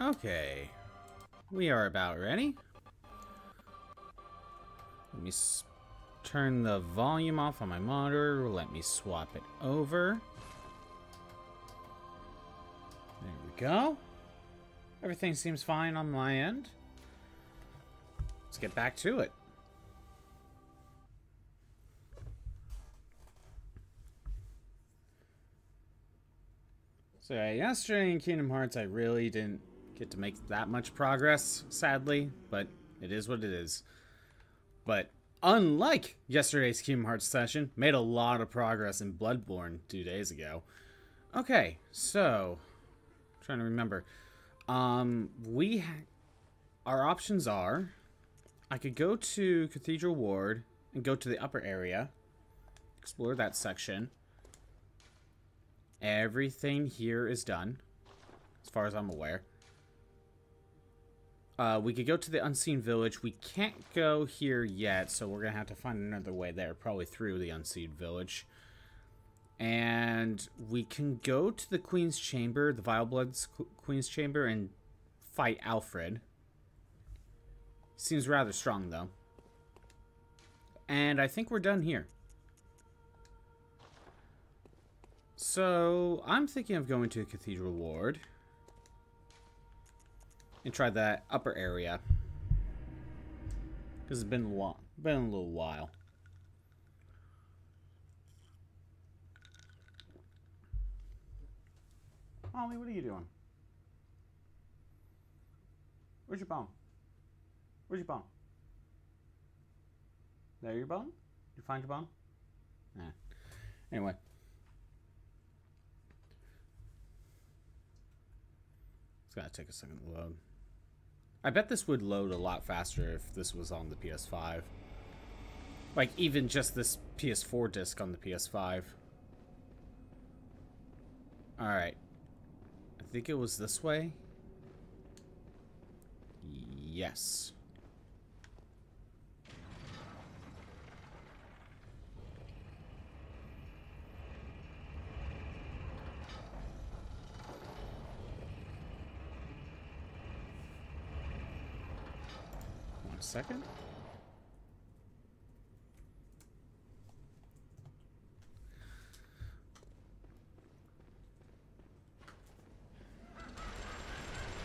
Okay. We are about ready. Let me turn the volume off on my monitor. Let me swap it over. There we go. Everything seems fine on my end. Let's get back to it. So yesterday in Kingdom Hearts, I really didn't get to make that much progress, sadly, but it is what it is. But unlike yesterday's Kingdom Hearts session, made a lot of progress in Bloodborne two days ago. Okay, so trying to remember. Um, we our options are I could go to Cathedral Ward and go to the upper area, explore that section. Everything here is done, as far as I'm aware. Uh, we could go to the Unseen Village. We can't go here yet, so we're going to have to find another way there, probably through the Unseen Village. And we can go to the Queen's Chamber, the Vileblood Queen's Chamber, and fight Alfred. Seems rather strong, though. And I think we're done here. So, I'm thinking of going to Cathedral Ward. And try that upper area. Because it's been a, while, been a little while. Molly, what are you doing? Where's your bone? Where's your bone? There your bone? You find your bone? Nah. Anyway. It's gotta take a second to load. I bet this would load a lot faster if this was on the PS5. Like, even just this PS4 disc on the PS5. Alright. I think it was this way. Yes. One second.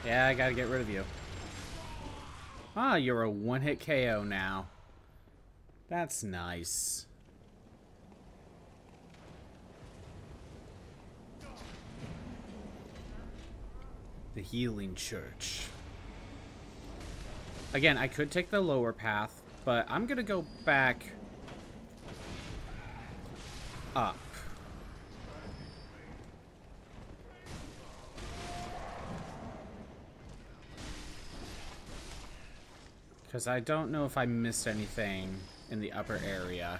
Yeah, I gotta get rid of you. Ah, you're a one-hit KO now. That's nice. The Healing Church. Again, I could take the lower path, but I'm gonna go back up. Because I don't know if I missed anything in the upper area.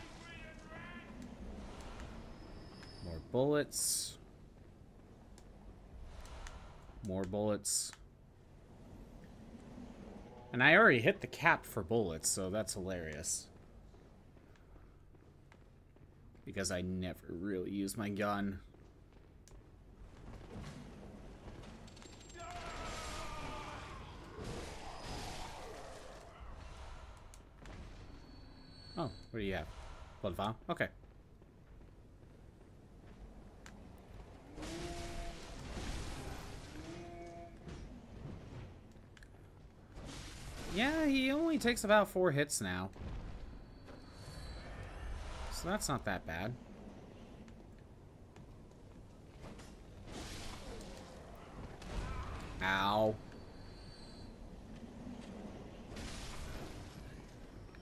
More bullets. More bullets. And I already hit the cap for bullets, so that's hilarious. Because I never really use my gun. Oh, what do you have? Blood? Okay. Yeah, he only takes about four hits now. So that's not that bad. Ow.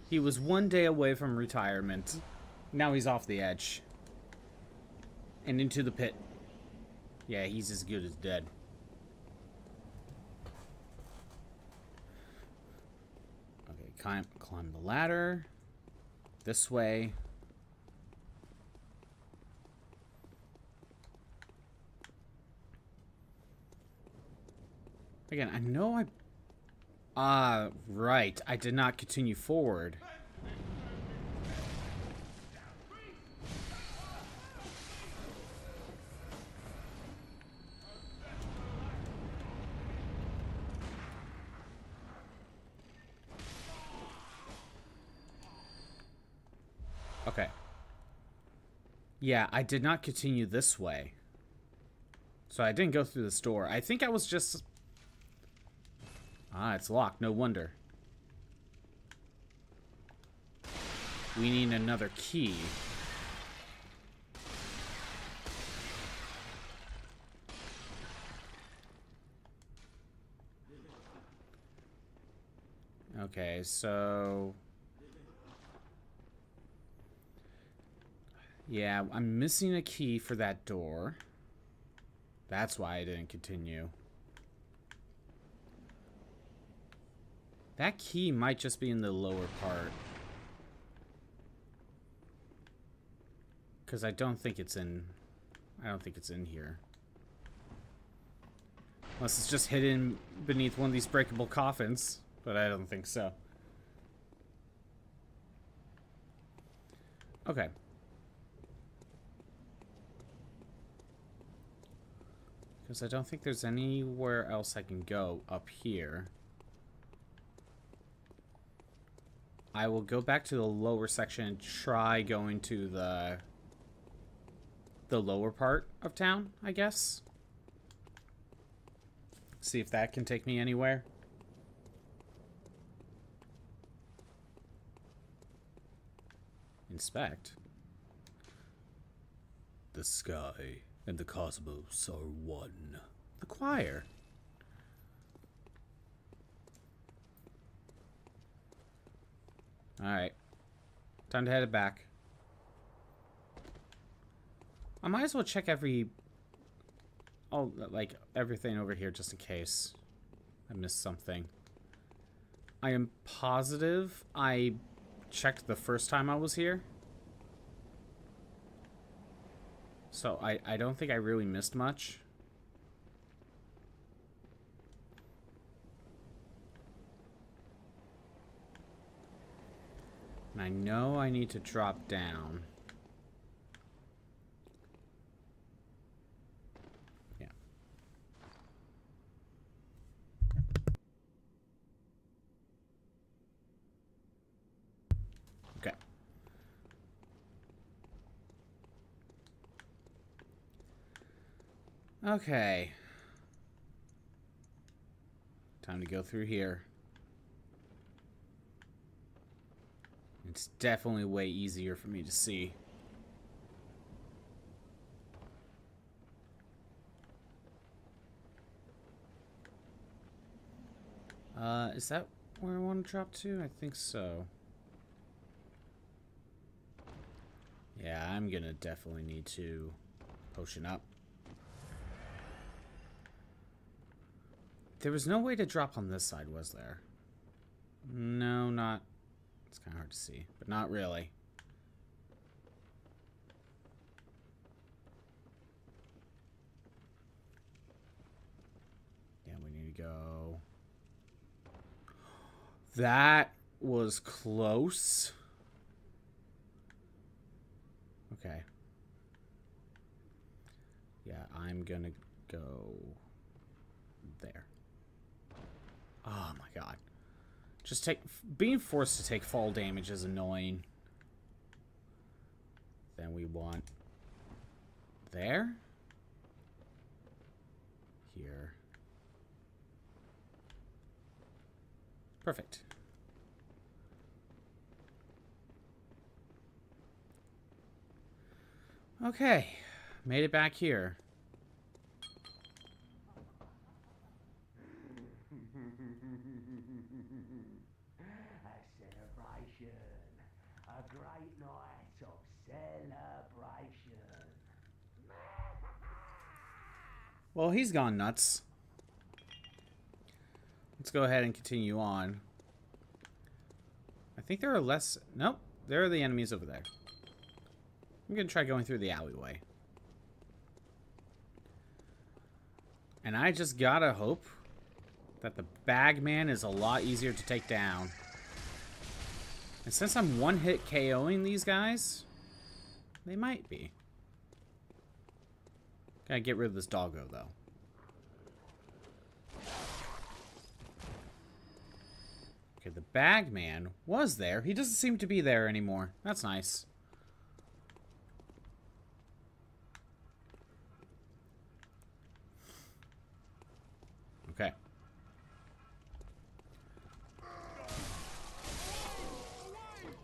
He was one day away from retirement. Now he's off the edge. And into the pit. Yeah, he's as good as dead. Okay, climb, climb the ladder. This way. Again, I know I Ah, uh, right. I did not continue forward. Okay. Yeah, I did not continue this way. So I didn't go through this door. I think I was just... Ah, it's locked. No wonder. We need another key. Okay, so... Yeah, I'm missing a key for that door. That's why I didn't continue. That key might just be in the lower part. Because I don't think it's in... I don't think it's in here. Unless it's just hidden beneath one of these breakable coffins. But I don't think so. Okay. Because I don't think there's anywhere else I can go up here. I will go back to the lower section and try going to the the lower part of town, I guess. See if that can take me anywhere. Inspect. The sky and the cosmos are one. The choir. Alright. Time to head it back. I might as well check every... Oh, like, everything over here just in case I missed something. I am positive I checked the first time I was here. So I, I don't think I really missed much. And I know I need to drop down. Okay. Time to go through here. It's definitely way easier for me to see. Uh, is that where I want to drop to? I think so. Yeah, I'm gonna definitely need to potion up. There was no way to drop on this side, was there? No, not it's kind of hard to see, but not really. Yeah, we need to go. That was close. Okay. Yeah, I'm gonna go there. Oh my god. Just take... Being forced to take fall damage is annoying. Then we want... There? Here. Perfect. Okay. Made it back here. Well, he's gone nuts. Let's go ahead and continue on. I think there are less... Nope. There are the enemies over there. I'm going to try going through the alleyway. And I just gotta hope that the Bagman is a lot easier to take down. And since I'm one-hit KOing these guys, they might be. Gotta get rid of this doggo, though. Okay, the bag man was there. He doesn't seem to be there anymore. That's nice. Okay.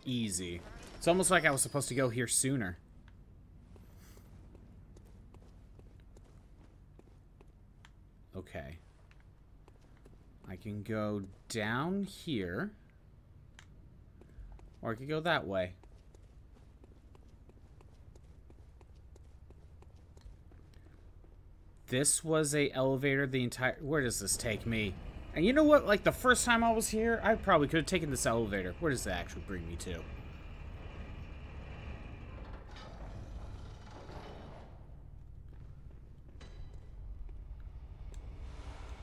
Easy. It's almost like I was supposed to go here sooner. Okay. I can go down here. Or I could go that way. This was a elevator the entire... Where does this take me? And you know what? Like, the first time I was here, I probably could have taken this elevator. Where does that actually bring me to?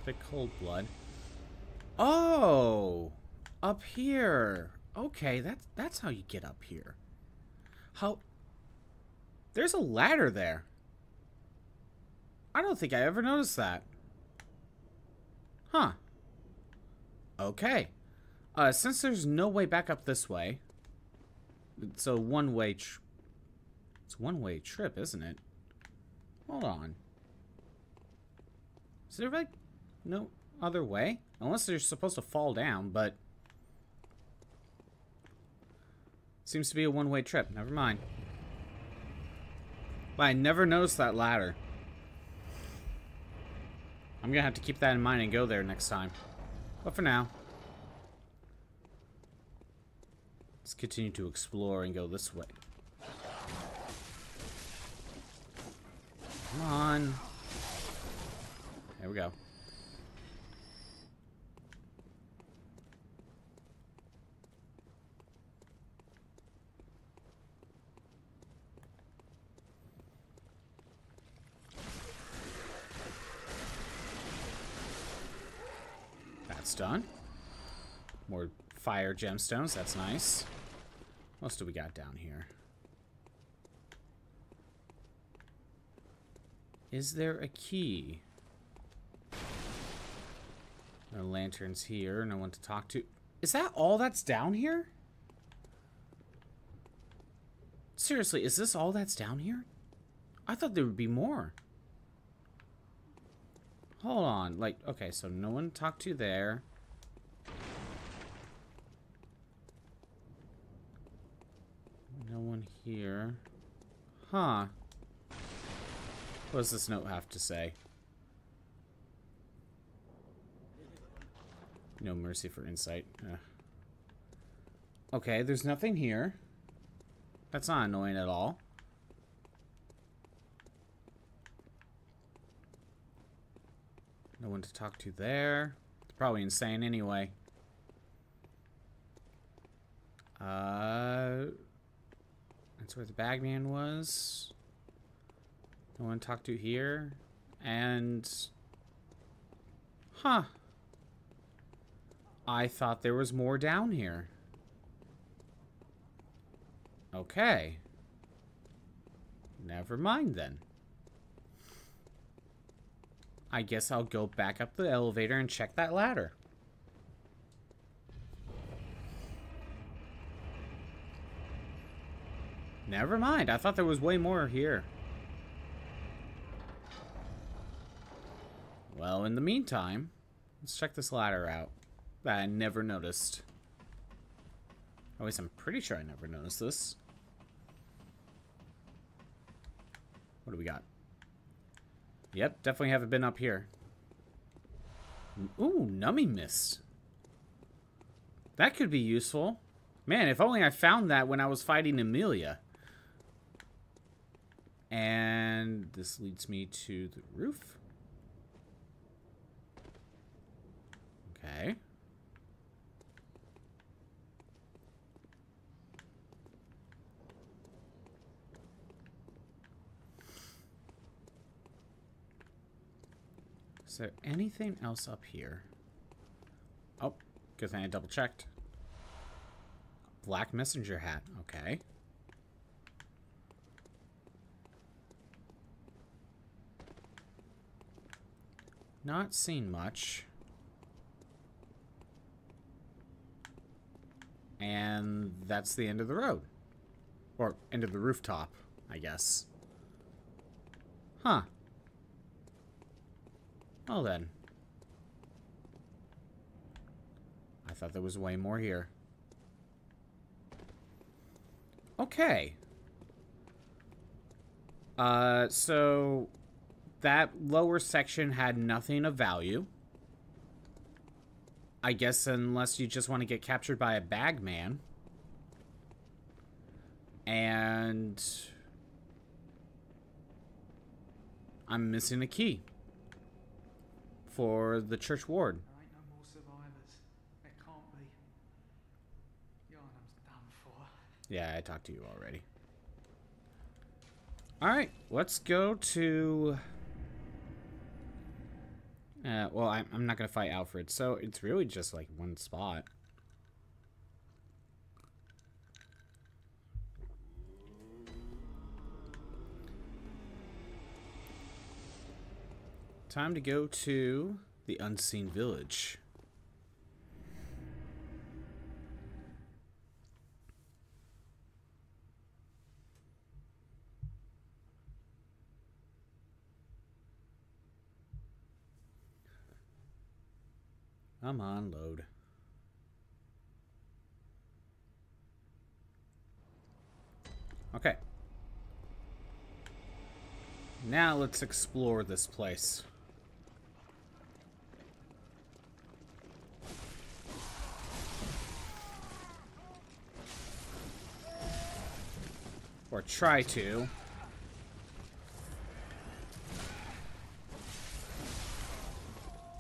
The cold blood. Oh! Up here. Okay, that's, that's how you get up here. How... There's a ladder there. I don't think I ever noticed that. Huh. Okay. Uh, since there's no way back up this way, it's a one-way it's one-way trip, isn't it? Hold on. Is there, like, no other way? Unless they're supposed to fall down, but... Seems to be a one-way trip. Never mind. But I never noticed that ladder. I'm gonna have to keep that in mind and go there next time. But for now... Let's continue to explore and go this way. Come on. There we go. Done. More fire gemstones, that's nice. What else do we got down here? Is there a key? No lanterns here, no one to talk to. Is that all that's down here? Seriously, is this all that's down here? I thought there would be more. Hold on. Like, okay, so no one talked to there. No one here. Huh. What does this note have to say? No mercy for insight. Uh. Okay, there's nothing here. That's not annoying at all. No one to talk to there. It's probably insane anyway. Uh, that's where the bagman was. No one to talk to here. And... Huh. I thought there was more down here. Okay. Never mind then. I guess I'll go back up the elevator and check that ladder. Never mind. I thought there was way more here. Well, in the meantime, let's check this ladder out that I never noticed. At least I'm pretty sure I never noticed this. What do we got? Yep, definitely haven't been up here. Ooh, numbing mist. That could be useful. Man, if only I found that when I was fighting Amelia. And this leads me to the roof. Okay. Is there anything else up here? Oh, good thing I double checked. Black messenger hat. Okay. Not seen much. And that's the end of the road. Or end of the rooftop, I guess. Huh. Well then. I thought there was way more here. Okay. Uh, so that lower section had nothing of value. I guess unless you just want to get captured by a bagman. And... I'm missing a key. For the church ward. There ain't no more survivors. There can't be. Yharnam's done for. Yeah, I talked to you already. Alright, let's go to... Uh, well, I'm, I'm not going to fight Alfred, so it's really just like one spot. Time to go to the Unseen Village. Come on, load. Okay. Now let's explore this place. Or try to.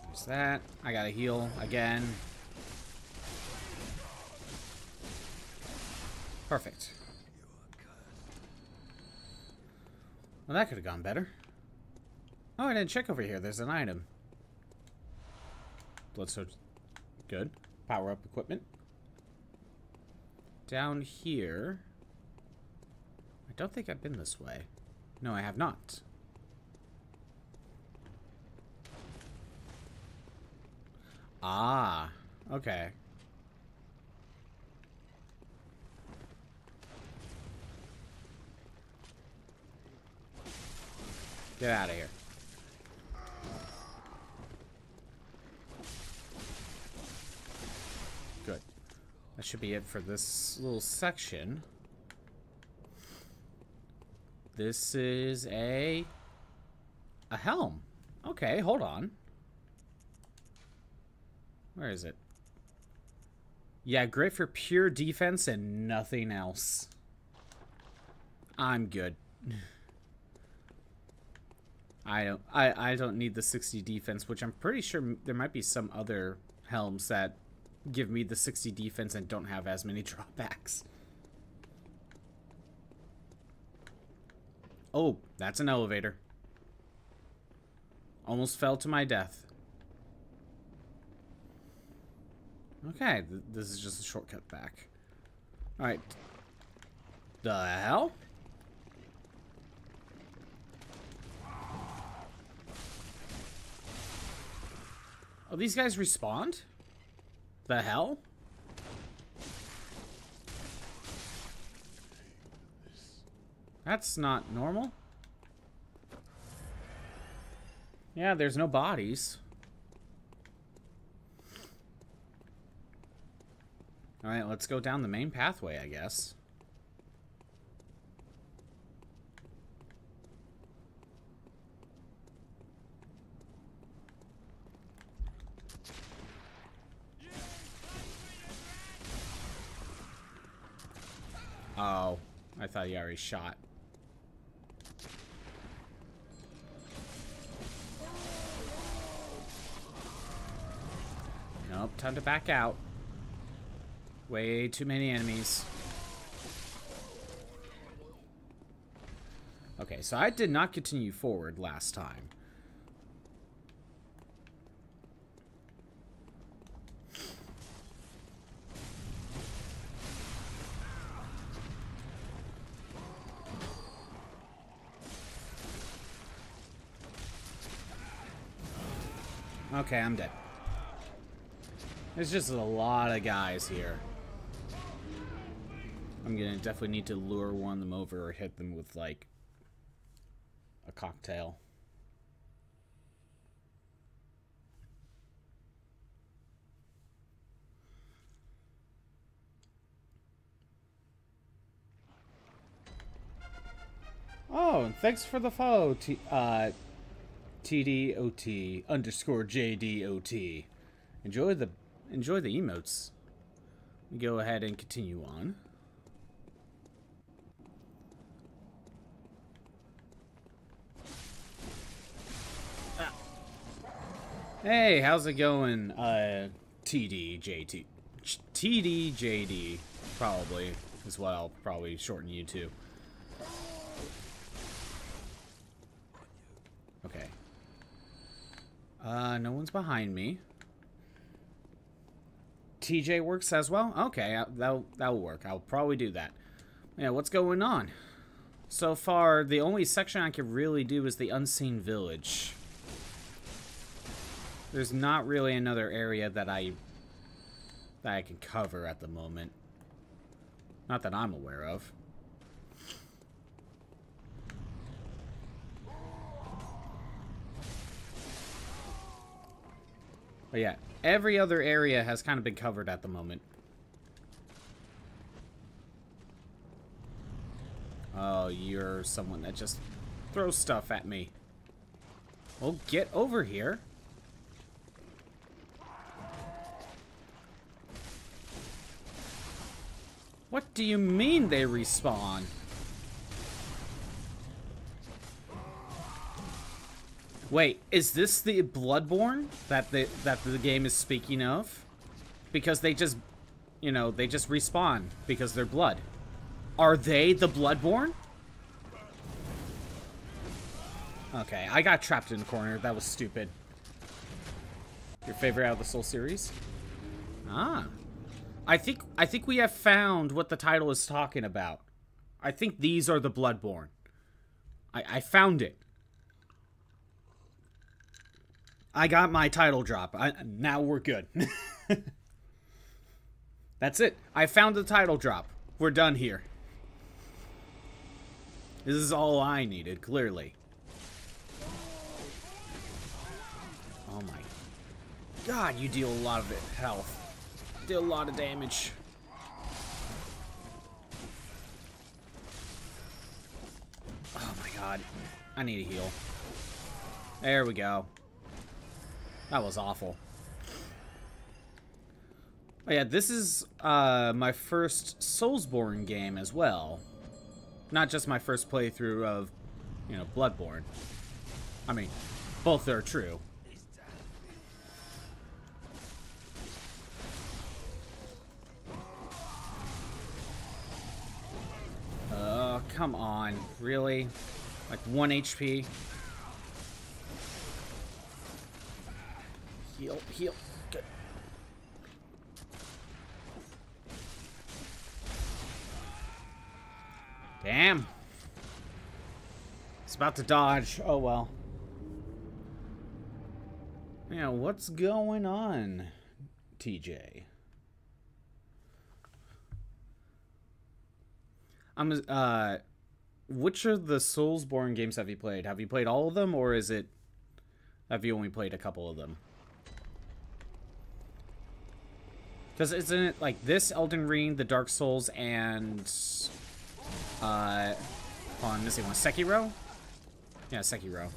There's that. I gotta heal again. Perfect. Well, that could have gone better. Oh, I didn't check over here. There's an item. Bloodstone. Good. Power up equipment. Down here. Don't think I've been this way. No, I have not. Ah, okay. Get out of here. Good. That should be it for this little section. This is a... A helm. Okay, hold on. Where is it? Yeah, great for pure defense and nothing else. I'm good. I don't I, I don't need the 60 defense, which I'm pretty sure there might be some other helms that give me the 60 defense and don't have as many drawbacks. Oh, that's an elevator. Almost fell to my death. Okay, th this is just a shortcut back. Alright. The hell? Oh, these guys respond? The hell? That's not normal. Yeah, there's no bodies. Alright, let's go down the main pathway, I guess. Oh, I thought he already shot. Nope, time to back out. Way too many enemies. Okay, so I did not continue forward last time. Okay, I'm dead. There's just a lot of guys here. I'm gonna definitely need to lure one of them over or hit them with, like, a cocktail. Oh, and thanks for the follow, T uh, TDOT underscore JDOT. Enjoy the enjoy the emotes. Go ahead and continue on. Ah. Hey, how's it going, uh, TDJT? TDJD, probably, is what I'll probably shorten you to. Okay. Uh, no one's behind me. TJ works as well? Okay, uh, that'll, that'll work. I'll probably do that. Yeah, what's going on? So far, the only section I can really do is the Unseen Village. There's not really another area that I that I can cover at the moment. Not that I'm aware of. But yeah, every other area has kind of been covered at the moment. Oh, you're someone that just throws stuff at me. Well, get over here. What do you mean they respawn? Wait, is this the Bloodborne that the that the game is speaking of? Because they just, you know, they just respawn because they're blood. Are they the Bloodborne? Okay, I got trapped in a corner. That was stupid. Your favorite out of the Soul series? Ah. I think I think we have found what the title is talking about. I think these are the Bloodborne. I, I found it. I got my title drop. I, now we're good. That's it. I found the title drop. We're done here. This is all I needed, clearly. Oh my god, you deal a lot of it, health. Deal a lot of damage. Oh my god. I need a heal. There we go. That was awful. Oh yeah, this is uh, my first Soulsborne game as well. Not just my first playthrough of, you know, Bloodborne. I mean, both are true. Uh, come on. Really? Like 1 HP? Heal, heal. Good. Damn. It's about to dodge. Oh well. Yeah, what's going on, TJ? I'm uh which of the Soulsborne games have you played? Have you played all of them or is it have you only played a couple of them? Because isn't it like this Elden Ring, the Dark Souls, and uh, oh, I'm missing one. Sekiro. Yeah, Sekiro.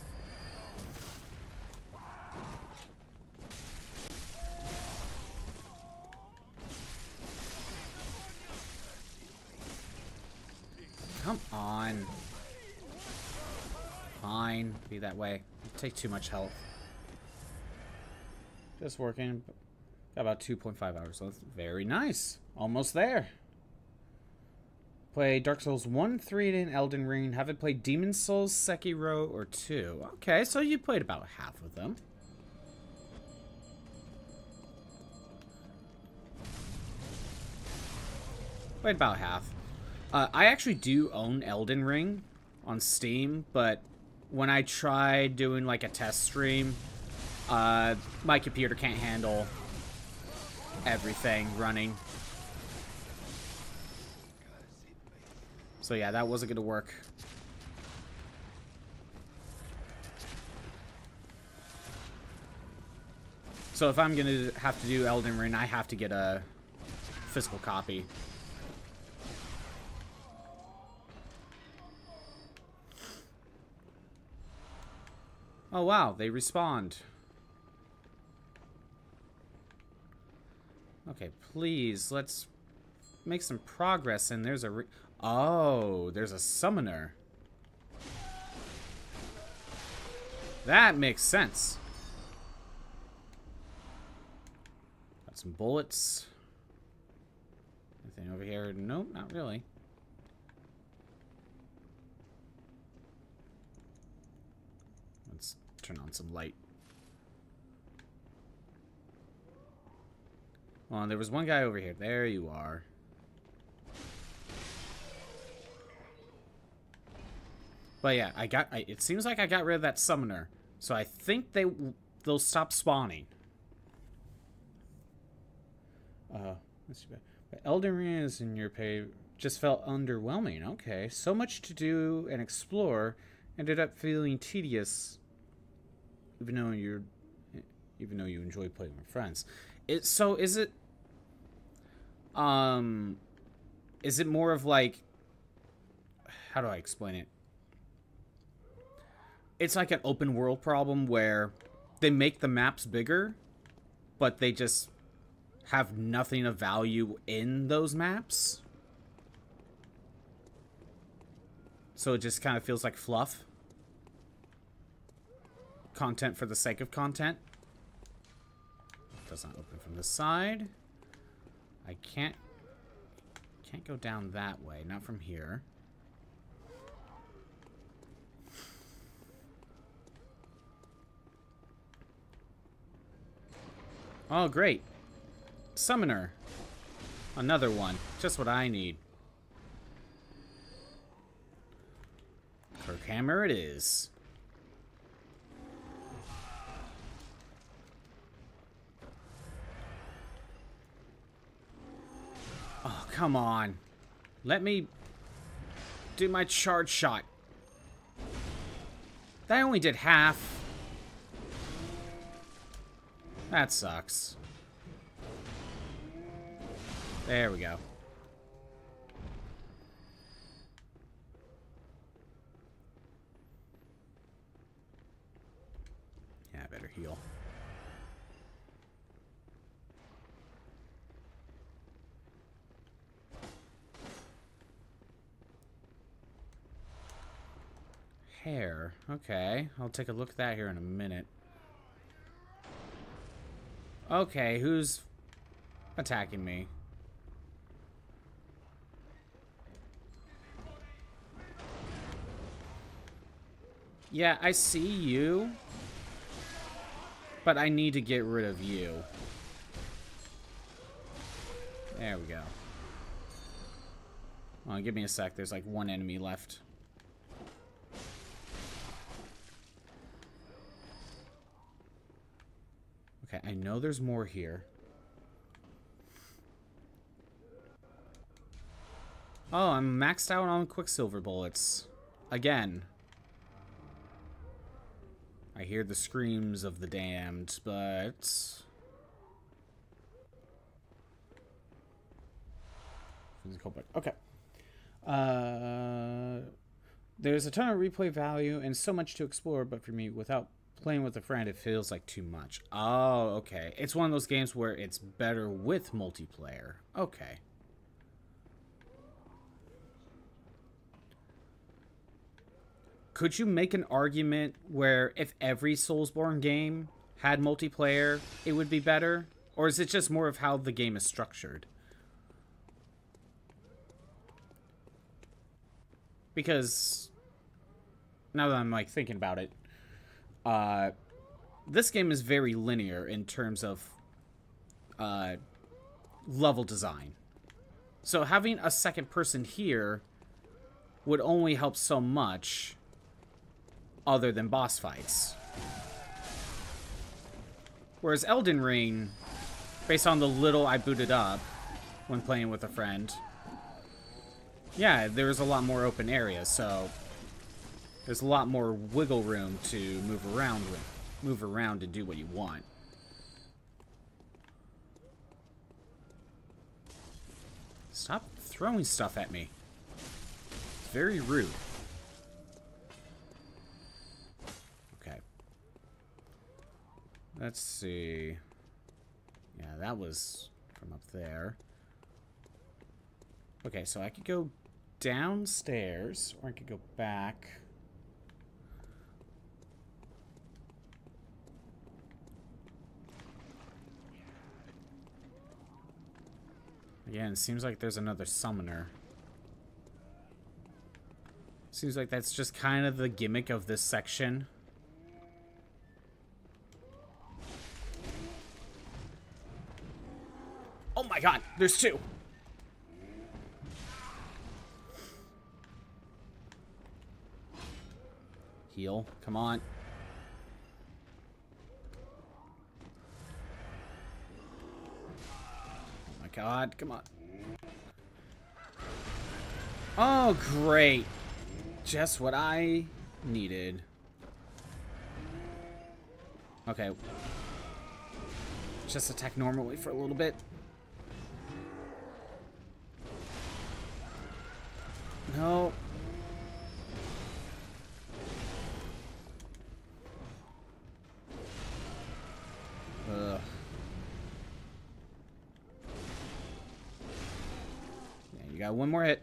Come on. Fine. Be that way. Take too much health. Just working. About 2.5 hours so left. Very nice. Almost there. Play Dark Souls 1, 3, and Elden Ring. Haven't played Demon Souls, Sekiro, or 2. Okay, so you played about half of them. Played about half. Uh, I actually do own Elden Ring on Steam, but when I tried doing like a test stream, uh, my computer can't handle everything running. So yeah, that wasn't gonna work. So if I'm gonna have to do Elden Ring, I have to get a physical copy. Oh wow, they respawned. Okay, please, let's make some progress. And there's a... oh, there's a summoner. That makes sense. Got some bullets. Anything over here? Nope, not really. Let's turn on some light. Well, there was one guy over here. There you are. But yeah, I got. I, it seems like I got rid of that summoner, so I think they they'll stop spawning. Uh, let's see. But Elden Ring is in your pay. Just felt underwhelming. Okay, so much to do and explore, ended up feeling tedious. Even though you're, even though you enjoy playing with friends, it. So is it? Um, is it more of like? How do I explain it? it's like an open world problem where they make the maps bigger, but they just have nothing of value in those maps. So it just kind of feels like fluff. Content for the sake of content. Does not open from this side. I can't can't go down that way, not from here. Oh, great. Summoner. Another one. Just what I need. Kirkhammer it is. Oh, come on. Let me do my charge shot. That only did half. That sucks. There we go. Yeah, I better heal. Hair. Okay, I'll take a look at that here in a minute. Okay, who's attacking me? Yeah, I see you. But I need to get rid of you. There we go. Well, give me a sec. There's like one enemy left. Okay, I know there's more here. Oh, I'm maxed out on Quicksilver bullets. Again. I hear the screams of the damned, but... Okay. Uh, there's a ton of replay value and so much to explore, but for me, without playing with a friend, it feels like too much. Oh, okay. It's one of those games where it's better with multiplayer. Okay. Could you make an argument where if every Soulsborne game had multiplayer, it would be better? Or is it just more of how the game is structured? Because now that I'm like thinking about it, uh, this game is very linear in terms of uh, level design. So having a second person here would only help so much other than boss fights. Whereas Elden Ring, based on the little I booted up when playing with a friend, yeah, there's a lot more open area, so there's a lot more wiggle room to move around with, move around and do what you want. Stop throwing stuff at me. It's very rude. Okay. Let's see. Yeah, that was from up there. Okay, so I could go downstairs, or I could go back. Again, it seems like there's another summoner. Seems like that's just kind of the gimmick of this section. Oh my god, there's two! Heal, come on. Oh my god, come on. Oh, great. Just what I needed. Okay. Just attack normally for a little bit. No. Ugh. One more hit.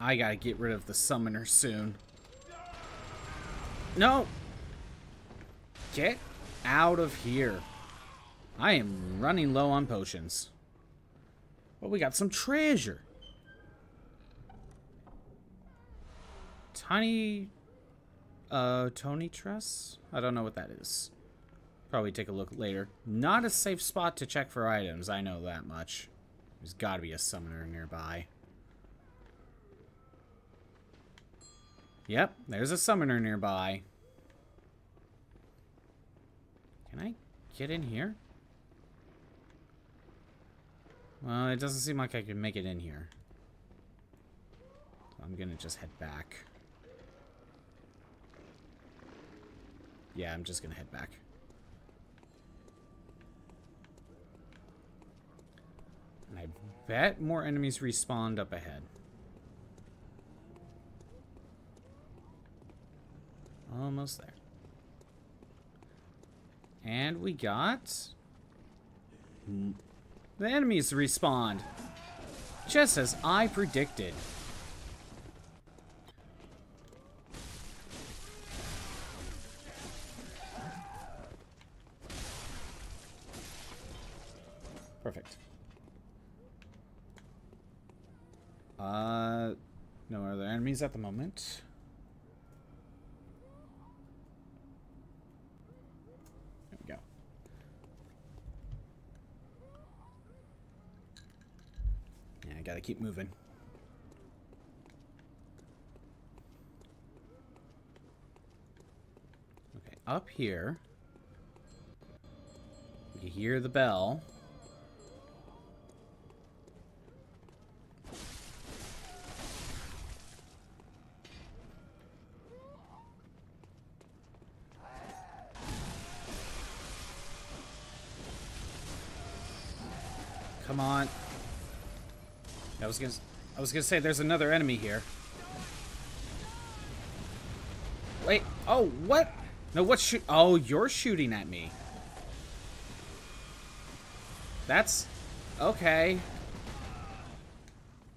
I gotta get rid of the summoner soon. No! Get out of here. I am running low on potions. Well, we got some treasure. Tiny... Uh, Tonitrus? I don't know what that is. Probably take a look later. Not a safe spot to check for items, I know that much. There's gotta be a summoner nearby. Yep, there's a summoner nearby. Can I get in here? Well, it doesn't seem like I can make it in here. So I'm gonna just head back. Yeah, I'm just gonna head back. And I bet more enemies respawned up ahead. Almost there. And we got... The enemies respawned. Just as I predicted. Perfect. Uh, no other enemies at the moment. There we go. Yeah, I gotta keep moving. Okay, up here. You hear the bell. Come on. I was gonna I was gonna say there's another enemy here. Wait, oh what? No, what's shoot oh, you're shooting at me. That's okay.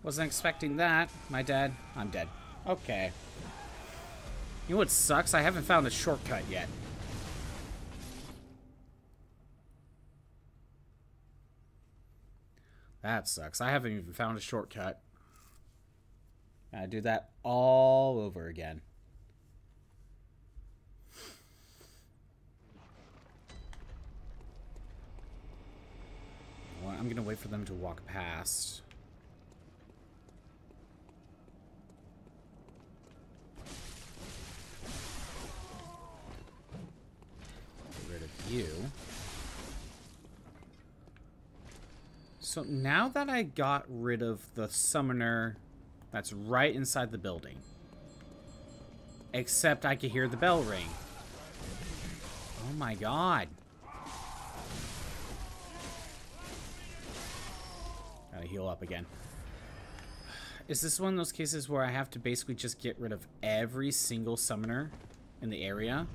Wasn't expecting that. My dad. I'm dead. Okay. You know what sucks? I haven't found a shortcut yet. That sucks. I haven't even found a shortcut. I do that all over again. Well, I'm gonna wait for them to walk past. Get rid of you. So now that I got rid of the summoner that's right inside the building, except I could hear the bell ring. Oh my god. Gotta heal up again. Is this one of those cases where I have to basically just get rid of every single summoner in the area?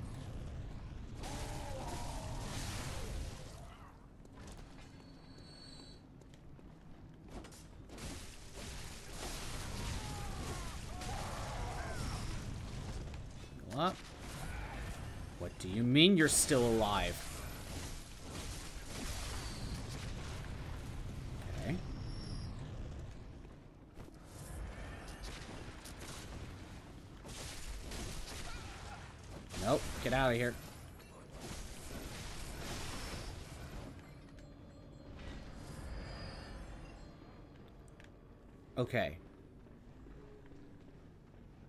What? What do you mean you're still alive? Okay. Nope, get out of here. Okay.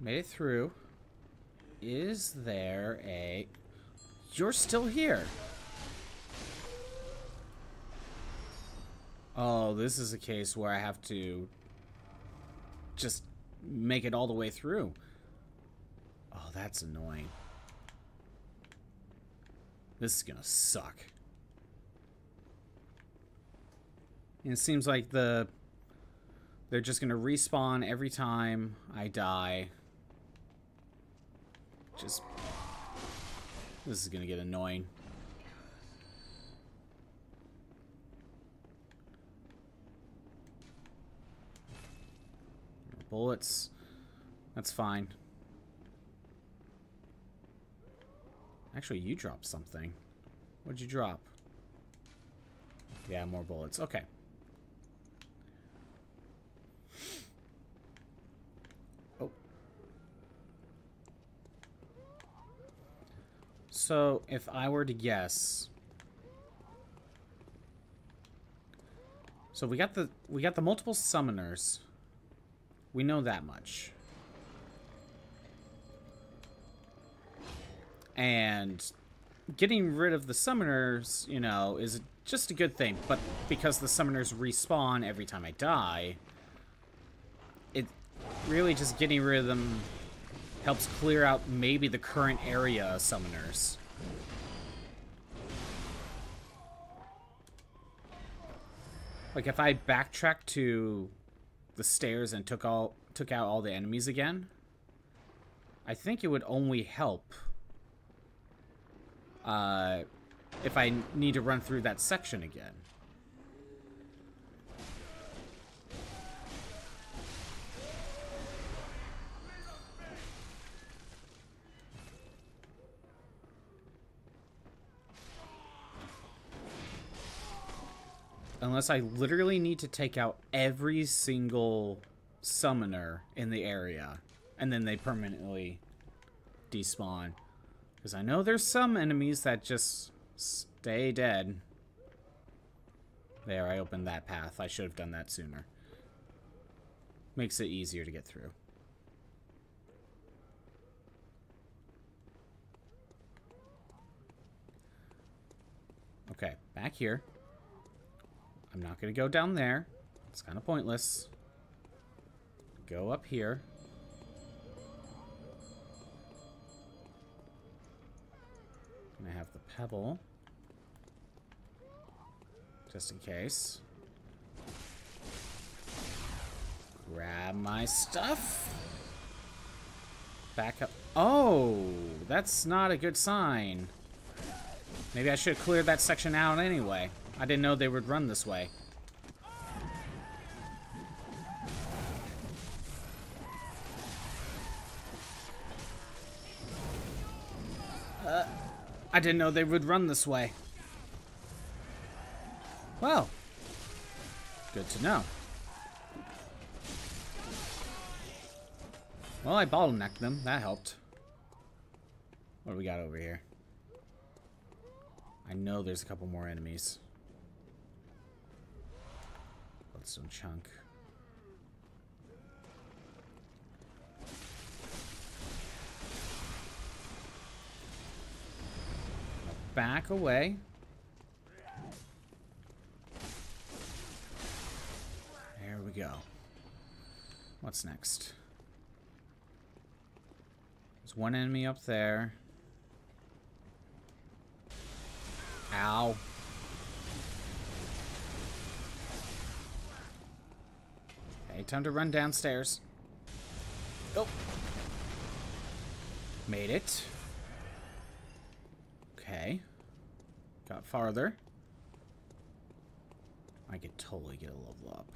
Made it through. Is there a... You're still here. Oh, this is a case where I have to just make it all the way through. Oh, that's annoying. This is gonna suck. And it seems like the they're just gonna respawn every time I die. Just this is gonna get annoying. Bullets. That's fine. Actually, you dropped something. What'd you drop? Yeah, more bullets. Okay. So, if I were to guess... So we got the we got the multiple summoners. We know that much. And getting rid of the summoners, you know, is just a good thing. But because the summoners respawn every time I die, it really just getting rid of them helps clear out maybe the current area of summoners. Like if I backtrack to the stairs and took all took out all the enemies again, I think it would only help uh, if I need to run through that section again. Unless I literally need to take out every single summoner in the area. And then they permanently despawn. Because I know there's some enemies that just stay dead. There, I opened that path. I should have done that sooner. Makes it easier to get through. Okay, back here. I'm not going to go down there. It's kind of pointless. Go up here. And I have the pebble. Just in case. Grab my stuff. Back up. Oh, that's not a good sign. Maybe I should have cleared that section out anyway. I didn't know they would run this way. Uh, I didn't know they would run this way. Well, good to know. Well, I bottlenecked them. That helped. What do we got over here? I know there's a couple more enemies. Bloodstone chunk. Back away. There we go. What's next? There's one enemy up there. Ow. Time to run downstairs. Oh. Made it. Okay. Got farther. I could totally get a level up.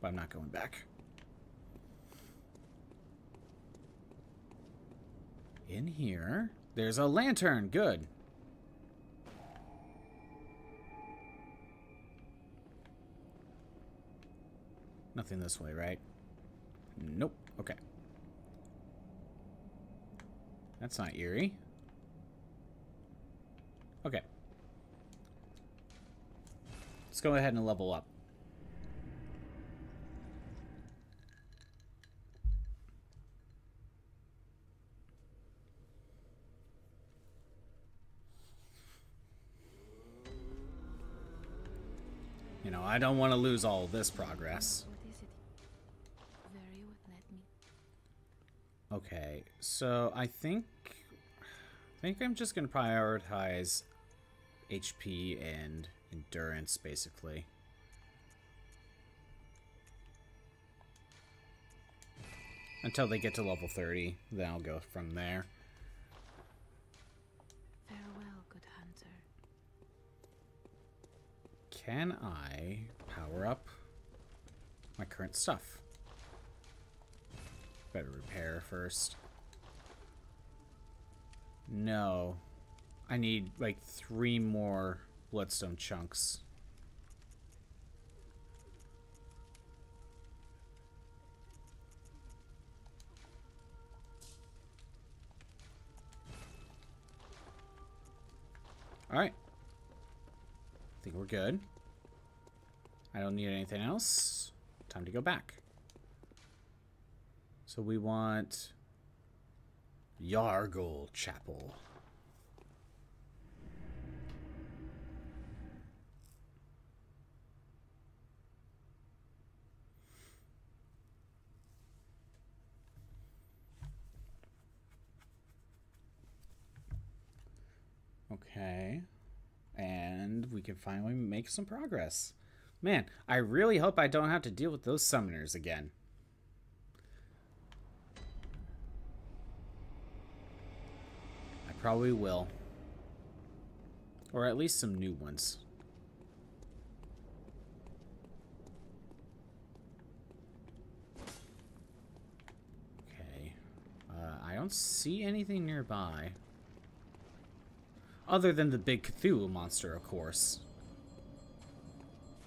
But I'm not going back. In here, there's a lantern. Good. Nothing this way, right? Nope. Okay. That's not eerie. Okay. Let's go ahead and level up. You know, I don't want to lose all this progress. What is it? Very would let me. Okay, so I think I think I'm just gonna prioritize HP and endurance basically. Until they get to level 30, then I'll go from there. Farewell, good hunter. Can I power up my current stuff? Better repair first. No. I need like three more bloodstone chunks. Alright. I think we're good. I don't need anything else. Time to go back. So we want Yahar'gul Chapel. Okay. And we can finally make some progress. Man, I really hope I don't have to deal with those summoners again. Probably will. Or at least some new ones. Okay. Uh, I don't see anything nearby. Other than the big Cthulhu monster, of course.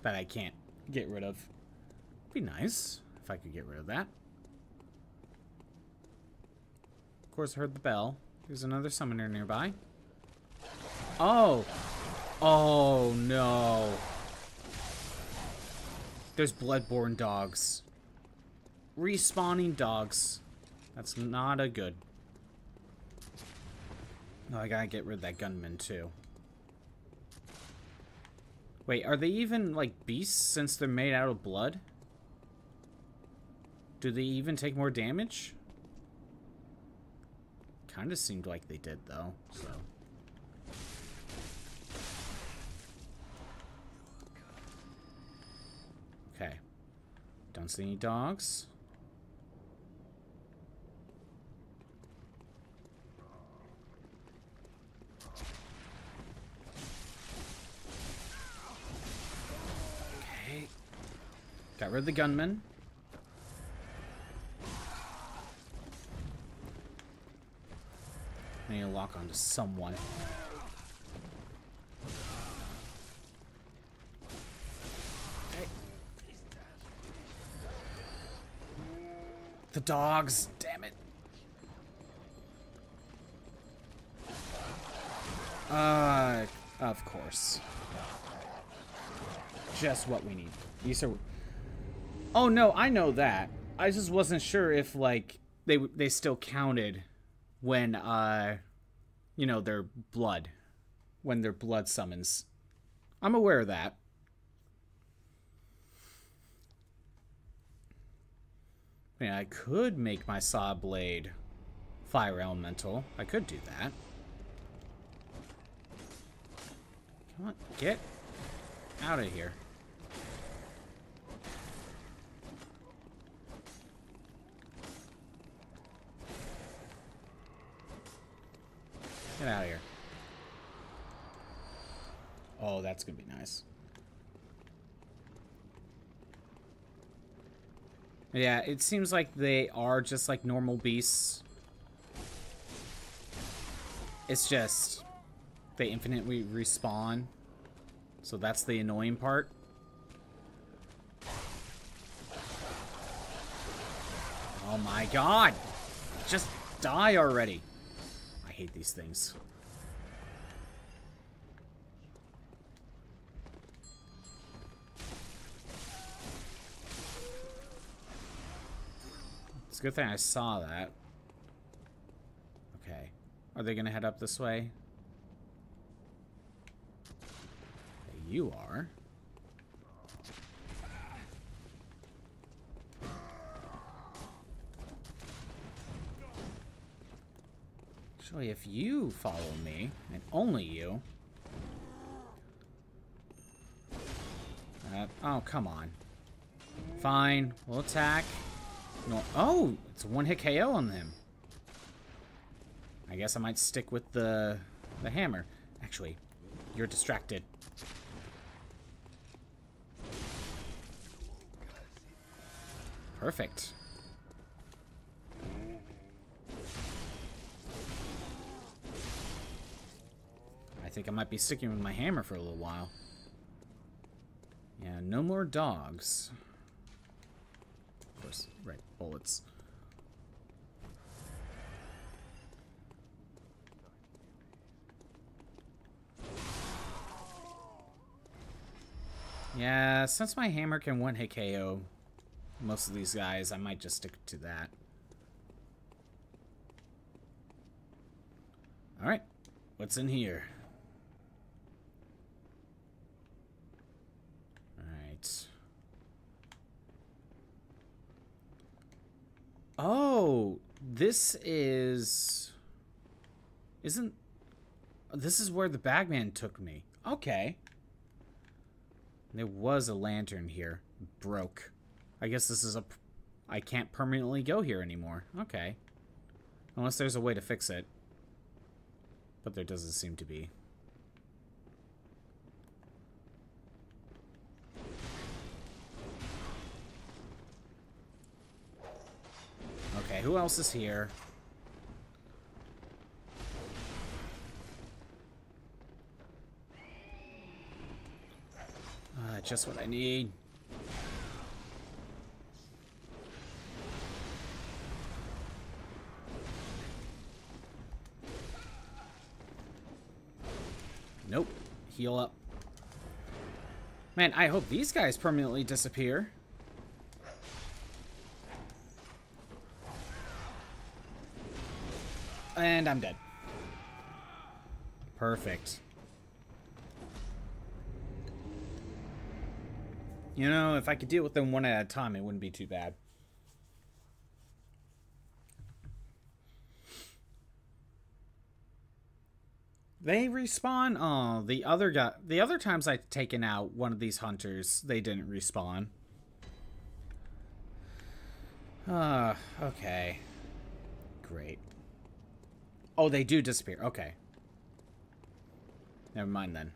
That I can't get rid of. Be nice if I could get rid of that. Of course, I heard the bell. There's another summoner nearby. Oh! Oh, no. There's bloodborne dogs. Respawning dogs. That's not a good. Oh, I gotta get rid of that gunman, too. Wait, are they even, like, beasts since they're made out of blood? Do they even take more damage? Kinda seemed like they did, though, so... Okay. Don't see any dogs. Okay. Got rid of the gunman. Lock onto someone. The dogs, damn it. Uh, of course. Just what we need. These are. Oh no, I know that. I just wasn't sure if like they they still counted when uh, you know, their blood, when their blood summons. I'm aware of that. Yeah, I could make my saw blade fire elemental. I could do that. Come on, get out of here. Get out of here. Oh, that's going to be nice. Yeah, it seems like they are just like normal beasts. It's just they infinitely respawn. So that's the annoying part. Oh my god! Just die already! Hate these things. It's a good thing I saw that. Okay. Are they gonna head up this way? You are. Actually, if you follow me, and only you... Uh, oh, come on. Fine, we'll attack. No, oh, it's a one-hit KO on them. I guess I might stick with the the hammer. Actually, you're distracted. Perfect. Think I might be sticking with my hammer for a little while. Yeah, no more dogs. Of course, right, bullets. Yeah, since my hammer can one-hit KO most of these guys, I might just stick to that. Alright, what's in here? Alright. Oh, this is... Isn't... This is where the bagman took me. Okay. There was a lantern here. Broke. I guess this is a... I can't permanently go here anymore. Okay. Unless there's a way to fix it. But there doesn't seem to be. Who else is here? Uh, just what I need. Nope. Heal up. Man, I hope these guys permanently disappear. And I'm dead. Perfect. You know, if I could deal with them one at a time, it wouldn't be too bad. They respawn? Oh, the other guy the other times I've taken out one of these hunters, they didn't respawn. Ah, uh, okay. Great. Oh, they do disappear. Okay. Never mind then.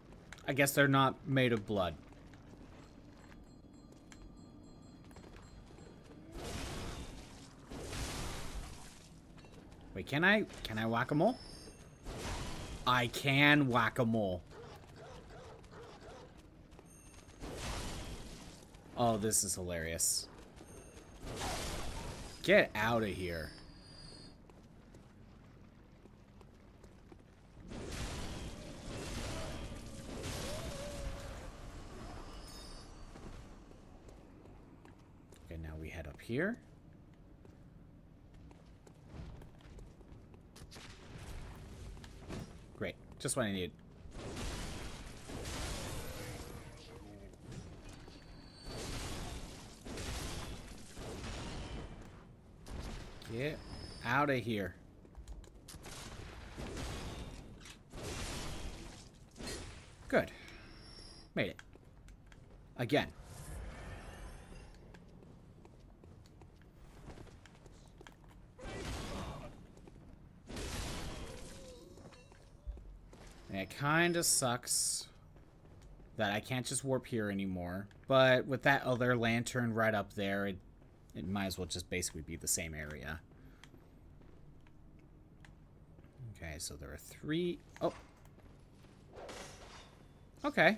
I guess they're not made of blood. Wait, can I can I whack-a-mole? I can whack-a-mole. Oh, this is hilarious. Get out of here. Okay, now we head up here. Great. Just what I need. Get out of here. Good. Made it. Again. It kind of sucks that I can't just warp here anymore. But with that other lantern right up there, it, it might as well just basically be the same area. Okay, so there are three... Oh. Okay.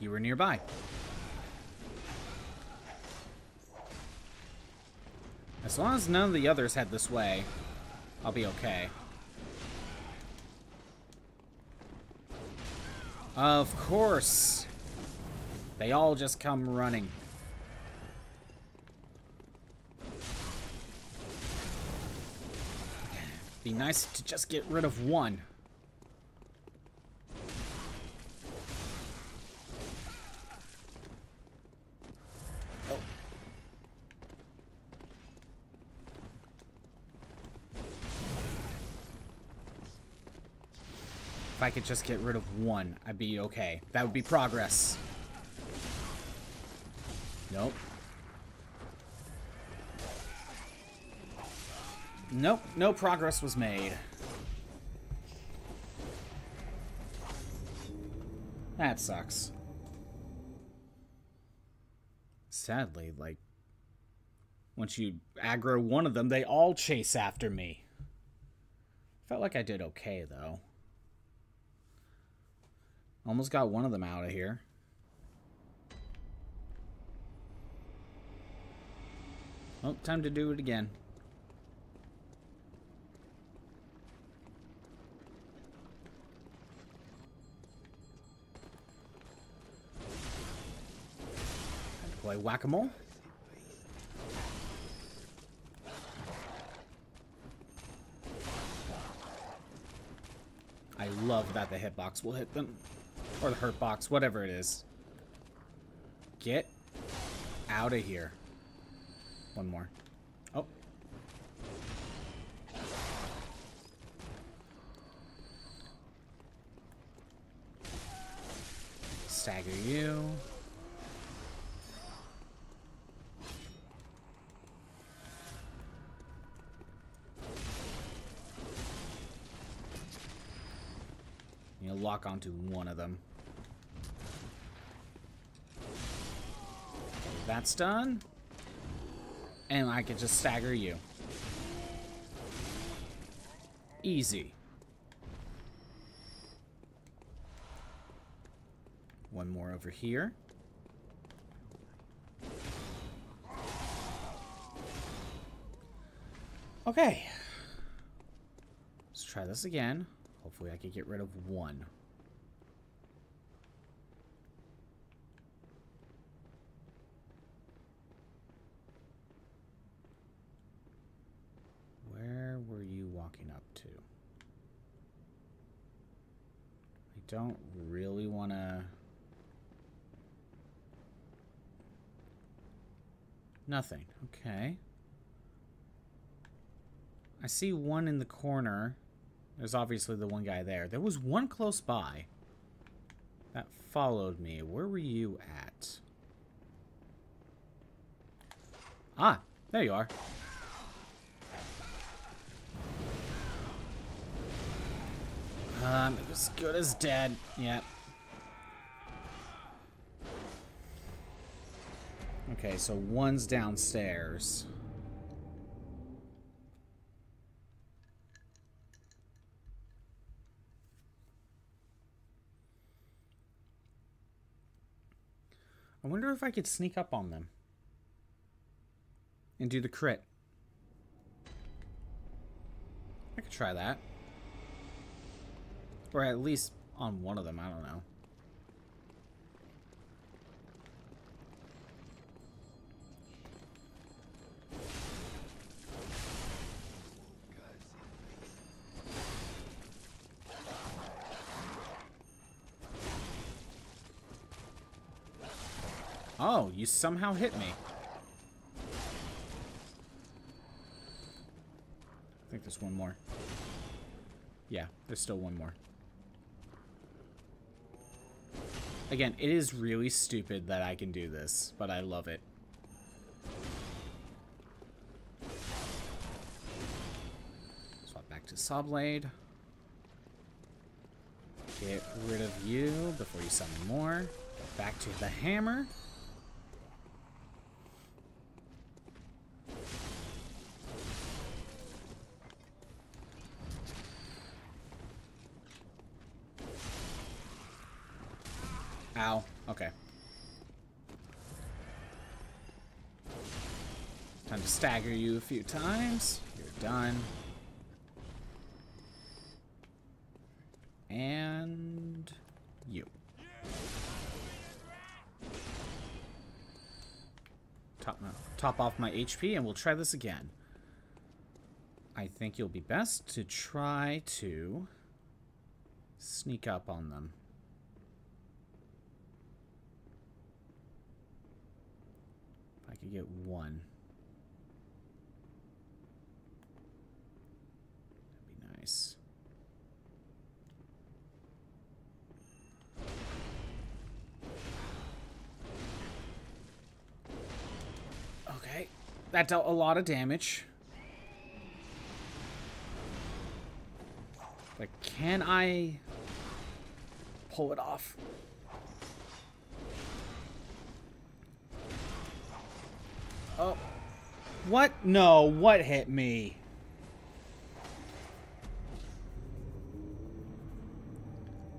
You were nearby. As long as none of the others head this way, I'll be okay. Of course. They all just come running. Be nice to just get rid of one. I could just get rid of one, I'd be okay. That would be progress. Nope. Nope, no progress was made. That sucks. Sadly, like, once you aggro one of them, they all chase after me. Felt like I did okay, though. Almost got one of them out of here. Oh, time to do it again. Play whack-a-mole. I love that the hitbox will hit them. Or the hurt box, whatever it is. Get out of here. One more. Oh. Stagger you. Lock onto one of them. That's done. And I can just stagger you. Easy. One more over here. Okay. Let's try this again. Hopefully I can get rid of one. Where were you walking up to? I don't really want to... Nothing. Okay. I see one in the corner. There's obviously the one guy there. There was one close by that followed me. Where were you at? Ah, there you are. Um, as good as dead. Yep. Okay, so one's downstairs. I wonder if I could sneak up on them. And do the crit. I could try that. Or at least on one of them, I don't know. Somehow hit me. I think there's one more. Yeah, there's still one more. Again, it is really stupid that I can do this, but I love it. Swap back to Saw Blade. Get rid of you before you summon more. Back to the hammer. You a few times. You're done. And you. Top, top off my HP and we'll try this again. I think you'll be best to try to sneak up on them. If I could get one. That'd be nice. Okay. That dealt a lot of damage. But can I pull it off? Oh. What? No, what hit me?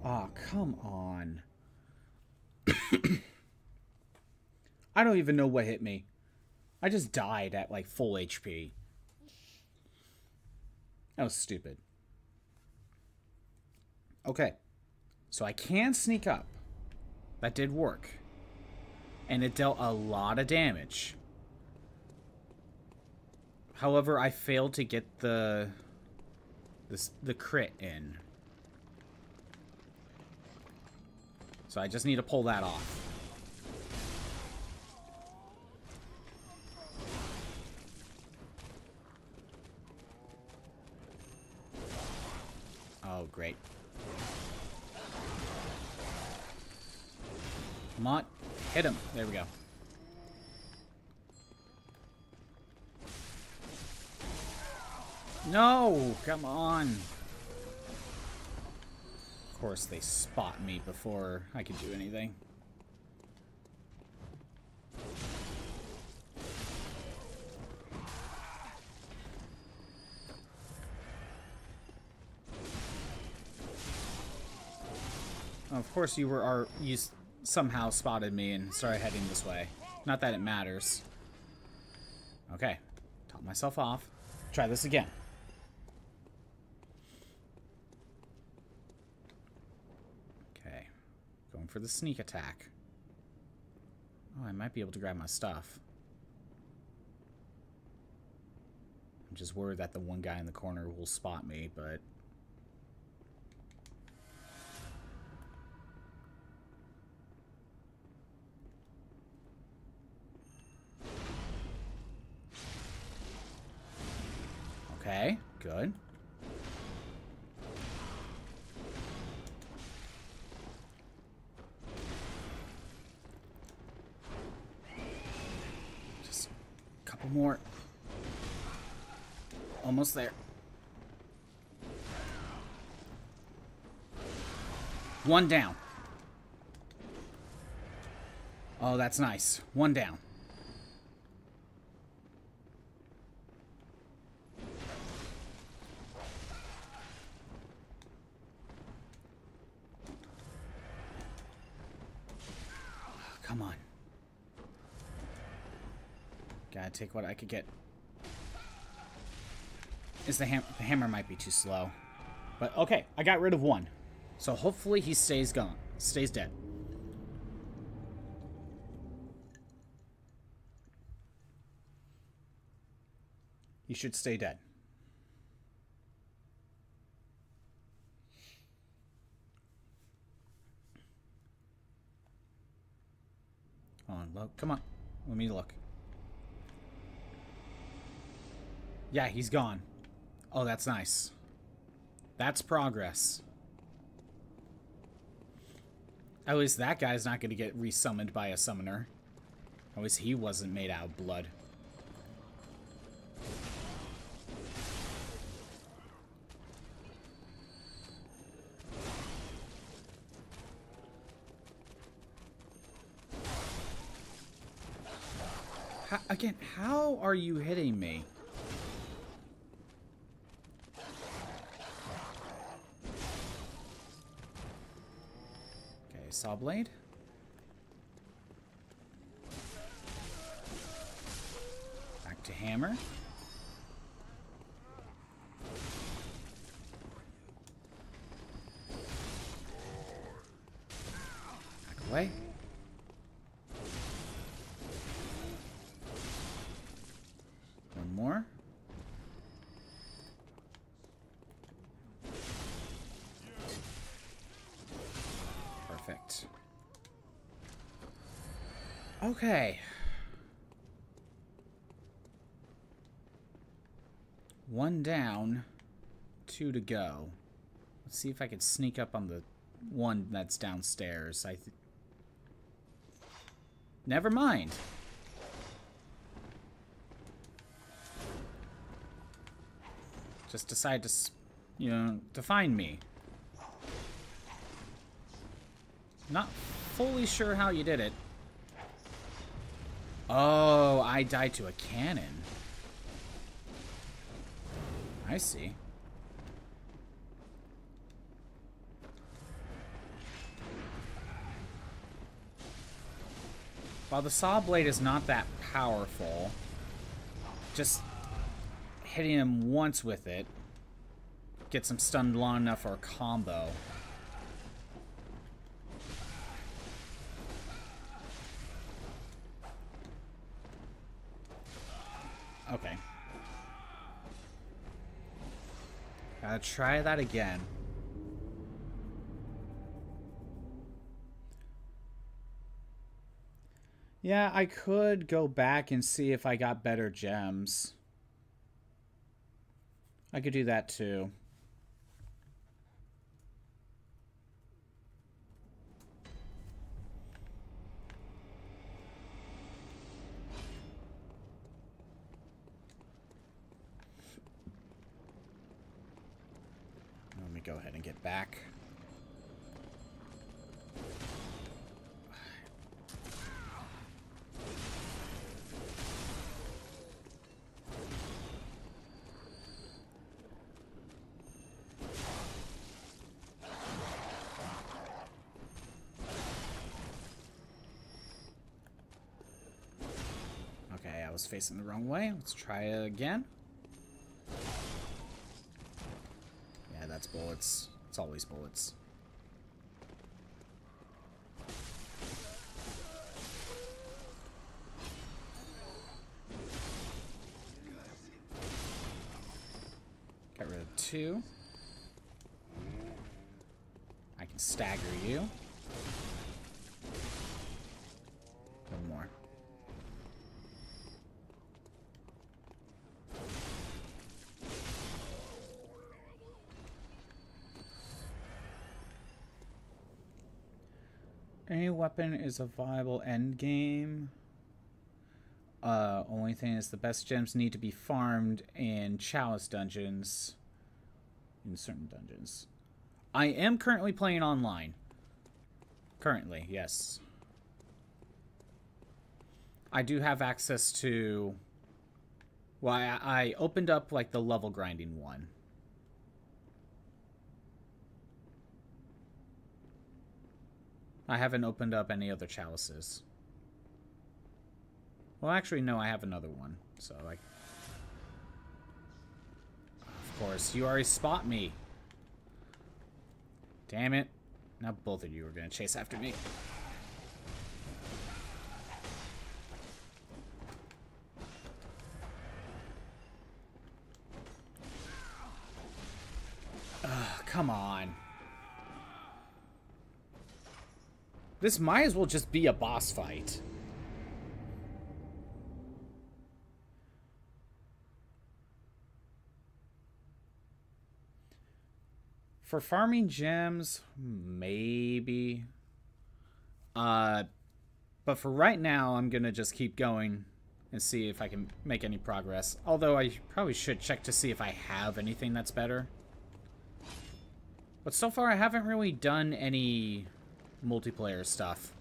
Oh, come on. I don't even know what hit me. I just died at like full HP. That was stupid. Okay. So I can sneak up. That did work. And it dealt a lot of damage. However, I failed to get the this the crit in. So I just need to pull that off. Oh, great. Come on. Hit him. There we go. No! Come on! Of course, they spot me before I can do anything. Of course, you were are you somehow spotted me and started heading this way. Not that it matters. Okay, top myself off. Try this again. Okay, going for the sneak attack. Oh, I might be able to grab my stuff. I'm just worried that the one guy in the corner will spot me, but Okay, good. Just a couple more. Almost there. One down. Oh, that's nice. One down. Come on. Gotta take what I could get. Is the, ham the hammer might be too slow. But okay, I got rid of one. So hopefully he stays gone. Stays dead. He should stay dead. Hold on, look. Come on. Let me look. Yeah, he's gone. Oh, that's nice. That's progress. At least that guy's not going to get resummoned by a summoner. At least he wasn't made out of blood. How, again, how are you hitting me? Blade. Back to hammer. Back away. One more. Perfect. Okay. One down, two to go. Let's see if I can sneak up on the one that's downstairs. I. Never mind. Just decide to, you know, to find me. Not fully sure how you did it. Oh, I died to a cannon. I see. While the saw blade is not that powerful, just hitting him once with it gets him stunned long enough for a combo. Gotta try that again. Yeah, I could go back and see if I got better gems. I could do that too. Let me go ahead and get back. Okay, I was facing the wrong way. Let's try it again. Yeah, that's bullets. It's always bullets. Weapon is a viable end game. Uh, only thing is the best gems need to be farmed in Chalice dungeons. In certain dungeons. I am currently playing online. Currently, yes. I do have access to... Well, I, I opened up, like, the level grinding one. I haven't opened up any other chalices. Well, actually, no, I have another one. So, like... Of course, you already spot me. Damn it. Now both of you are going to chase after me. Ugh, come on. This might as well just be a boss fight. For farming gems, maybe. Uh, but for right now, I'm gonna just keep going and see if I can make any progress. Although I probably should check to see if I have anything that's better. But so far, I haven't really done any multiplayer stuff.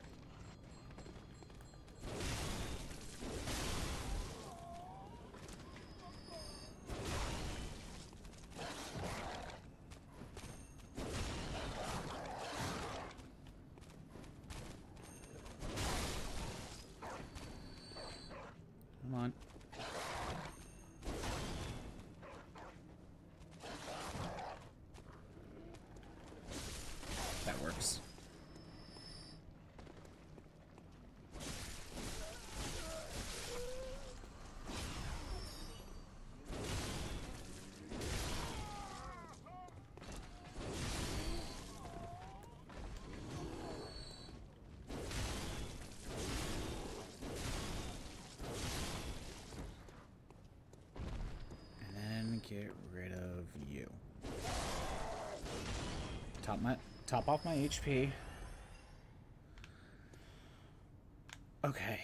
get rid of you. Top my off my HP. Okay.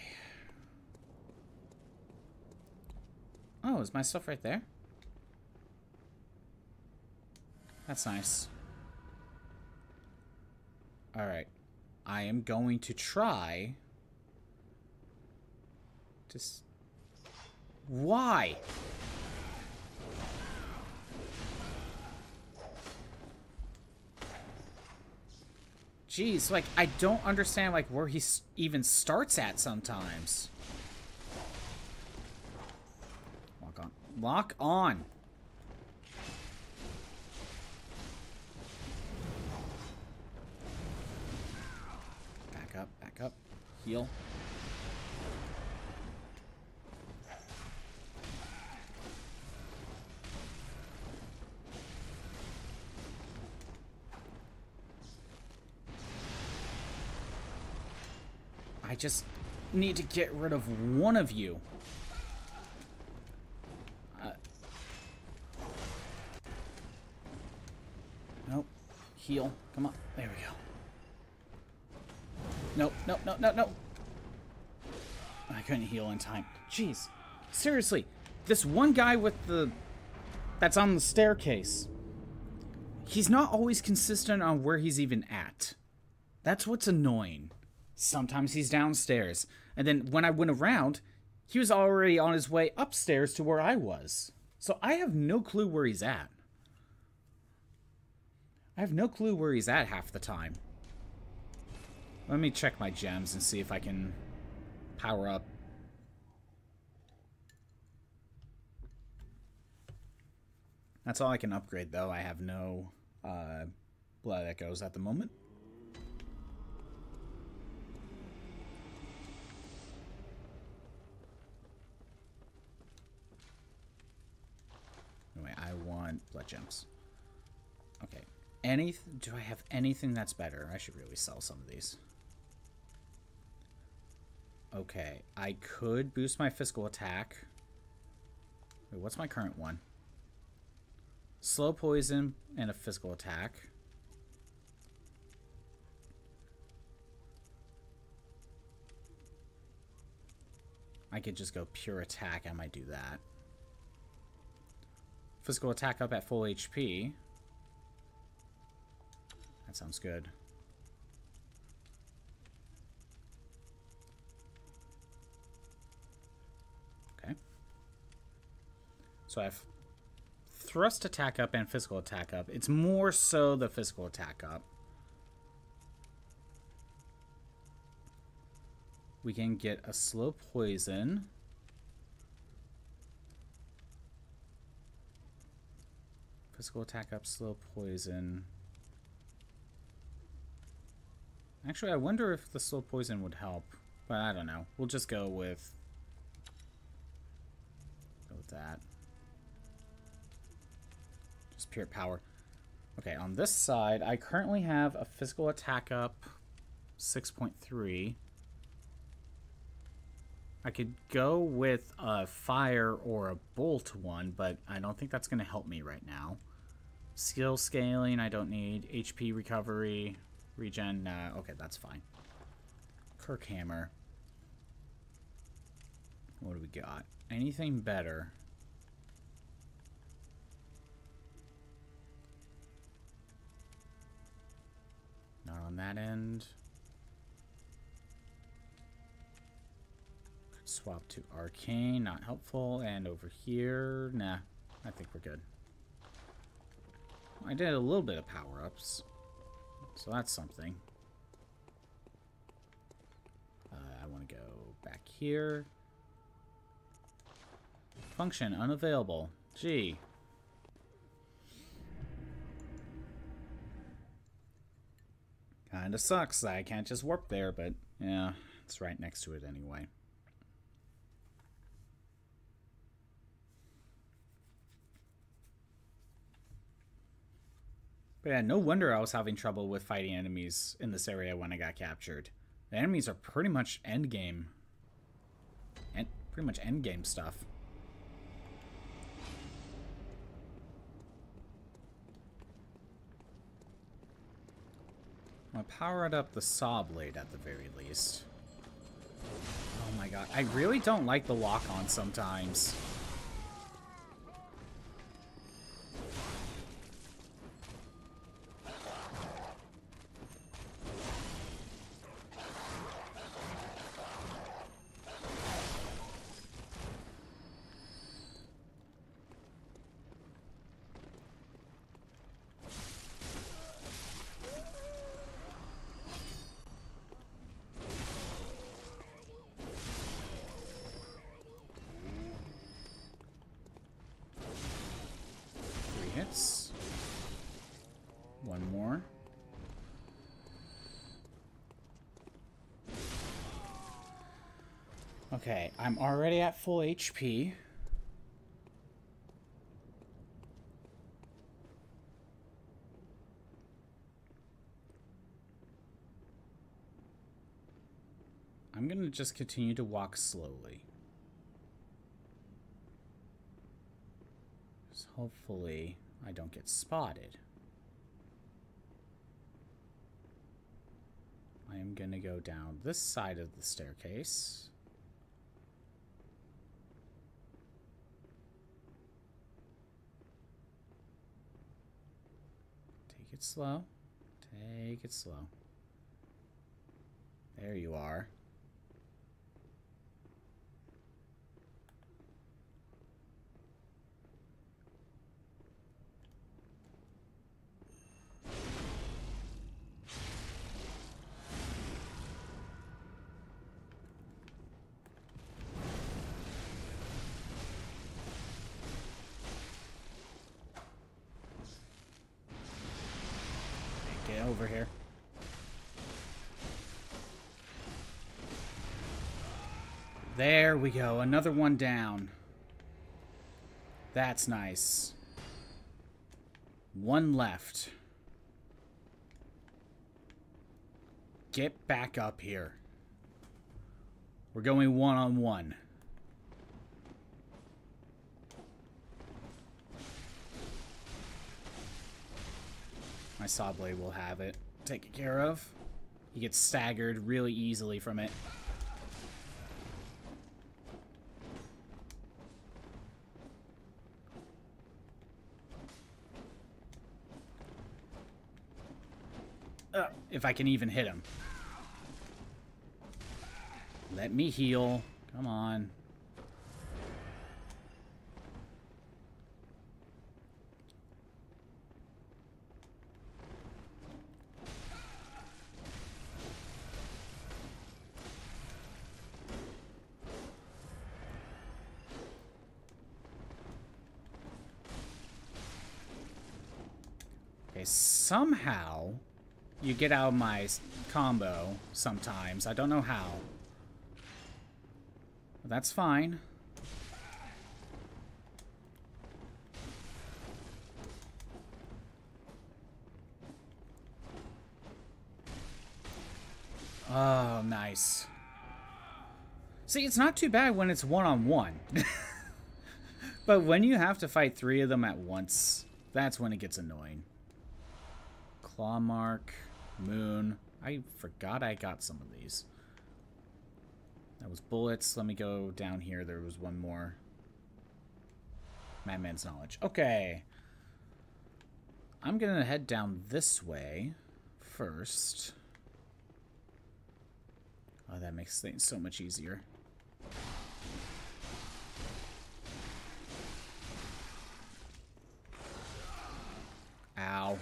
Oh, is my stuff right there? That's nice. Alright. I am going to try... Just... Why? Jeez, like, I don't understand, like, where he even starts at sometimes. Lock on. Lock on! Back up, back up. Heal. I just need to get rid of one of you. Uh, nope. Heal. Come on. There we go. Nope, nope, nope, nope, nope. I couldn't heal in time. Jeez. Seriously. This one guy with the... That's on the staircase. He's not always consistent on where he's even at. That's what's annoying. Sometimes he's downstairs. And then when I went around, he was already on his way upstairs to where I was. So I have no clue where he's at. I have no clue where he's at half the time. Let me check my gems and see if I can power up. That's all I can upgrade, though. I have no uh, blood echoes at the moment. Anyway, I want blood gems. Okay. Any do I have anything that's better? I should really sell some of these. Okay, I could boost my physical attack. Wait, what's my current one? Slow poison and a physical attack. I could just go pure attack. I might do that. Physical attack up at full HP. That sounds good. Okay. So I have thrust attack up and physical attack up. It's more so the physical attack up. We can get a slow poison. Physical attack up, slow poison. Actually, I wonder if the slow poison would help. But I don't know. We'll just go with... Go with that. Just pure power. Okay, on this side, I currently have a physical attack up 6.3. I could go with a fire or a bolt one, but I don't think that's going to help me right now. Skill scaling, I don't need. HP recovery, regen, okay, that's fine. Kirkhammer. What do we got? Anything better? Not on that end. Swap to arcane, not helpful. And over here, nah, I think we're good. I did a little bit of power-ups. So that's something. Uh, I want to go back here. Function unavailable. Gee. Kinda sucks. I can't just warp there, but yeah, it's right next to it anyway. But yeah, no wonder I was having trouble with fighting enemies in this area when I got captured. The enemies are pretty much endgame. And pretty much endgame stuff. I'll power it up the saw blade at the very least. Oh my god, I really don't like the lock-on sometimes. Okay, I'm already at full HP. I'm gonna just continue to walk slowly. So hopefully I don't get spotted. I am gonna go down this side of the staircase. Take it slow. Take it slow. There you are. Get over here. There we go. Another one down. That's nice. One left. Get back up here. We're going one on one. My saw blade will have it taken care of. He gets staggered really easily from it. If I can even hit him. Let me heal. Come on. Somehow you get out of my combo sometimes. I don't know how. But that's fine. Oh, nice. See, it's not too bad when it's one-on-one. but when you have to fight three of them at once, that's when it gets annoying. Claw mark, moon. I forgot I got some of these. That was bullets. Let me go down here. There was one more. Madman's knowledge. Okay. I'm gonna head down this way first. Oh, that makes things so much easier. Ow.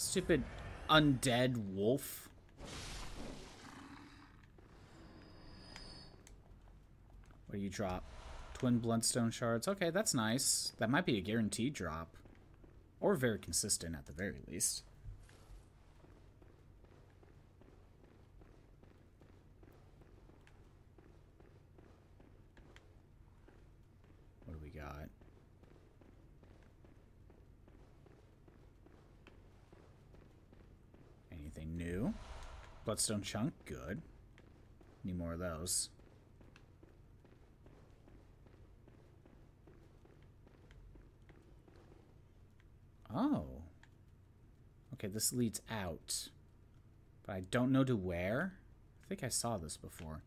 Stupid undead wolf. What do you drop? Twin bloodstone shards. Okay, that's nice. That might be a guaranteed drop. Or very consistent at the very least. What do we got? Bloodstone chunk, good. Need more of those. Oh. Okay, this leads out. But I don't know to where. I think I saw this before.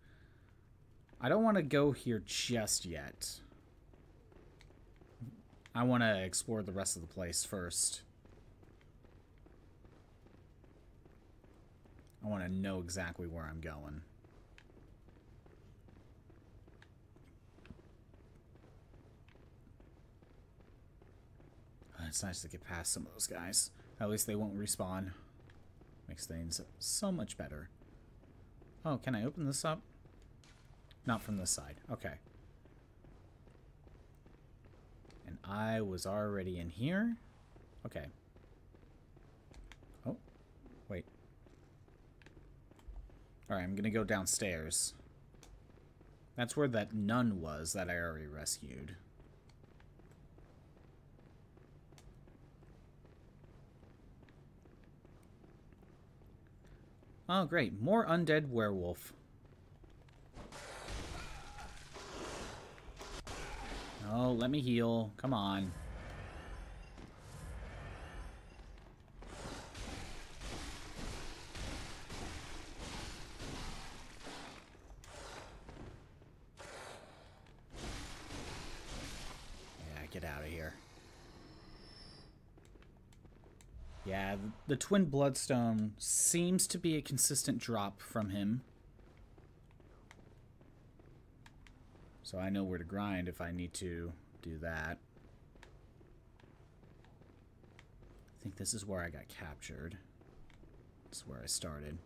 I don't want to go here just yet. I want to explore the rest of the place first. I want to know exactly where I'm going. It's nice to get past some of those guys. At least they won't respawn. Makes things so much better. Oh, can I open this up? Not from this side. Okay. And I was already in here? Okay. Oh. Wait. Alright, I'm gonna go downstairs. That's where that nun was that I already rescued. Oh, great. More undead werewolf. Oh, let me heal. Come on. Yeah, get out of here. Yeah, th- the Twin Bloodstone seems to be a consistent drop from him. So I know where to grind if I need to do that. I think this is where I got captured. This is where I started.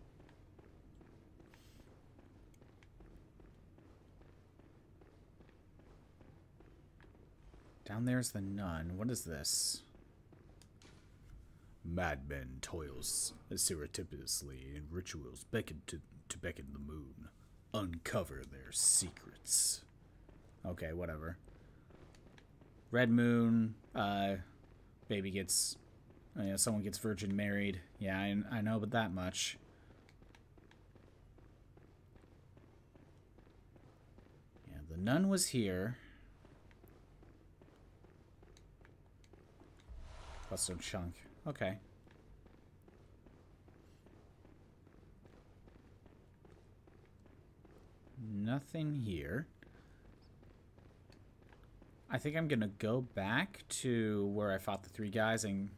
Down there's the nun. What is this? Madmen toils surreptitiously in rituals beckon to, to beckon the moon. Uncover their secrets. Okay, whatever. Red moon, uh, baby gets, uh, yeah, someone gets virgin married. Yeah, I, I know but that much. Yeah, the nun was here. Custom chunk. Okay. Nothing here. I think I'm gonna go back to where I fought the three guys and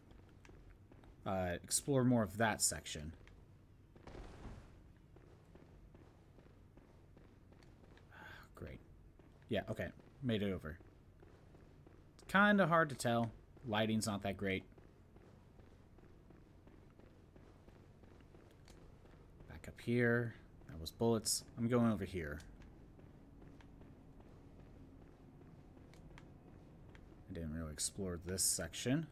uh, explore more of that section. Great. Yeah, okay. Made it over. It's kind of hard to tell. Lighting's not that great. Back up here. That was bullets. I'm going over here. I didn't really explore this section.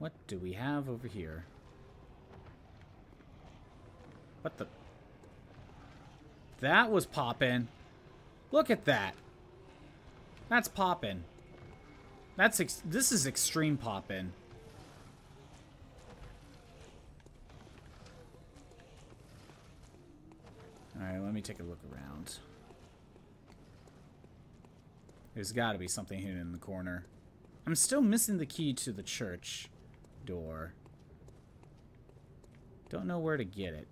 What do we have over here? What the? That was popping. Look at that. That's popping. That's this is extreme poppin'. Alright, let me take a look around. There's got to be something hidden in the corner. I'm still missing the key to the church door. Don't know where to get it.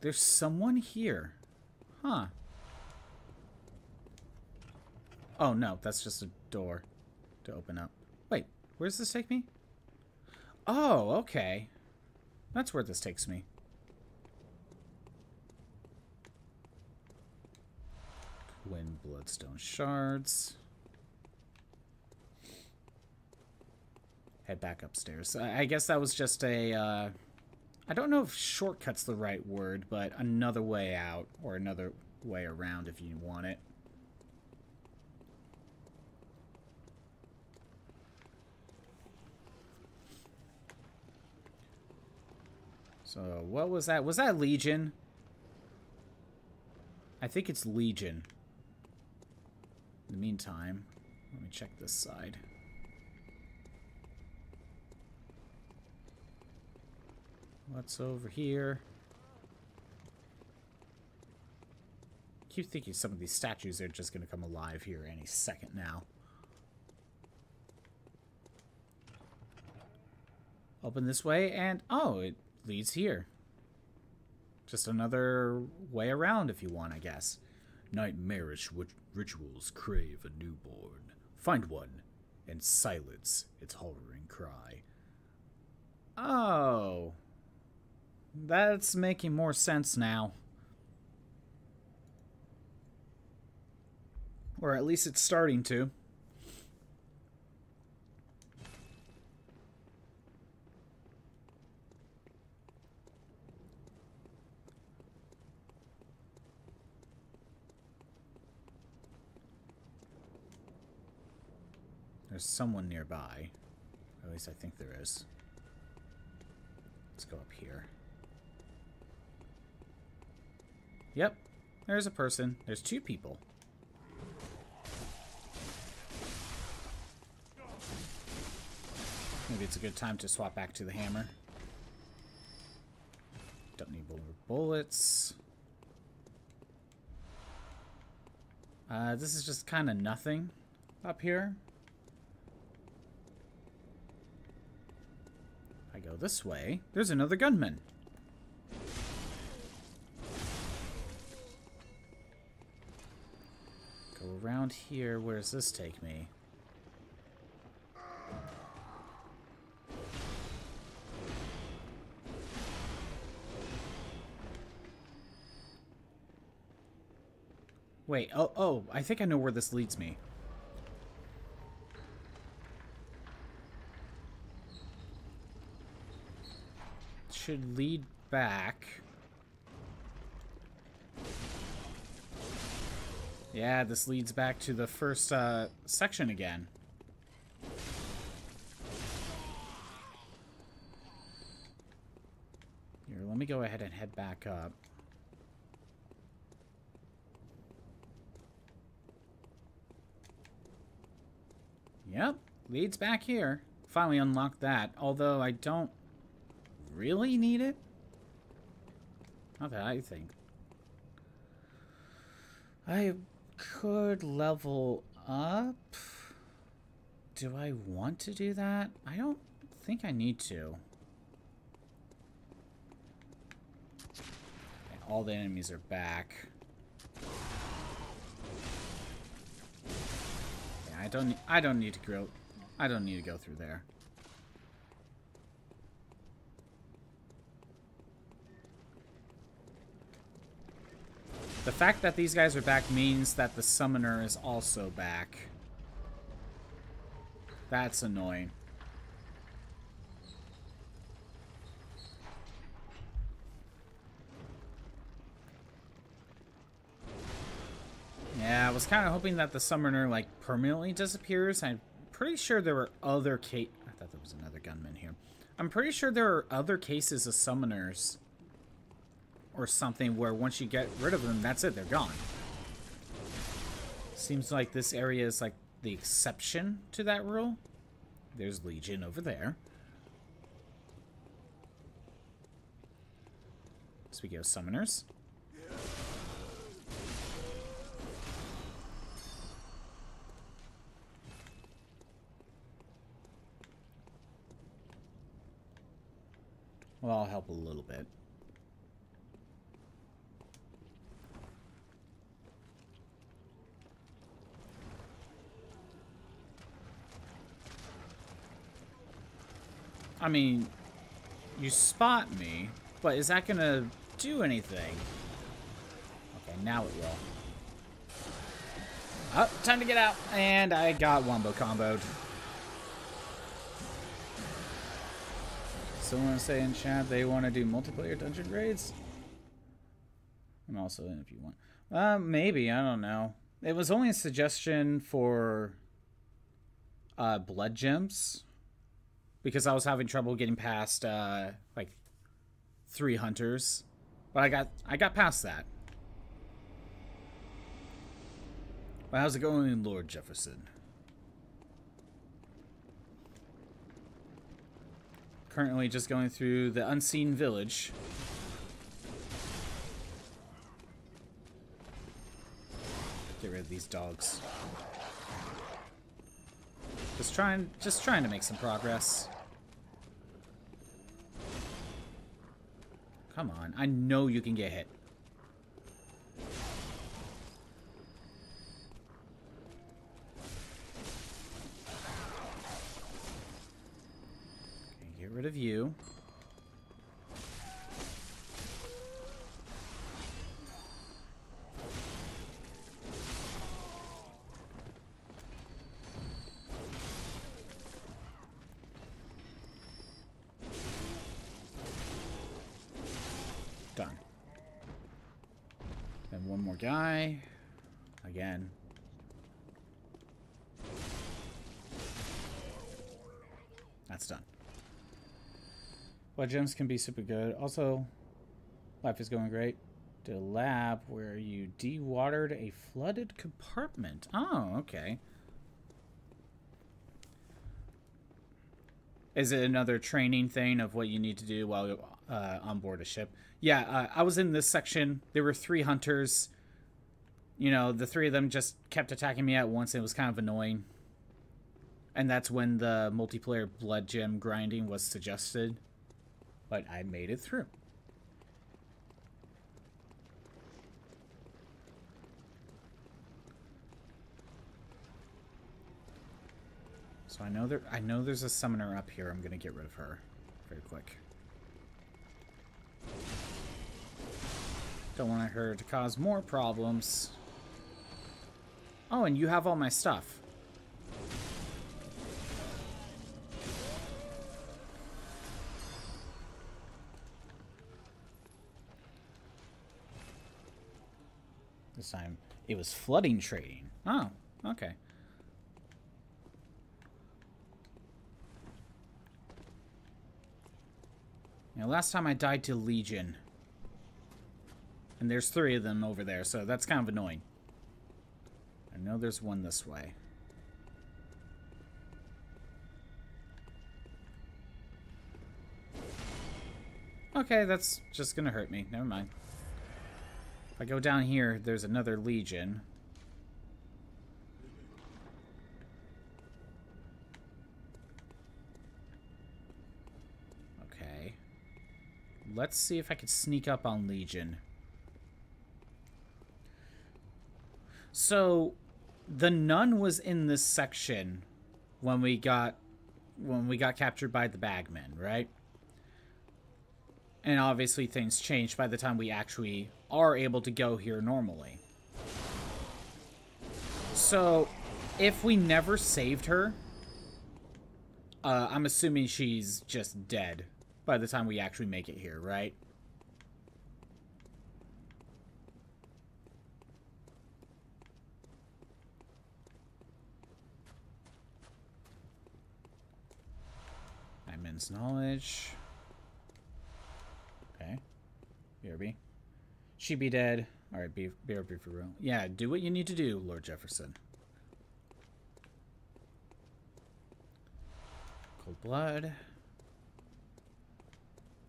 There's someone here. Huh. Oh, no. That's just a door to open up. Wait, where does this take me? Oh, okay. That's where this takes me. Twin bloodstone shards. Head back upstairs. I I guess that was just a, uh, I don't know if shortcut's the right word, but another way out, or another way around if you want it. So, what was that? Was that Legion? I think it's Legion. In the meantime, let me check this side. What's over here? keep thinking some of these statues are just going to come alive here any second now. Open this way, and oh, it leads here. Just another way around if you want, I guess. Nightmarish rituals crave a newborn. Find one and silence its hovering cry. Oh. That's making more sense now. Or at least it's starting to. There's someone nearby. At least I think there is. Let's go up here. Yep, there's a person. There's two people. Maybe it's a good time to swap back to the hammer. Don't need more bullets. Uh, this is just kind of nothing up here. I go this way. There's another gunman. Go around here. Where does this take me? Wait, oh, oh, I think I know where this leads me. Should lead back. Yeah, this leads back to the first uh, section again. Here, let me go ahead and head back up. Yep, leads back here. Finally unlocked that, although I don't really need it? Not that I think. I could level up. Do I want to do that? I don't think I need to. Okay, all the enemies are back. I don't. I don't need to go. I don't need to go through there. The fact that these guys are back means that the summoner is also back. That's annoying. Yeah, I was kind of hoping that the summoner, like, permanently disappears. I'm pretty sure there were other case... I thought there was another gunman here. I'm pretty sure there are other cases of summoners or something where once you get rid of them, that's it, they're gone. Seems like this area is like the exception to that rule. There's Legion over there. Speaking of summoners. Well, I'll help a little bit. I mean, you spot me, but is that gonna do anything? Okay, now it will. Oh, time to get out. And I got Wombo comboed. Someone say in chat they want to do multiplayer dungeon raids? I'm also in if you want. Uh, maybe. I don't know. It was only a suggestion for uh, blood gems because I was having trouble getting past uh, like three hunters, but I got I got past that. Well, how's it going, Lord Jefferson? Currently just going through the unseen village. Get rid of these dogs. Just trying, just trying to make some progress. Come on, I know you can get hit. Okay, get rid of you. Done. Guy. Again. That's done. Well, gems can be super good. Also, life is going great. Did a lab where you dewatered a flooded compartment. Oh, okay. Is it another training thing of what you need to do while you're uh, on board a ship? Yeah, uh, I was in this section. There were three hunters. You know, the three of them just kept attacking me at once. And it was kind of annoying. And that's when the multiplayer blood gem grinding was suggested. But I made it through. So I know there I know there's a summoner up here. I'm gonna get rid of her very quick. Don't want her to cause more problems. Oh, and you have all my stuff. This time it was flooding trading. Oh, okay. Now, last time I died to Legion. And there's three of them over there, so that's kind of annoying. Know there's one this way. Okay, that's just gonna hurt me. Never mind. If I go down here, there's another Legion. Okay. Let's see if I can sneak up on Legion. So, the nun was in this section when we got when we got captured by the bagmen, right? And obviously things changed by the time we actually are able to go here normally. So, if we never saved her, uh, I'm assuming she's just dead by the time we actually make it here, right? Immense knowledge. Okay. BRB. She be dead. Alright, BRB for real. Yeah, do what you need to do, Lord Jefferson. Cold blood.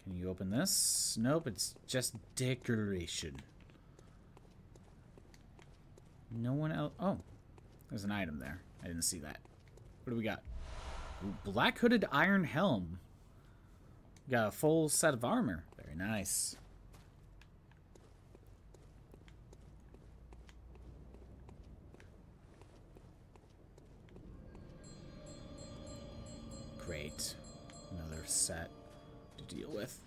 Can you open this? Nope, it's just decoration. No one else. Oh, there's an item there. I didn't see that. What do we got? Black hooded iron helm. Got a full set of armor. Very nice. Great. Another set to deal with.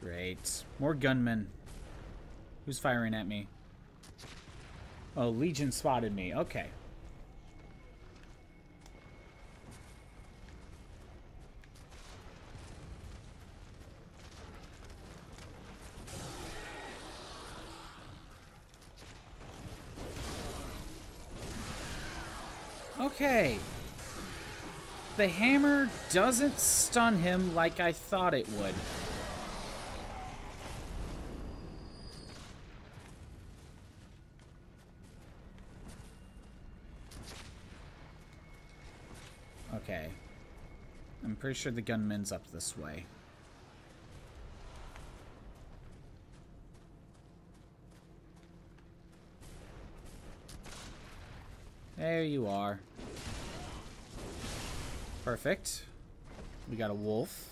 Great. More gunmen. Who's firing at me? Oh, Legion spotted me. Okay. Okay. The hammer doesn't stun him like I thought it would. Okay. I'm pretty sure the gunman's up this way. There you are. Perfect. We got a wolf.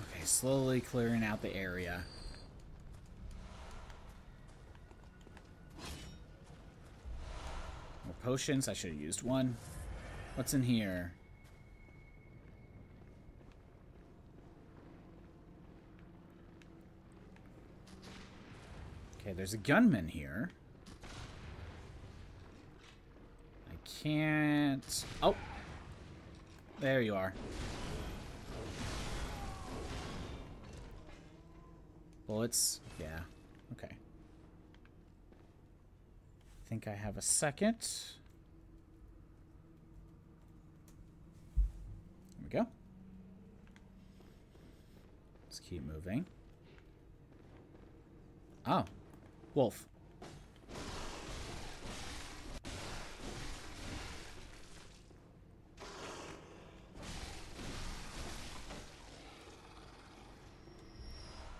Okay, slowly clearing out the area. More potions. I should have used one. What's in here? Okay, there's a gunman here. I can't... Oh! There you are. Bullets? Yeah. Okay. I think I have a second. There we go. Let's keep moving. Oh. Wolf.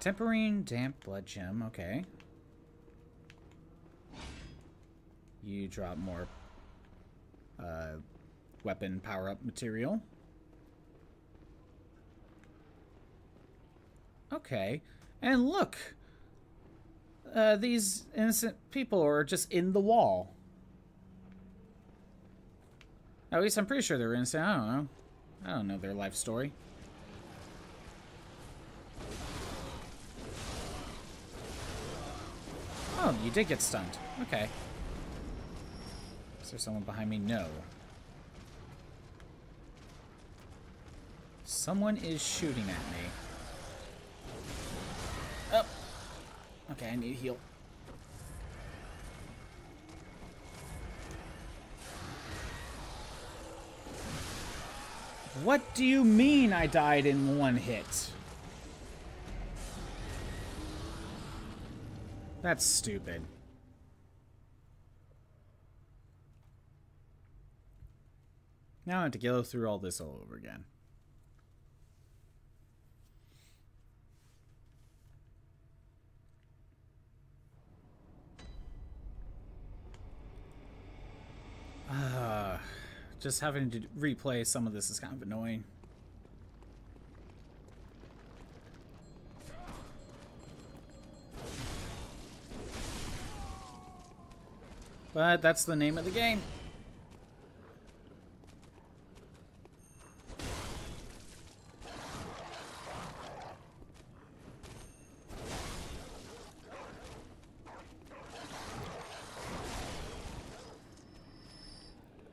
Tempering damp blood gem, okay. You drop more uh, weapon power-up material. Okay. And look! Uh, these innocent people are just in the wall. At least I'm pretty sure they're innocent. I don't know. I don't know their life story. Oh, you did get stunned. Okay. Is there someone behind me? No. Someone is shooting at me. Okay, I need a heal. What do you mean I died in one hit? That's stupid. Now I have to go through all this all over again. Uh, just having to replay some of this is kind of annoying. But that's the name of the game.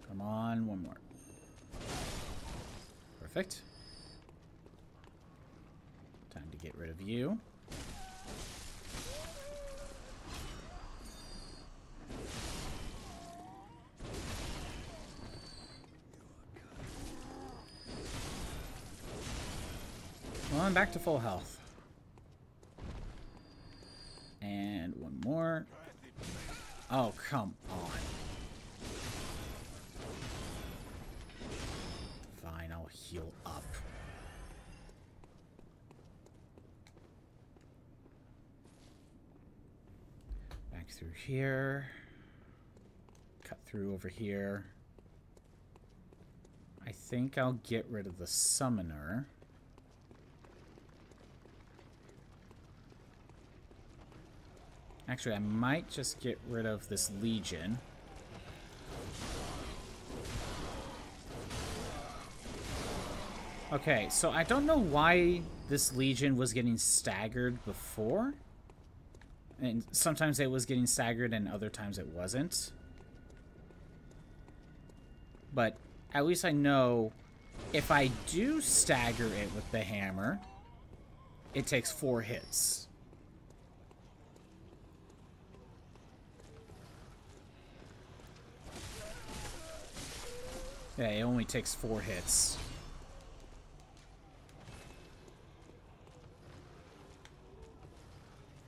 Come on, one more. Perfect. Time to get rid of you. Well, I'm back to full health. And one more. Oh, come on. Fine, I'll heal up. Back through here. Cut through over here. I think I'll get rid of the summoner. Actually, I might just get rid of this Legion. Okay, so I don't know why this Legion was getting staggered before. And sometimes it was getting staggered and other times it wasn't. But at least I know if I do stagger it with the hammer, it takes four hits. Yeah, it only takes four hits.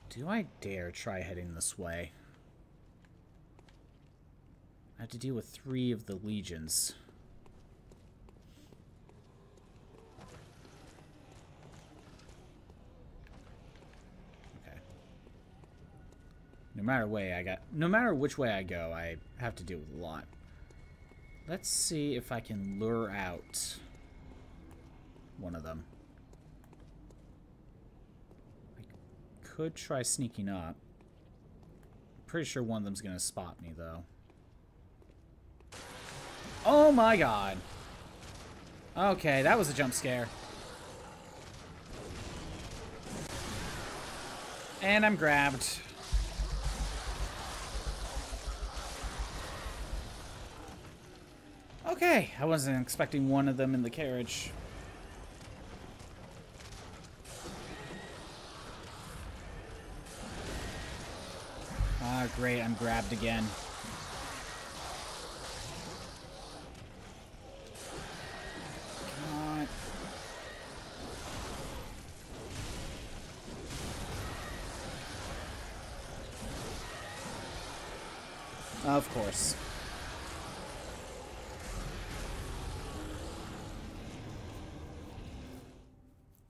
Do I dare try heading this way? I have to deal with three of the legions. Okay. No matter way I got, no matter which way I go, I have to deal with a lot. Let's see if I can lure out one of them. I could try sneaking up. Pretty sure one of them's gonna spot me though. Oh my god. Okay, that was a jump scare. And I'm grabbed. Okay, I wasn't expecting one of them in the carriage. Ah, great, I'm grabbed again. Of course.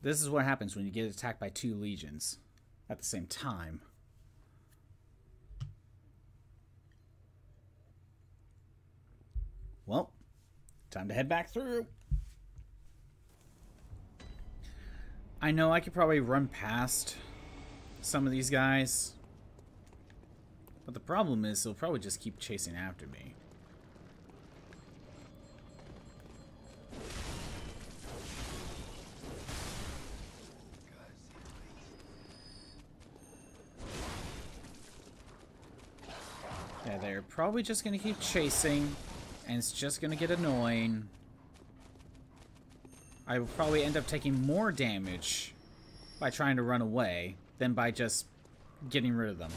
This is what happens when you get attacked by two legions at the same time. Well, time to head back through. I know I could probably run past some of these guys. But the problem is they'll probably just keep chasing after me. Probably just going to keep chasing, and it's just going to get annoying. I will probably end up taking more damage by trying to run away than by just getting rid of them.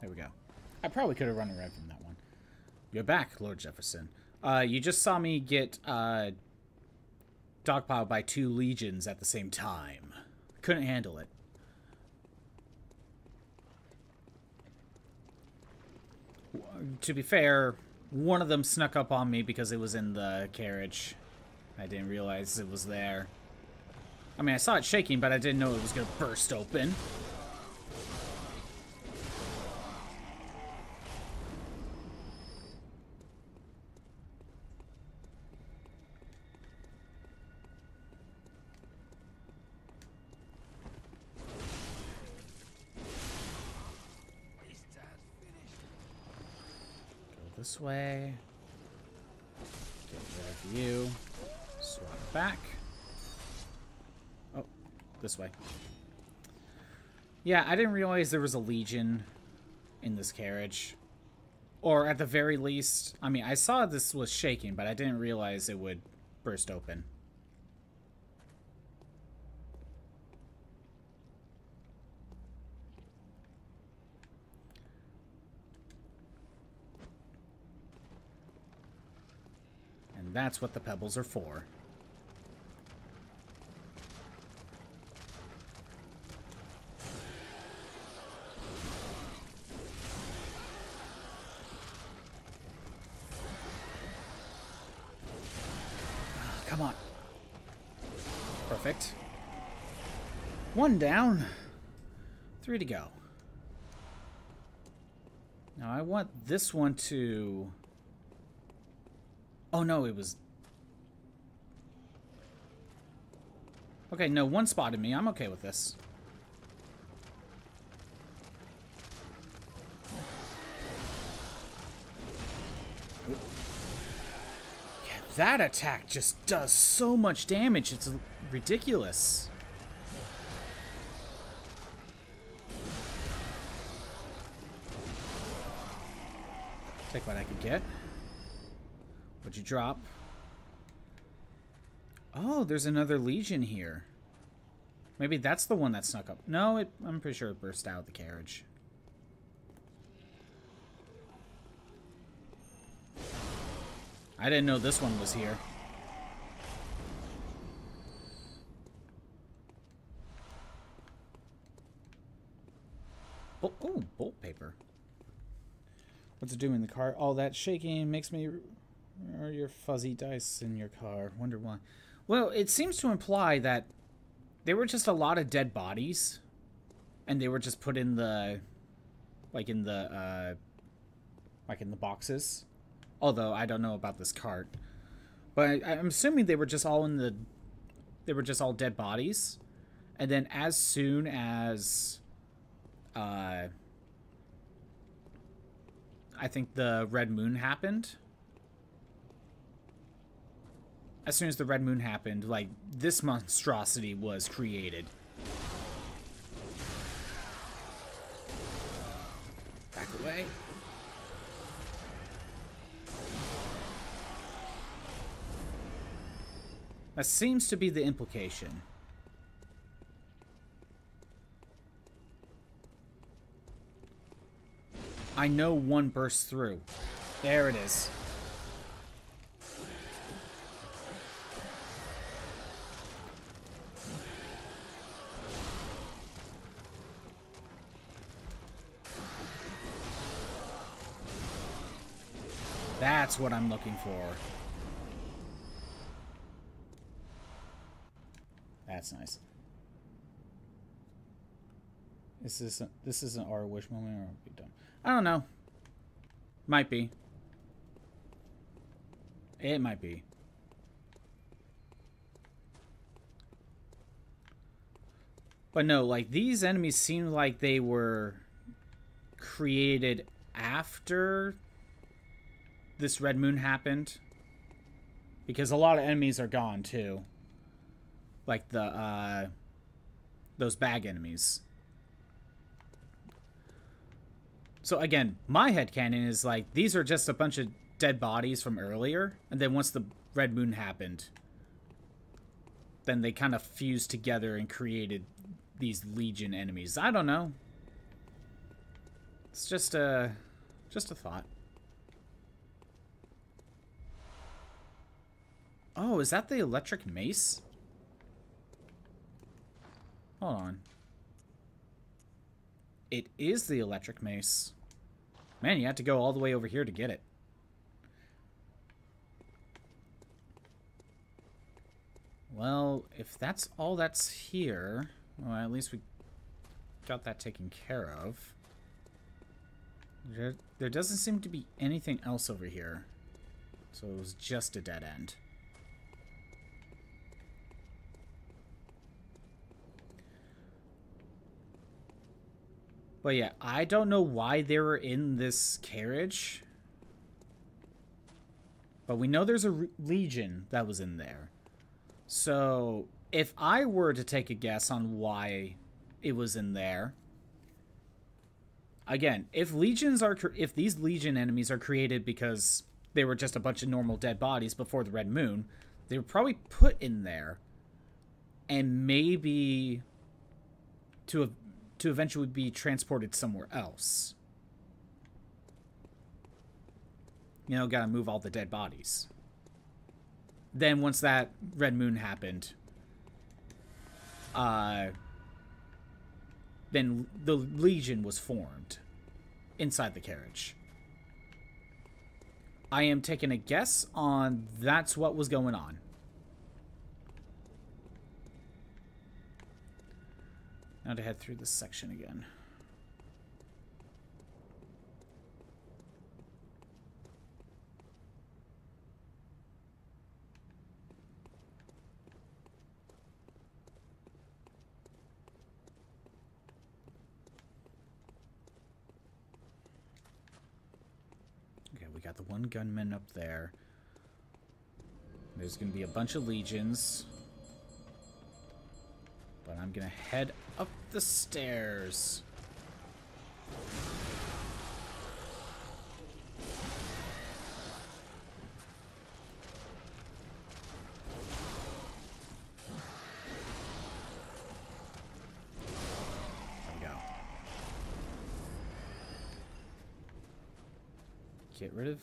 There we go. I probably could have run away from that one. You're back, Lord Jefferson. Uh, you just saw me get uh, dogpiled by two legions at the same time. Couldn't handle it. To be fair, one of them snuck up on me because it was in the carriage. I didn't realize it was there. I mean, I saw it shaking, but I didn't know it was going to burst open. Go this way. Get rid of you. Swap back. Oh, this way. Yeah, I didn't realize there was a legion in this carriage. Or at the very least, I mean, I saw this was shaking, but I didn't realize it would burst open. That's what the pebbles are for. Ah, come on. Perfect. One down. Three to go. Now I want this one to... Oh no, it was... Okay, no, one spotted me. I'm okay with this. That attack just does so much damage. It's ridiculous. Take what I could get. What'd you drop? Oh, there's another Legion here. Maybe that's the one that snuck up. No, it, I'm pretty sure it burst out of the carriage. I didn't know this one was here. Oh, bolt paper. What's it doing? in The car, all that shaking makes me or your fuzzy dice in your car. Wonder why. Well, it seems to imply that there were just a lot of dead bodies. And they were just put in the... Like in the, uh... Like in the boxes. Although, I don't know about this cart. But I'm assuming they were just all in the... They were just all dead bodies. And then as soon as... Uh... I think the red moon happened. As soon as the red moon happened, like, this monstrosity was created. Back away. That seems to be the implication. I know one burst through. There it is. That's what I'm looking for. That's nice. This Is this a, this is an our wish moment or done? I don't know. Might be. It might be. But no, like these enemies seem like they were created after this red moon happened. Because a lot of enemies are gone too. Like the uh those bag enemies. So again, my head canon is like these are just a bunch of dead bodies from earlier, and then once the red moon happened, then they kind of fused together and created these legion enemies. I don't know. It's just a just a thought. Oh, is that the electric mace? Hold on. It is the electric mace. Man, you had to go all the way over here to get it. Well, if that's all that's here, well, at least we got that taken care of. There, there doesn't seem to be anything else over here. So it was just a dead end. But yeah, I don't know why they were in this carriage. But we know there's a legion that was in there. So if I were to take a guess on why it was in there, again, if legions are if these legion enemies are created because they were just a bunch of normal dead bodies before the red moon, they were probably put in there and maybe to to eventually be transported somewhere else. You know, gotta move all the dead bodies. Then once that red moon happened, uh, then the Legion was formed inside the carriage. I am taking a guess on that's what was going on. Now to head through this section again. Okay, we got the one gunman up there. There's going to be a bunch of legions. I'm gonna head up the stairs. Get rid of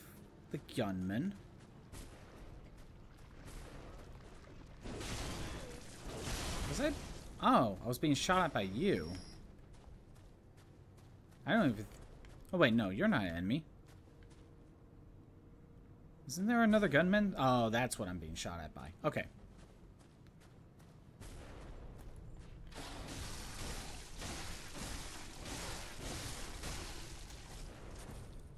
the gunman. I was being shot at by you. I don't even... Oh, wait, no, you're not an enemy. Isn't there another gunman? Oh, that's what I'm being shot at by. Okay.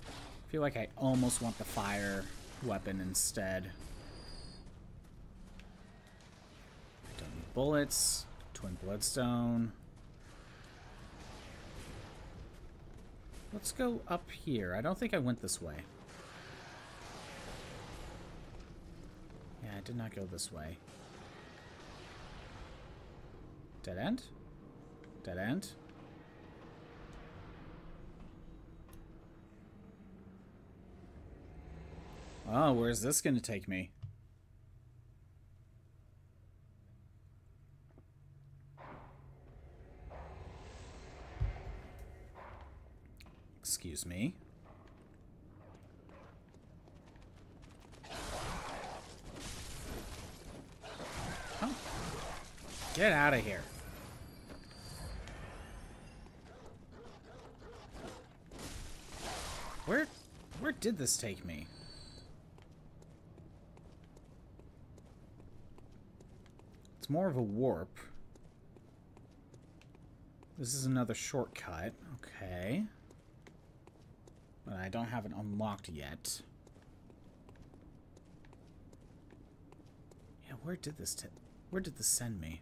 I feel like I almost want the fire weapon instead. I don't need bullets. Twin bloodstone. Let's go up here. I don't think I went this way. Yeah, I did not go this way. Dead end? Dead end? Oh, where's this going to take me? Excuse me. Oh. Get out of here. Where where did this take me? It's more of a warp. This is another shortcut. Okay. I don't have it unlocked yet. Yeah, where did this where did this send me?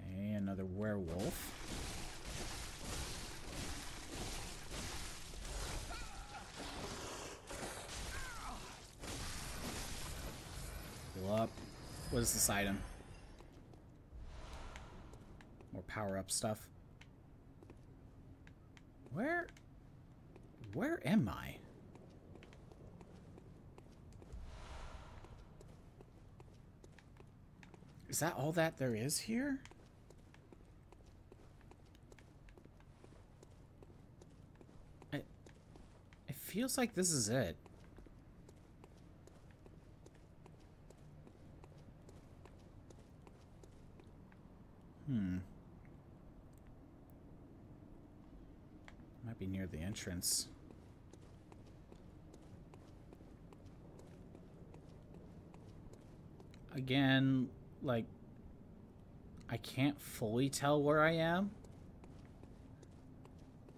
Okay, another werewolf. What is this item? More power-up stuff. Where... Where am I? Is that all that there is here? I... It feels like this is it. Hmm. Might be near the entrance. Again, like, I can't fully tell where I am.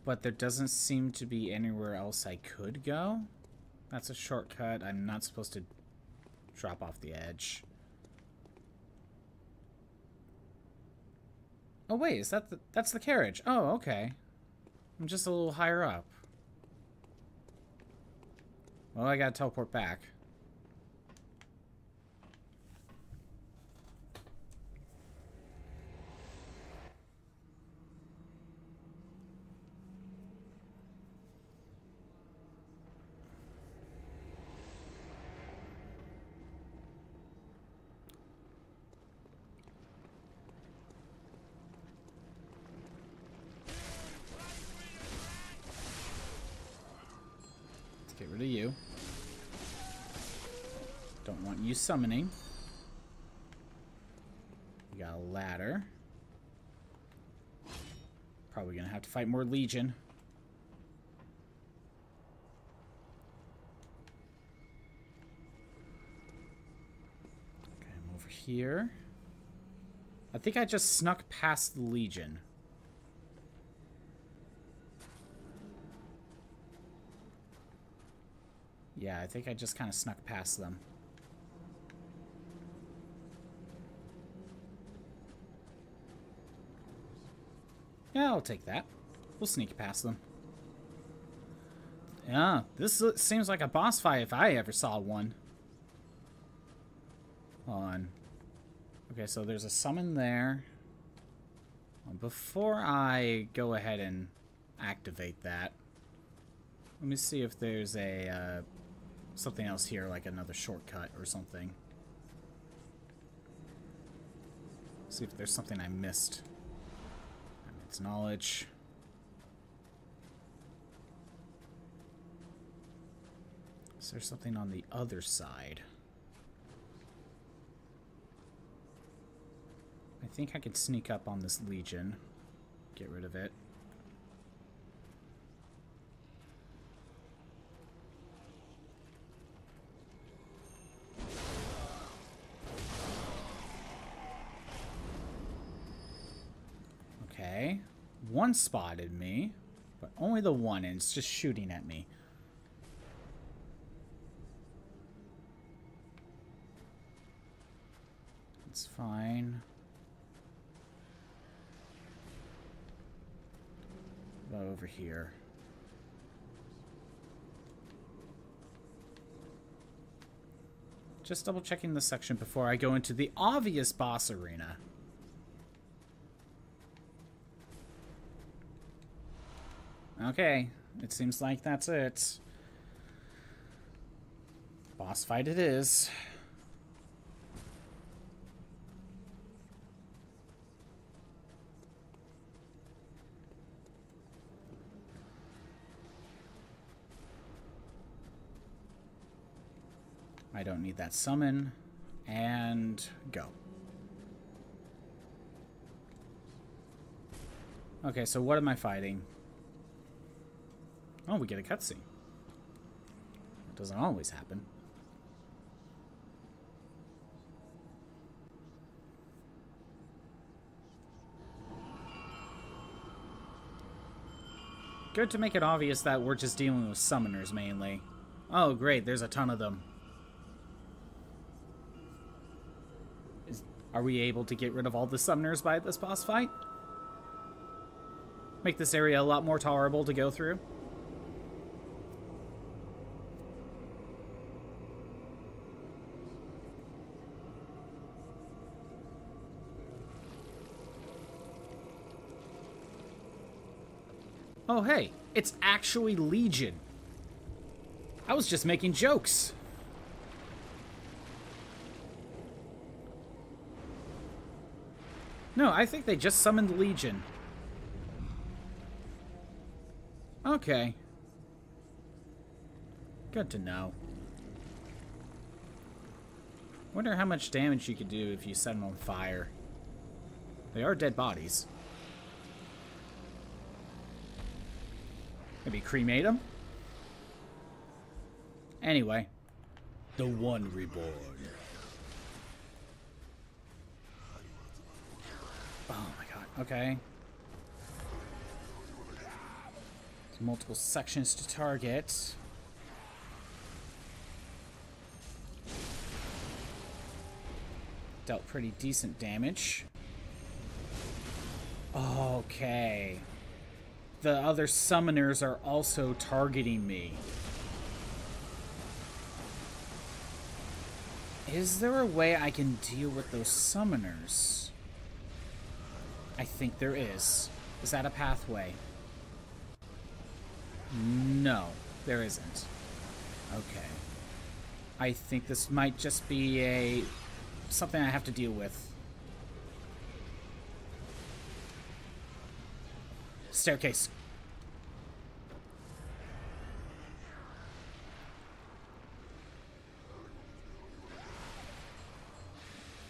But there doesn't seem to be anywhere else I could go. That's a shortcut. I'm not supposed to drop off the edge. Oh wait, is that the, that's the carriage? Oh, okay. I'm just a little higher up. Well, I gotta teleport back. Get rid of you. Don't want you summoning. We got a ladder. Probably gonna have to fight more Legion. Okay, I'm over here. I think I just snuck past the Legion. Yeah, I think I just kind of snuck past them. Yeah, I'll take that. We'll sneak past them. Yeah, this seems like a boss fight if I ever saw one. Hold on. Okay, so there's a summon there. Before I go ahead and activate that, let me see if there's a uh, something else here, like another shortcut or something. See if there's something I missed. Knowledge. Is there something on the other side? I think I could sneak up on this legion. Get rid of it. One spotted me, but only the one, and it's just shooting at me. It's fine. About over here. Just double checking the section before I go into the obvious boss arena. Okay, it seems like that's it. Boss fight it is. I don't need that summon. And go. Okay, so what am I fighting? Oh, we get a cutscene. It doesn't always happen. Good to make it obvious that we're just dealing with summoners mainly. Oh, great, there's a ton of them. Is, are we able to get rid of all the summoners by this boss fight? Make this area a lot more tolerable to go through? Oh, hey, it's actually Legion. I was just making jokes. No, I think they just summoned Legion. Okay. Good to know. Wonder how much damage you could do if you set them on fire. They are dead bodies. Maybe cremate him? Anyway. The One Reborn. Oh my god, okay. There's multiple sections to target. Dealt pretty decent damage. Okay. The other summoners are also targeting me. Is there a way I can deal with those summoners? I think there is. Is that a pathway? No, there isn't. Okay. I think this might just be a... something I have to deal with. Staircase.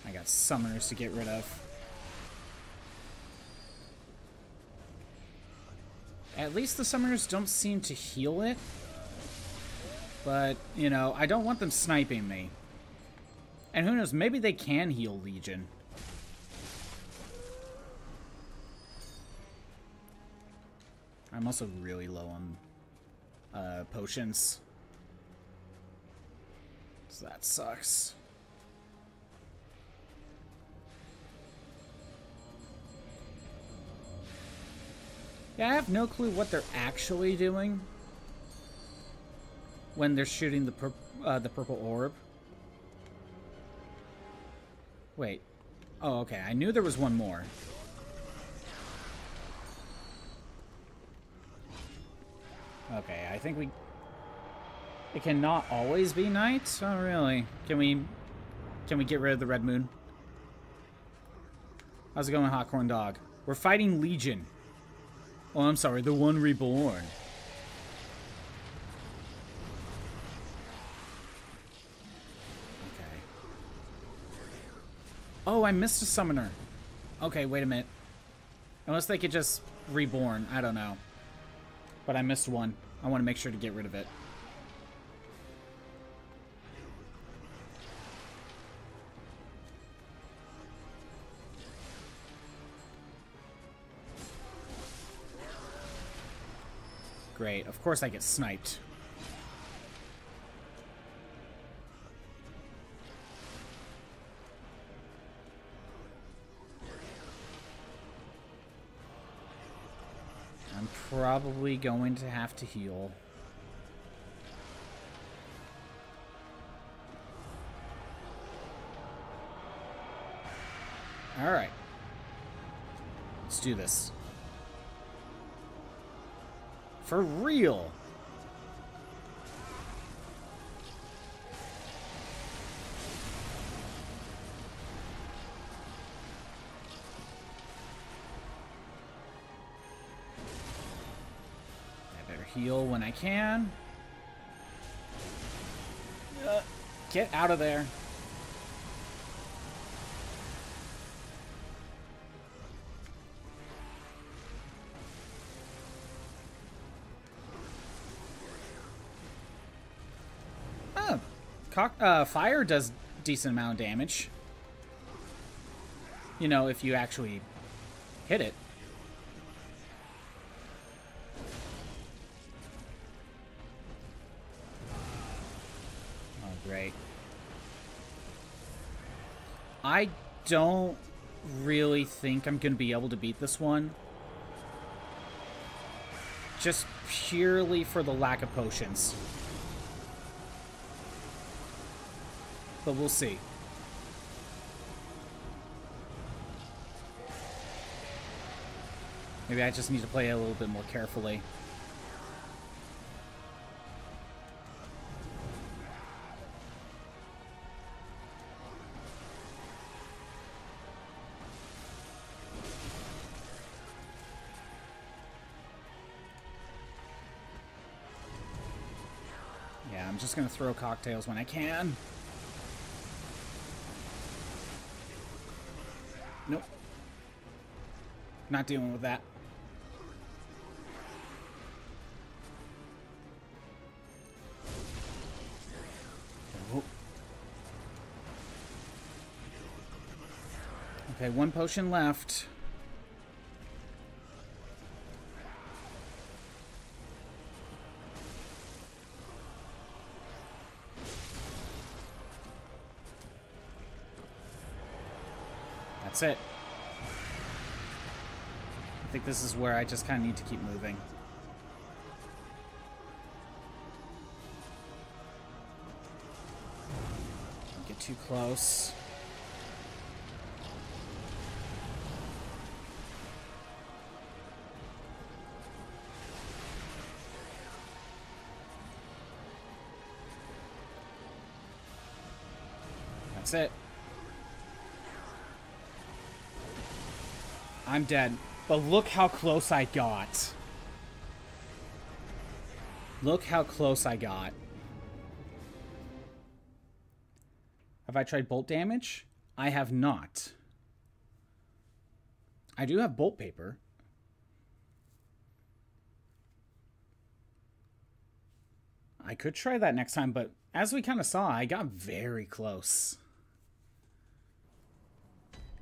I got summoners to get rid of. At least the summoners don't seem to heal it. But, you know, I don't want them sniping me. And who knows, maybe they can heal Legion. I'm also really low on uh, potions. So that sucks. Yeah, I have no clue what they're actually doing when they're shooting the pur uh, the purple orb. Wait. Oh, okay. I knew there was one more. Okay, I think we... It cannot always be night? Oh, really? Can we... Can we get rid of the red moon? How's it going, Hot Corn Dog? We're fighting Legion. Oh, I'm sorry, the one reborn. Okay. Oh, I missed a summoner. Okay, wait a minute. Unless they could just reborn. I don't know. But I missed one. I want to make sure to get rid of it. Great. Of course I get sniped. Probably going to have to heal. Alright. Let's do this. For real. Heal when I can. Uh, get out of there. Oh, cock, uh, fire does decent amount of damage. You know, if you actually hit it. Don't really think I'm going to be able to beat this one. Just purely for the lack of potions. But we'll see. Maybe I just need to play a little bit more carefully. Just gonna throw cocktails when I can. Nope. Not dealing with that. Okay, one potion left. That's it. I think this is where I just kind of need to keep moving. Don't get too close. That's it. I'm dead. But look how close I got. Look how close I got. Have I tried bolt damage? I have not. I do have bolt paper. I could try that next time, but as we kind of saw, I got very close.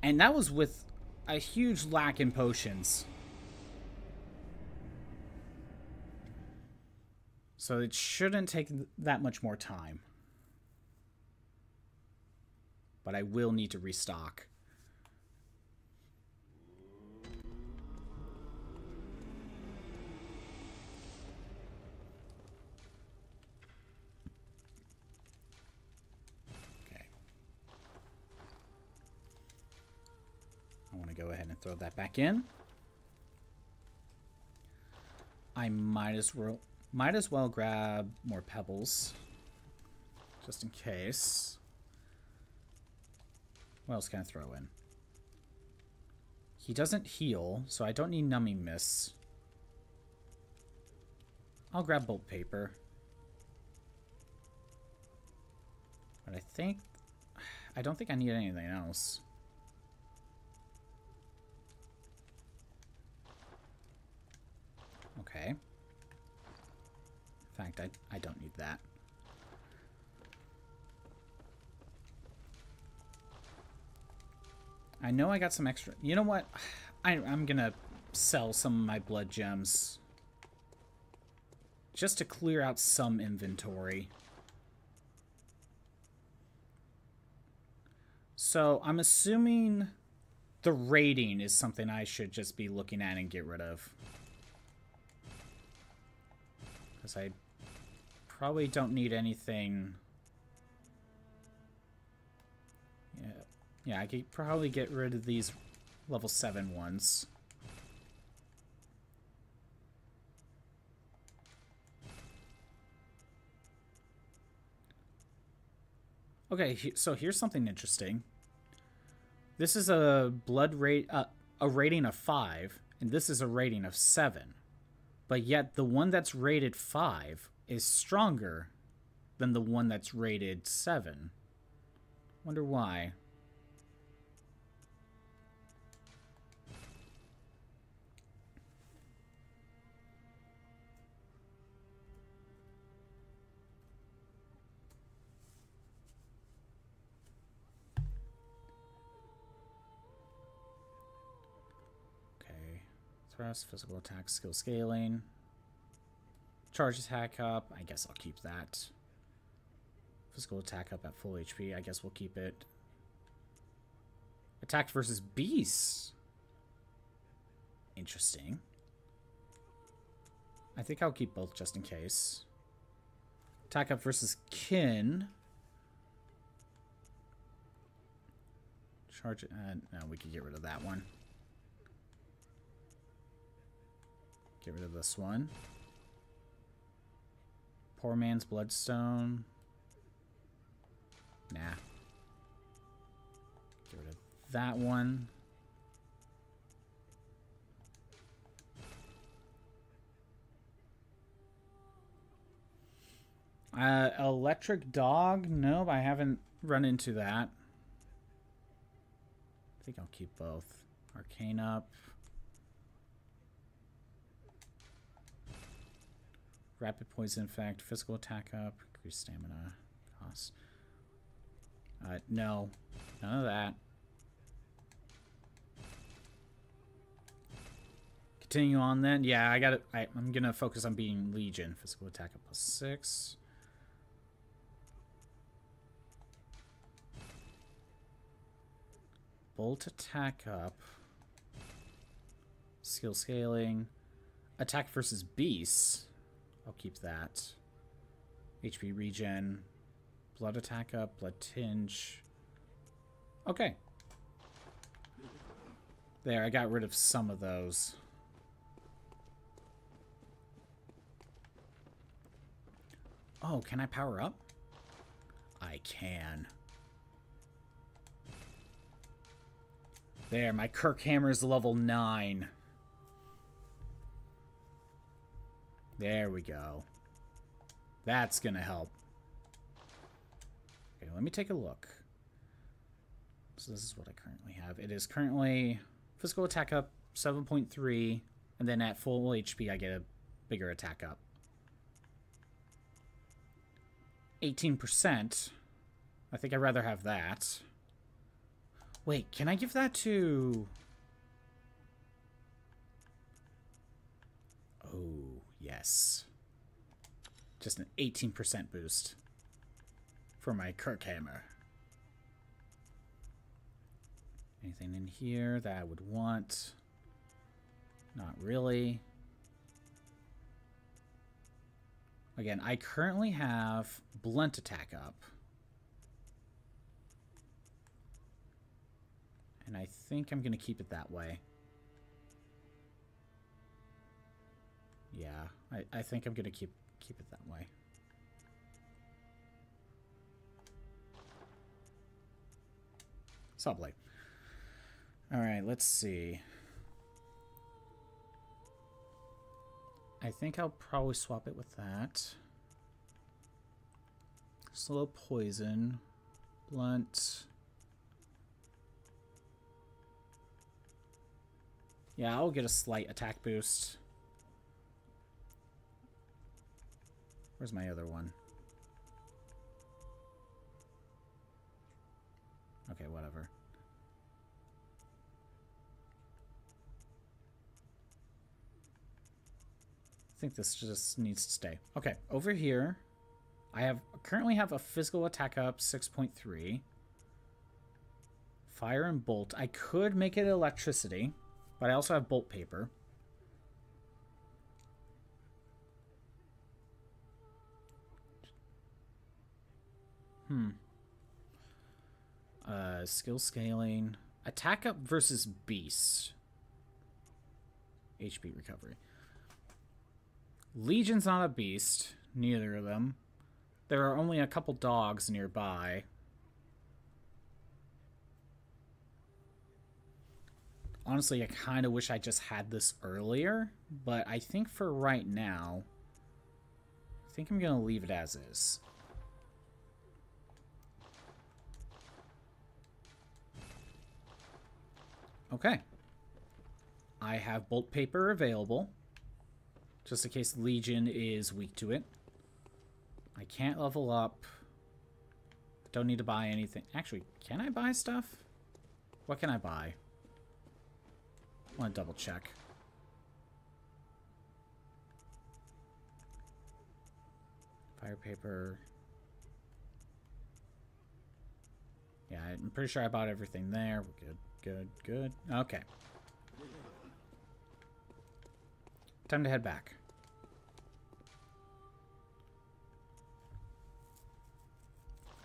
And that was with a huge lack in potions. So it shouldn't take that much more time. But I will need to restock. Go ahead and throw that back in. I might as well might as well grab more pebbles just in case. What else can I throw in? He doesn't heal, so I don't need numbing mist. I'll grab bolt paper. But I think I don't think I need anything else. Okay. In fact, I, I don't need that. I know I got some extra... You know what? I, I'm gonna sell some of my blood gems. Just to clear out some inventory. So, I'm assuming the rating is something I should just be looking at and get rid of. Because I probably don't need anything... Yeah, yeah, I could probably get rid of these level 7 ones. Okay, so here's something interesting. This is a blood rate, uh, a rating of 5, and this is a rating of 7. But yet the one that's rated 5 is stronger than the one that's rated 7. Wonder why. Thrust, physical attack, skill scaling. Charge attack up. I guess I'll keep that. Physical attack up at full HP. I guess we'll keep it. Attack versus beasts. Interesting. I think I'll keep both just in case. Attack up versus kin. Charge. Uh, no, we could get rid of that one. Get rid of this one. Poor man's bloodstone. Nah. Get rid of that one. Uh, electric dog? Nope, I haven't run into that. I think I'll keep both. Arcane up. Rapid poison effect, physical attack up, increased stamina cost. Uh, no, none of that. Continue on then. Yeah, I got it. I'm gonna focus on being Legion. Physical attack up plus six. Bolt attack up. Skill scaling. Attack versus beasts. I'll keep that. HP regen. Blood attack up. Blood tinge. Okay. There, I got rid of some of those. Oh, can I power up? I can. There, my Kirk hammer is level 9. There we go. That's going to help. Okay, let me take a look. So this is what I currently have. It is currently physical attack up 7.3, and then at full HP I get a bigger attack up. 18%. I think I'd rather have that. Wait, can I give that to... Oh. Yes. Just an 18% boost for my Kirk hammer. Anything in here that I would want? Not really. Again, I currently have blunt attack up. And I think I'm going to keep it that way. Yeah, I, I think I'm gonna keep keep it that way. Subblade. Alright, let's see. I think I'll probably swap it with that. Slow poison. Blunt. Yeah, I'll get a slight attack boost Where's my other one? Okay, whatever. I think this just needs to stay. Okay, over here, I have currently have a physical attack up 6.3. Fire and bolt. I could make it electricity, but I also have bolt paper. Hmm. Uh, skill scaling. Attack up versus beast. HP recovery. Legion's not a beast. Neither of them. There are only a couple dogs nearby. Honestly, I kind of wish I just had this earlier, but I think for right now, I think I'm going to leave it as is. Okay. I have bolt paper available, just in case Legion is weak to it. I can't level up. Don't need to buy anything. Actually, can I buy stuff? What can I buy? I want to double check. Fire paper. Yeah, I'm pretty sure I bought everything there. We're good, good, good. Okay. Time to head back.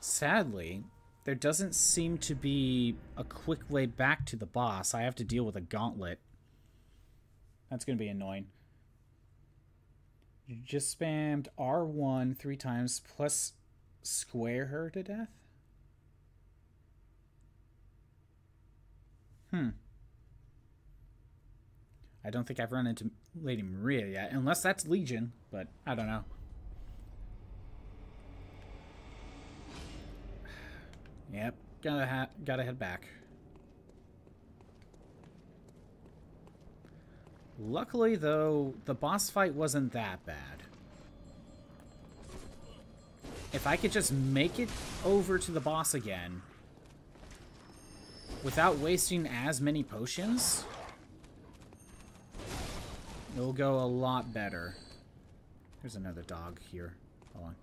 Sadly, there doesn't seem to be a quick way back to the boss. I have to deal with a gauntlet. That's going to be annoying. You just spammed R1 three times plus square her to death? Hmm. I don't think I've run into Lady Maria yet, unless that's Legion, but I don't know. Yep, gotta gotta head back. Luckily, though, the boss fight wasn't that bad. If I could just make it over to the boss again without wasting as many potions, it'll go a lot better. There's another dog here. Hold on.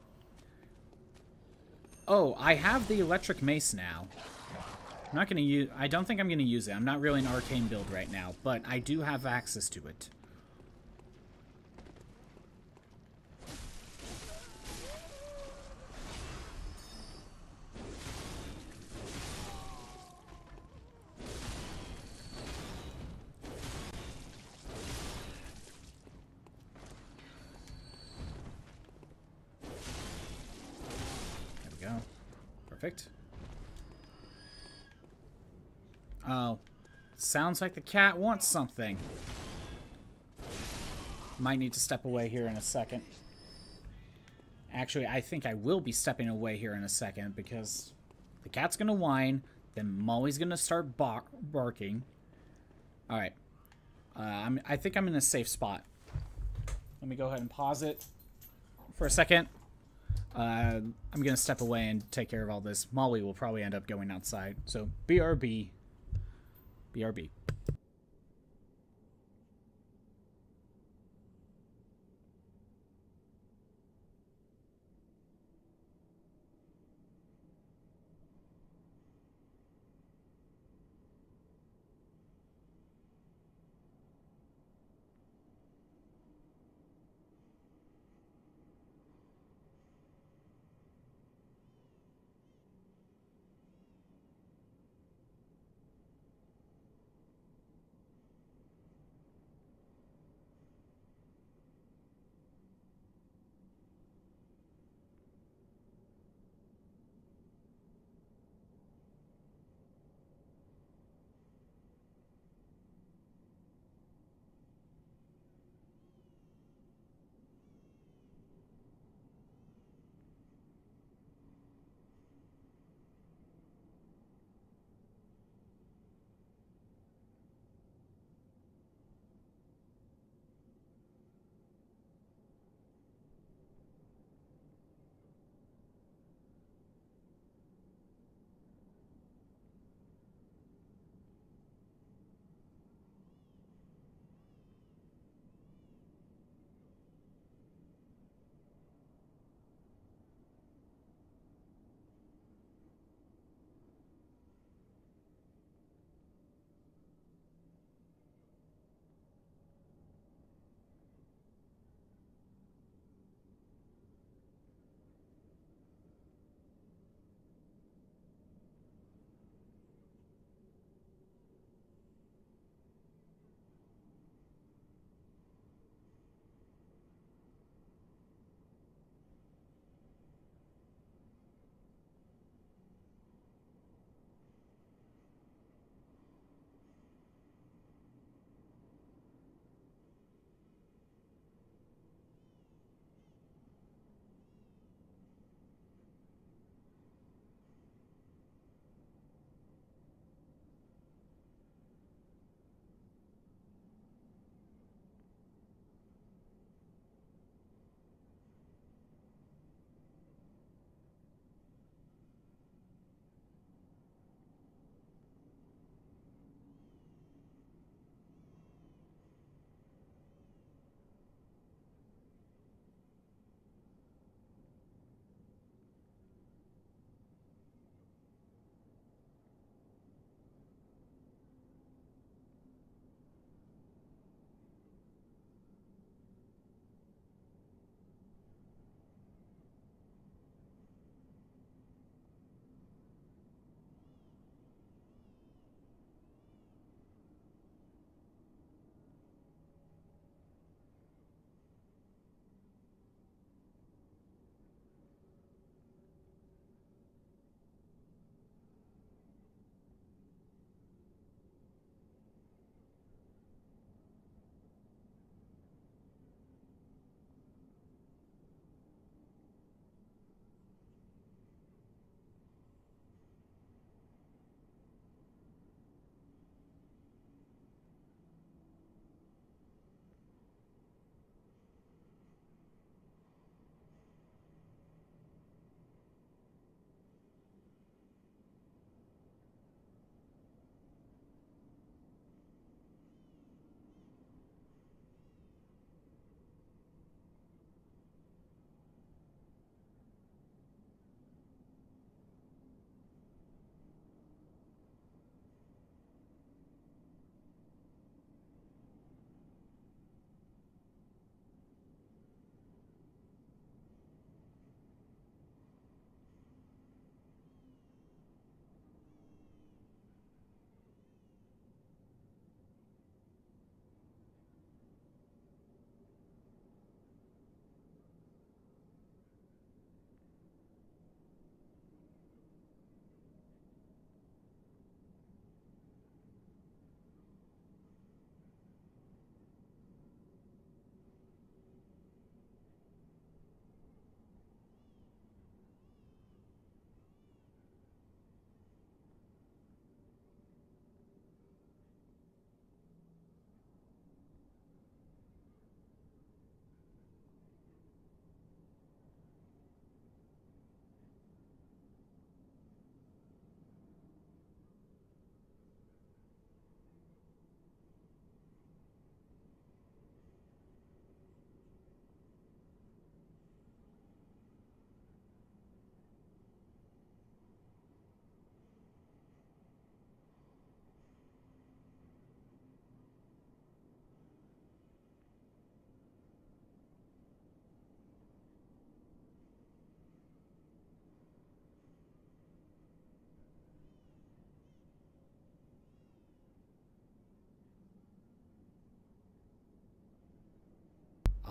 Oh, I have the electric mace now. I'm not going to use... I don't think I'm going to use it. I'm not really an arcane build right now, but I do have access to it. Perfect. Oh. Sounds like the cat wants something. Might need to step away here in a second. Actually, I think I will be stepping away here in a second because the cat's going to whine, then Molly's going to start bar barking. Alright. Uh, I'm, I think I'm in a safe spot. Let me go ahead and pause it for a second. Uh, I'm going to step away and take care of all this. Molly will probably end up going outside. So, BRB. BRB.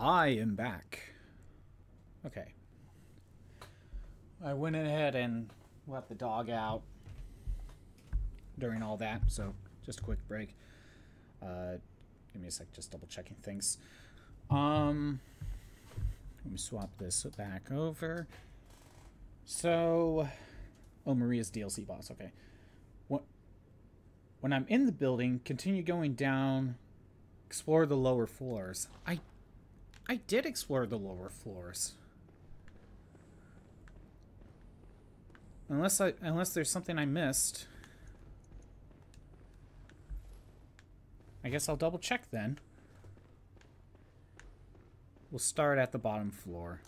I am back. Okay. I went ahead and let the dog out during all that, so just a quick break. Uh, give me a sec, just double checking things. Um, let me swap this back over. So, oh, Maria's DLC boss. Okay. What? When I'm in the building, continue going down. Explore the lower floors. I, I did explore the lower floors. Unless I, unless there's something I missed. I guess I'll double check then. We'll start at the bottom floor.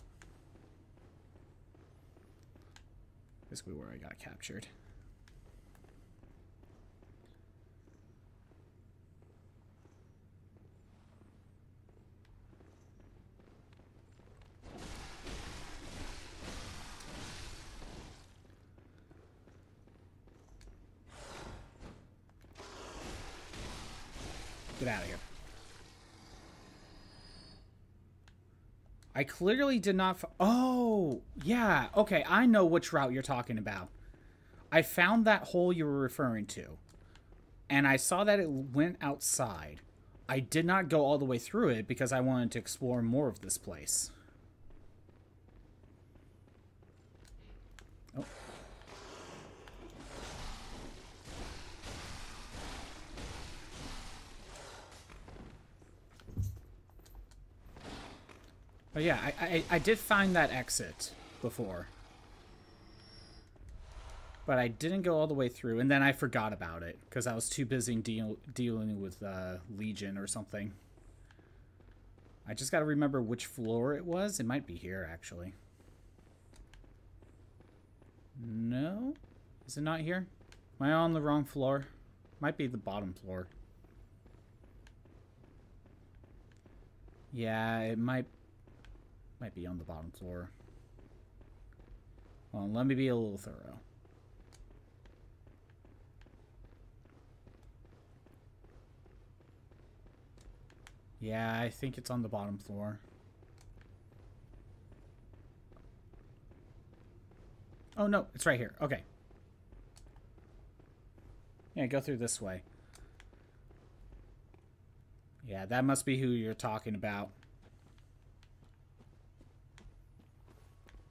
Basically where I got captured. Get out of here. I clearly did not. Oh, yeah. Okay, I know which route you're talking about. I found that hole you were referring to. And I saw that it went outside. I did not go all the way through it because I wanted to explore more of this place. Oh. But yeah, I, I, I did find that exit before. But I didn't go all the way through, and then I forgot about it, because I was too busy deal, dealing with uh, Legion or something. I just gotta remember which floor it was. It might be here, actually. No? Is it not here? Am I on the wrong floor? Might be the bottom floor. Yeah, it might might be on the bottom floor. Well, let me be a little thorough. Yeah, I think it's on the bottom floor. Oh, no, it's right here. Okay. Yeah, go through this way. Yeah, that must be who you're talking about.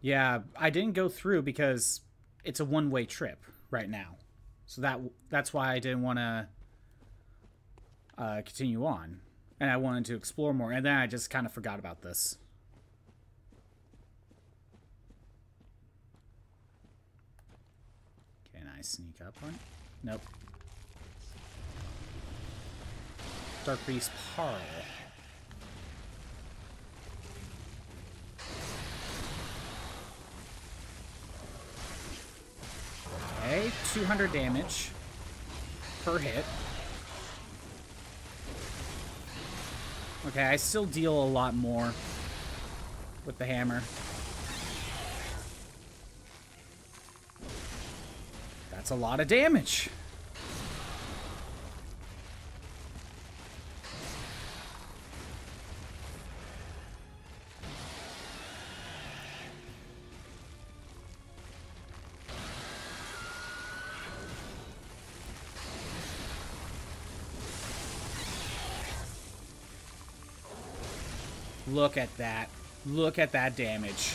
Yeah, I didn't go through because it's a one-way trip right now. So that that's why I didn't want to uh, continue on. And I wanted to explore more. And then I just kind of forgot about this. Can I sneak up on Nope. Dark Beast Paarl. Okay, 200 damage per hit. Okay, I still deal a lot more with the hammer. That's a lot of damage. Look at that. Look at that damage.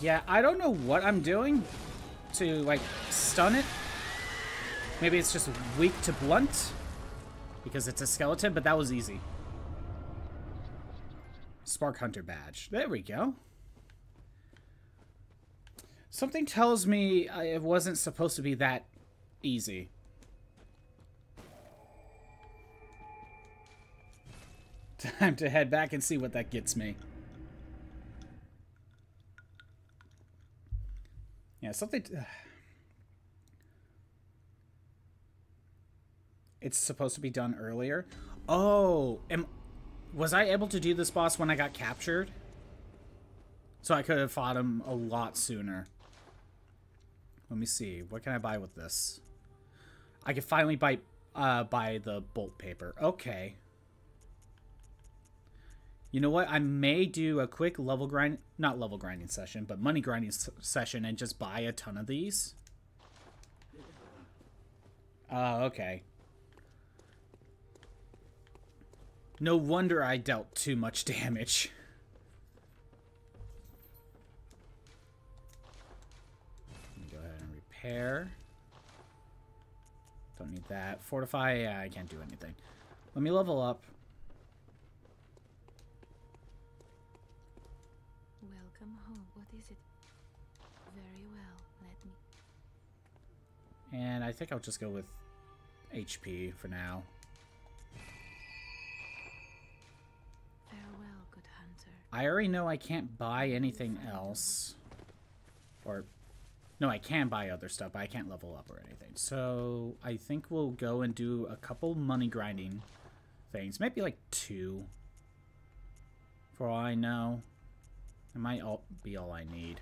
Yeah, I don't know what I'm doing to, like, stun it. Maybe it's just weak to blunt because it's a skeleton, but that was easy. Spark Hunter badge. There we go. Something tells me uh, it wasn't supposed to be that easy. Time to head back and see what that gets me. Yeah, something... It's supposed to be done earlier. Oh, am, was I able to do this boss when I got captured? So I could have fought him a lot sooner. Let me see. What can I buy with this? I can finally buy uh buy the bolt paper. Okay. You know what? I may do a quick level grind, not level grinding session, but money grinding session and just buy a ton of these. Oh, okay. No wonder I dealt too much damage. Repair. Don't need that. Fortify, yeah, I can't do anything. Let me level up. Welcome home. What is it? Very well. Let me. And I think I'll just go with HP for now. Farewell, good hunter. I already know I can't buy anything else. Or, no, I can buy other stuff, but I can't level up or anything. So, I think we'll go and do a couple money grinding things. Maybe like two. For all I know. It might all be all I need.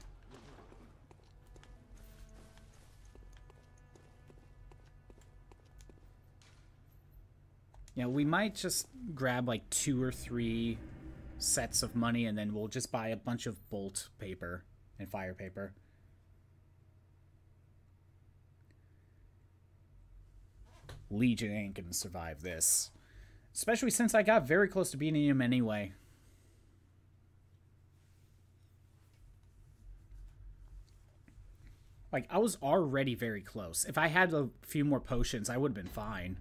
Yeah, we might just grab like two or three sets of money and then we'll just buy a bunch of bolt paper and fire paper. Legion ain't gonna survive this. Especially since I got very close to beating him anyway. Like, I was already very close. If I had a few more potions, I would have been fine.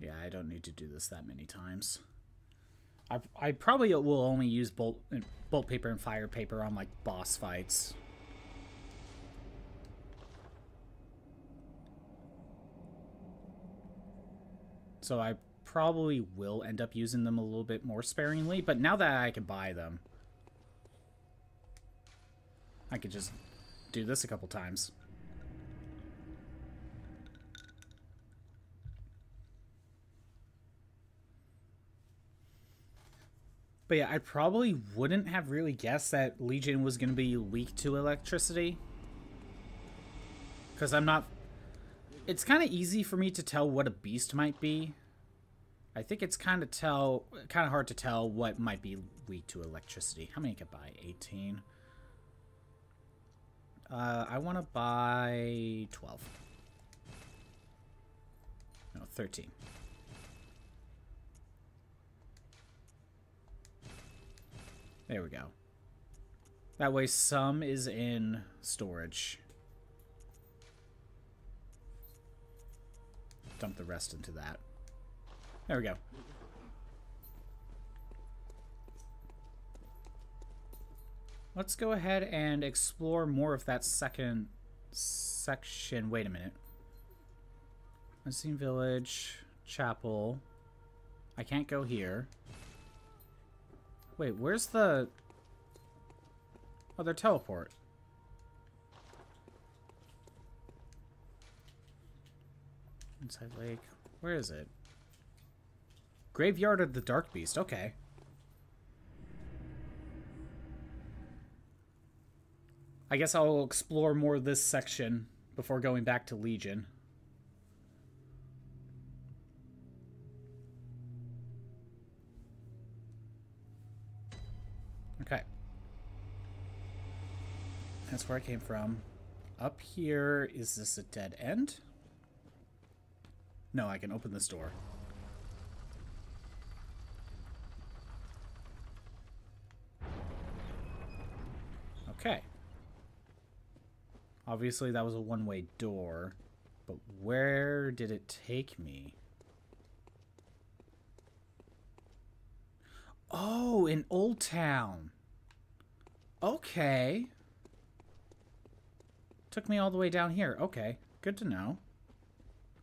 Yeah, I don't need to do this that many times. I, I probably will only use bolt bolt paper and fire paper on like boss fights. So I probably will end up using them a little bit more sparingly, but now that I can buy them, I could just do this a couple times. But yeah, I probably wouldn't have really guessed that Legion was going to be weak to electricity. Because I'm not... It's kind of easy for me to tell what a beast might be. I think it's kind of tell, kind of hard to tell what might be weak to electricity. How many can buy? 18. Uh, I want to buy 12. No, 13. There we go. That way some is in storage. Dump the rest into that. There we go. Let's go ahead and explore more of that second section. Wait a minute. Unseen Village, Chapel. I can't go here. Wait, where's the... Oh, their teleport. Inside Lake. Where is it? Graveyard of the Dark Beast. Okay. I guess I'll explore more this section before going back to Legion. That's where I came from. Up here, is this a dead end? No, I can open this door. Okay. Obviously, that was a one-way door. But where did it take me? Oh, in Old Town. Okay. Took me all the way down here. Okay, good to know.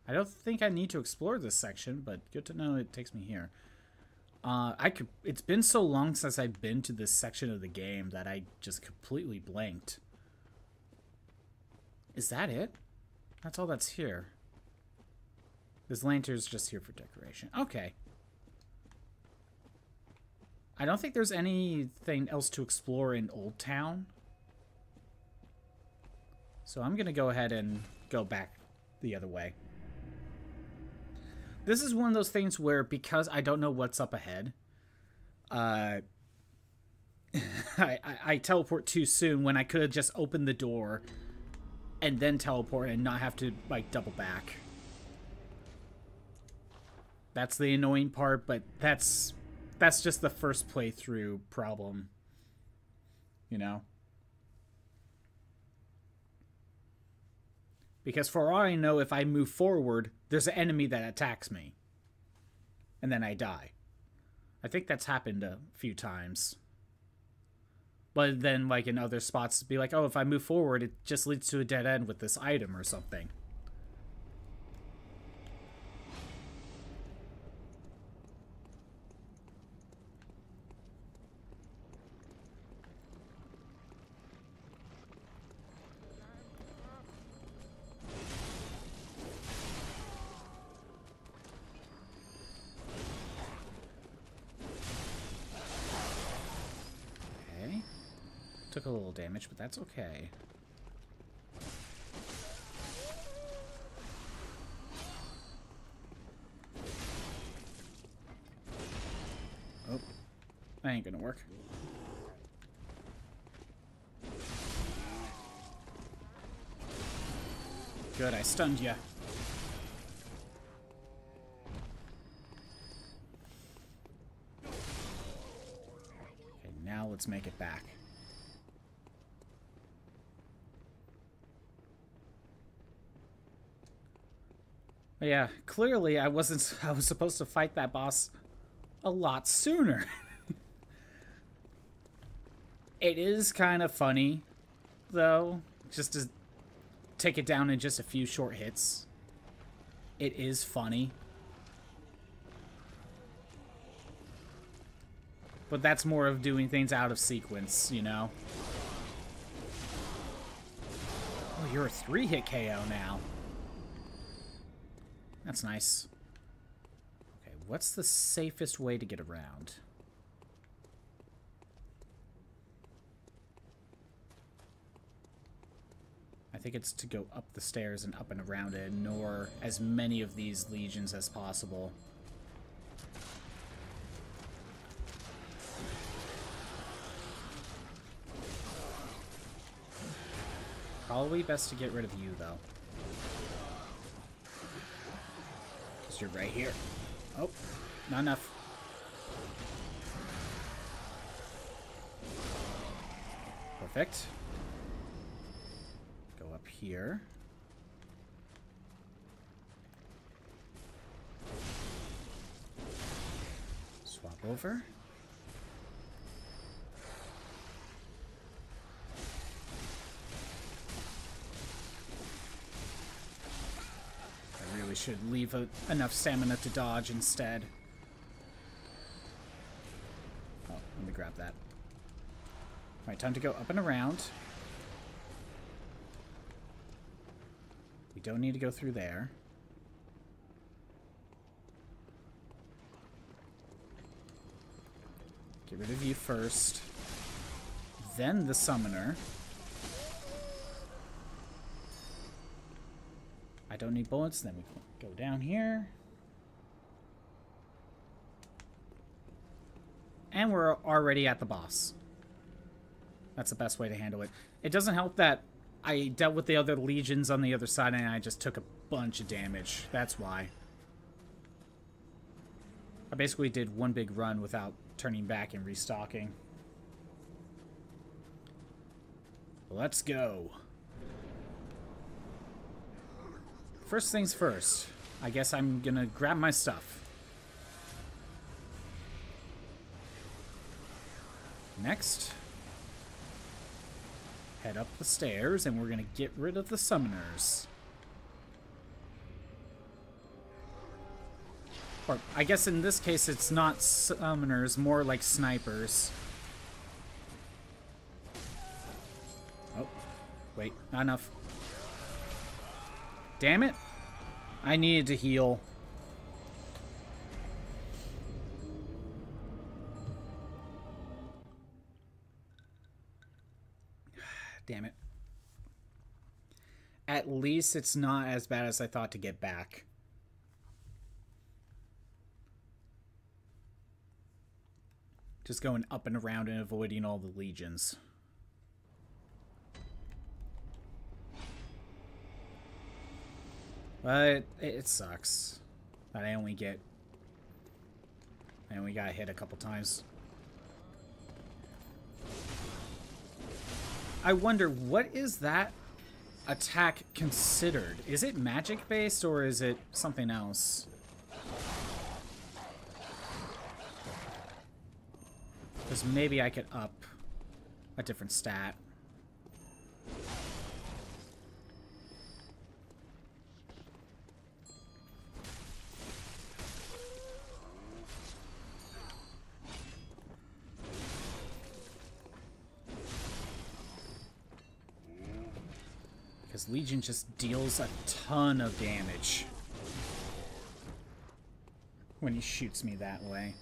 I don't think I need to explore this section, but good to know it takes me here. Uh, I could. It's been so long since I've been to this section of the game that I just completely blanked. Is that it? That's all that's here. This lantern's just here for decoration. Okay. I don't think there's anything else to explore in Old Town. So I'm going to go ahead and go back the other way. This is one of those things where because I don't know what's up ahead, uh, I, I, I teleport too soon when I could have just opened the door and then teleport and not have to like double back. That's the annoying part, but that's that's just the first playthrough problem. You know? Because for all I know, if I move forward, there's an enemy that attacks me. And then I die. I think that's happened a few times. But then, like in other spots, be like, oh, if I move forward, it just leads to a dead end with this item or something. That's okay. Oh, that ain't gonna work. Good, I stunned you. Okay, now let's make it back. Yeah, clearly I wasn't I was supposed to fight that boss a lot sooner. it is kind of funny though, just to take it down in just a few short hits. It is funny. But that's more of doing things out of sequence, you know? Oh, you're a three-hit KO now. That's nice. Okay, what's the safest way to get around? I think it's to go up the stairs and up and around it, and ignore as many of these legions as possible. Probably best to get rid of you, though. Right here. Oh, not enough. Perfect. Go up here. Swap over. I really should leave a, enough stamina to dodge instead. Oh, let me grab that. Alright, time to go up and around. We don't need to go through there. Get rid of you first. Then the summoner. I don't need bullets. Then we go down here. And we're already at the boss. That's the best way to handle it. It doesn't help that I dealt with the other legions on the other side and I just took a bunch of damage. That's why. I basically did one big run without turning back and restocking. Let's go. First things first. I guess I'm gonna grab my stuff. Next, head up the stairs and we're gonna get rid of the summoners. Or, I guess in this case, it's not summoners, more like snipers. Oh, wait, not enough. Damn it. I needed to heal. Damn it. At least it's not as bad as I thought to get back. Just going up and around and avoiding all the legions. But it, sucks that I only get... I only got hit a couple times. I wonder, what is that attack considered? Is it magic based or is it something else? Because maybe I could up a different stat. Legion just deals a ton of damage when he shoots me that way.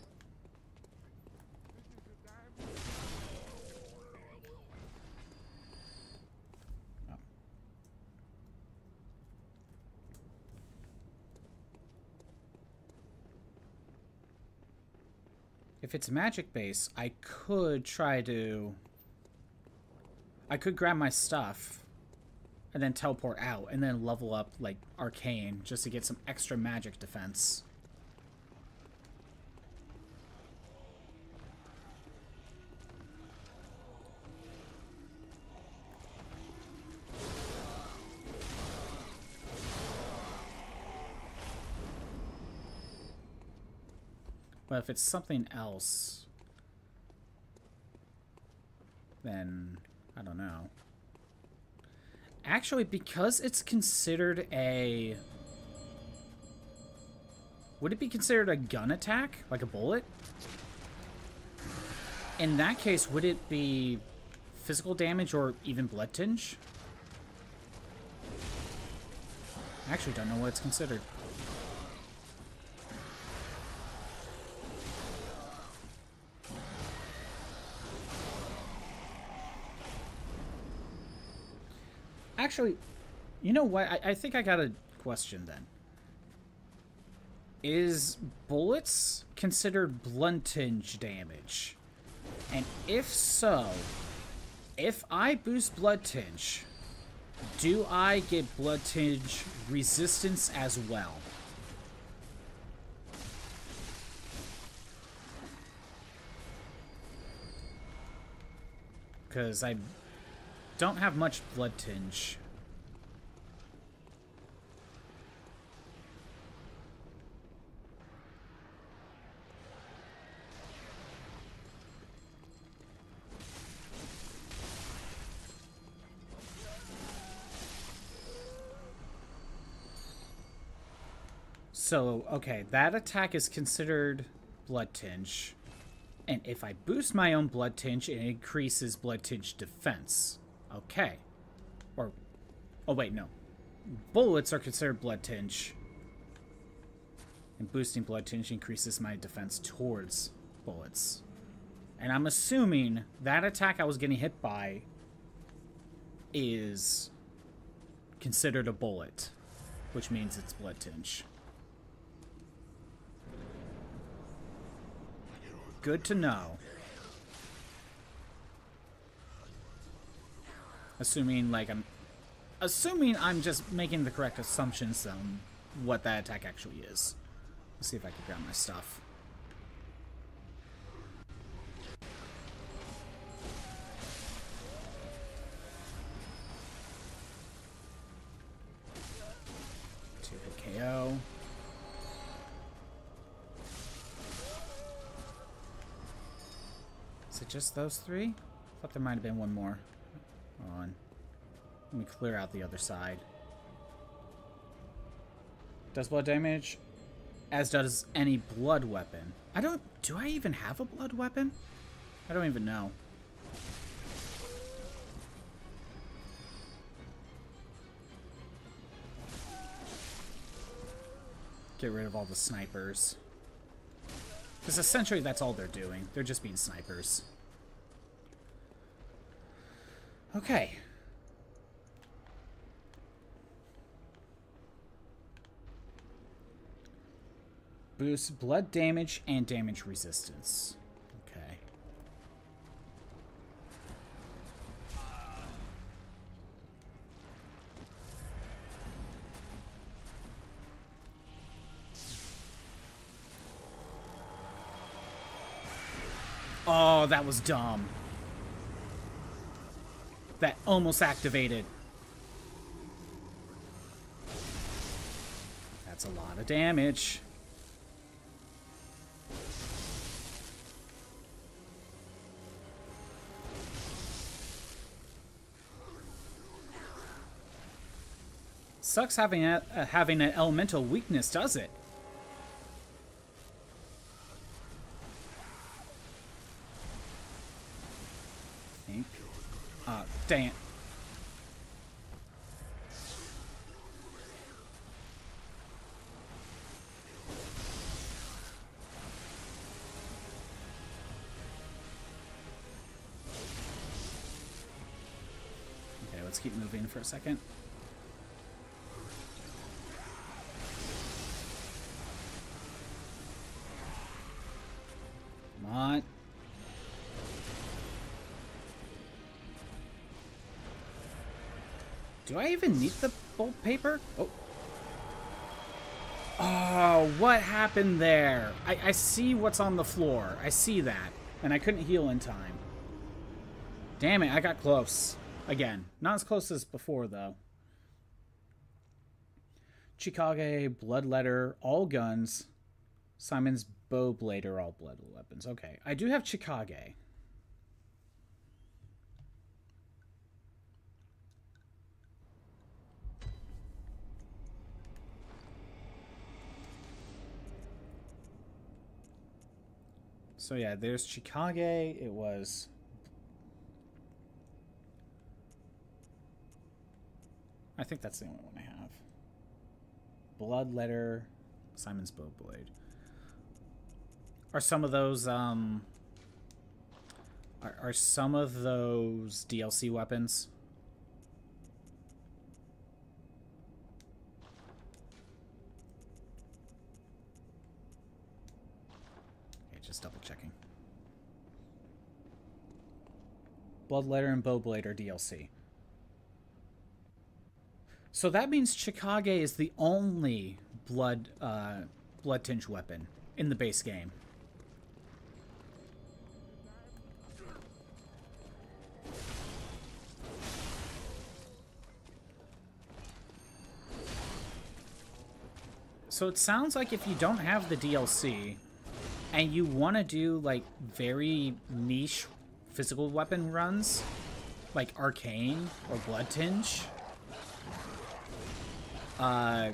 If it's magic base, I could try to... I could grab my stuff and then teleport out and then level up, like, Arcane just to get some extra magic defense. But if it's something else, then I don't know. Actually, because it's considered a... Would it be considered a gun attack? Like a bullet? In that case, would it be physical damage or even blood tinge? I actually don't know what it's considered. Actually, you know what? I, I think I got a question then. Is bullets considered blood tinge damage? And if so, if I boost blood tinge, do I get blood tinge resistance as well? Because I don't have much blood tinge. So, okay, that attack is considered blood tinge. And if I boost my own blood tinge, it increases blood tinge defense. Okay. Or, oh wait, no. Bullets are considered blood tinge. And boosting blood tinge increases my defense towards bullets. And I'm assuming that attack I was getting hit by is considered a bullet, which means it's blood tinge. Good to know. Assuming, like, I'm... Assuming I'm just making the correct assumptions on what that attack actually is. Let's see if I can grab my stuff. Two KO. Is it just those three? I thought there might have been one more on. Let me clear out the other side. Does blood damage? as does any blood weapon. I don't. Do I even have a blood weapon? I don't even know. Get rid of all the snipers. Because essentially that's all they're doing. They're just being snipers. Okay. Boosts blood damage and damage resistance. Oh, that was dumb. That almost activated. That's a lot of damage. Sucks having a, uh, having an elemental weakness, does it? think. Uh, dang it. Okay, let's keep moving for a second. Do I even need the bolt paper? Oh. Oh, what happened there? I, I see what's on the floor. I see that. And I couldn't heal in time. Damn it, I got close. Again. Not as close as before, though. Chikage, Bloodletter, all guns. Simon's Bowblade are all blood weapons. Okay. I do have Chikage. So yeah, there's Chikage. It was. I think that's the only one I have. Bloodletter, Simon's Bowblade. Are some of those um? Are, are some of those DLC weapons? Okay, just double checking. Bloodletter and Bowblade are DLC. So that means Chikage is the only blood uh, blood tinge weapon in the base game. So it sounds like if you don't have the DLC and you want to do like very niche physical weapon runs, like Arcane or Blood Tinge, uh,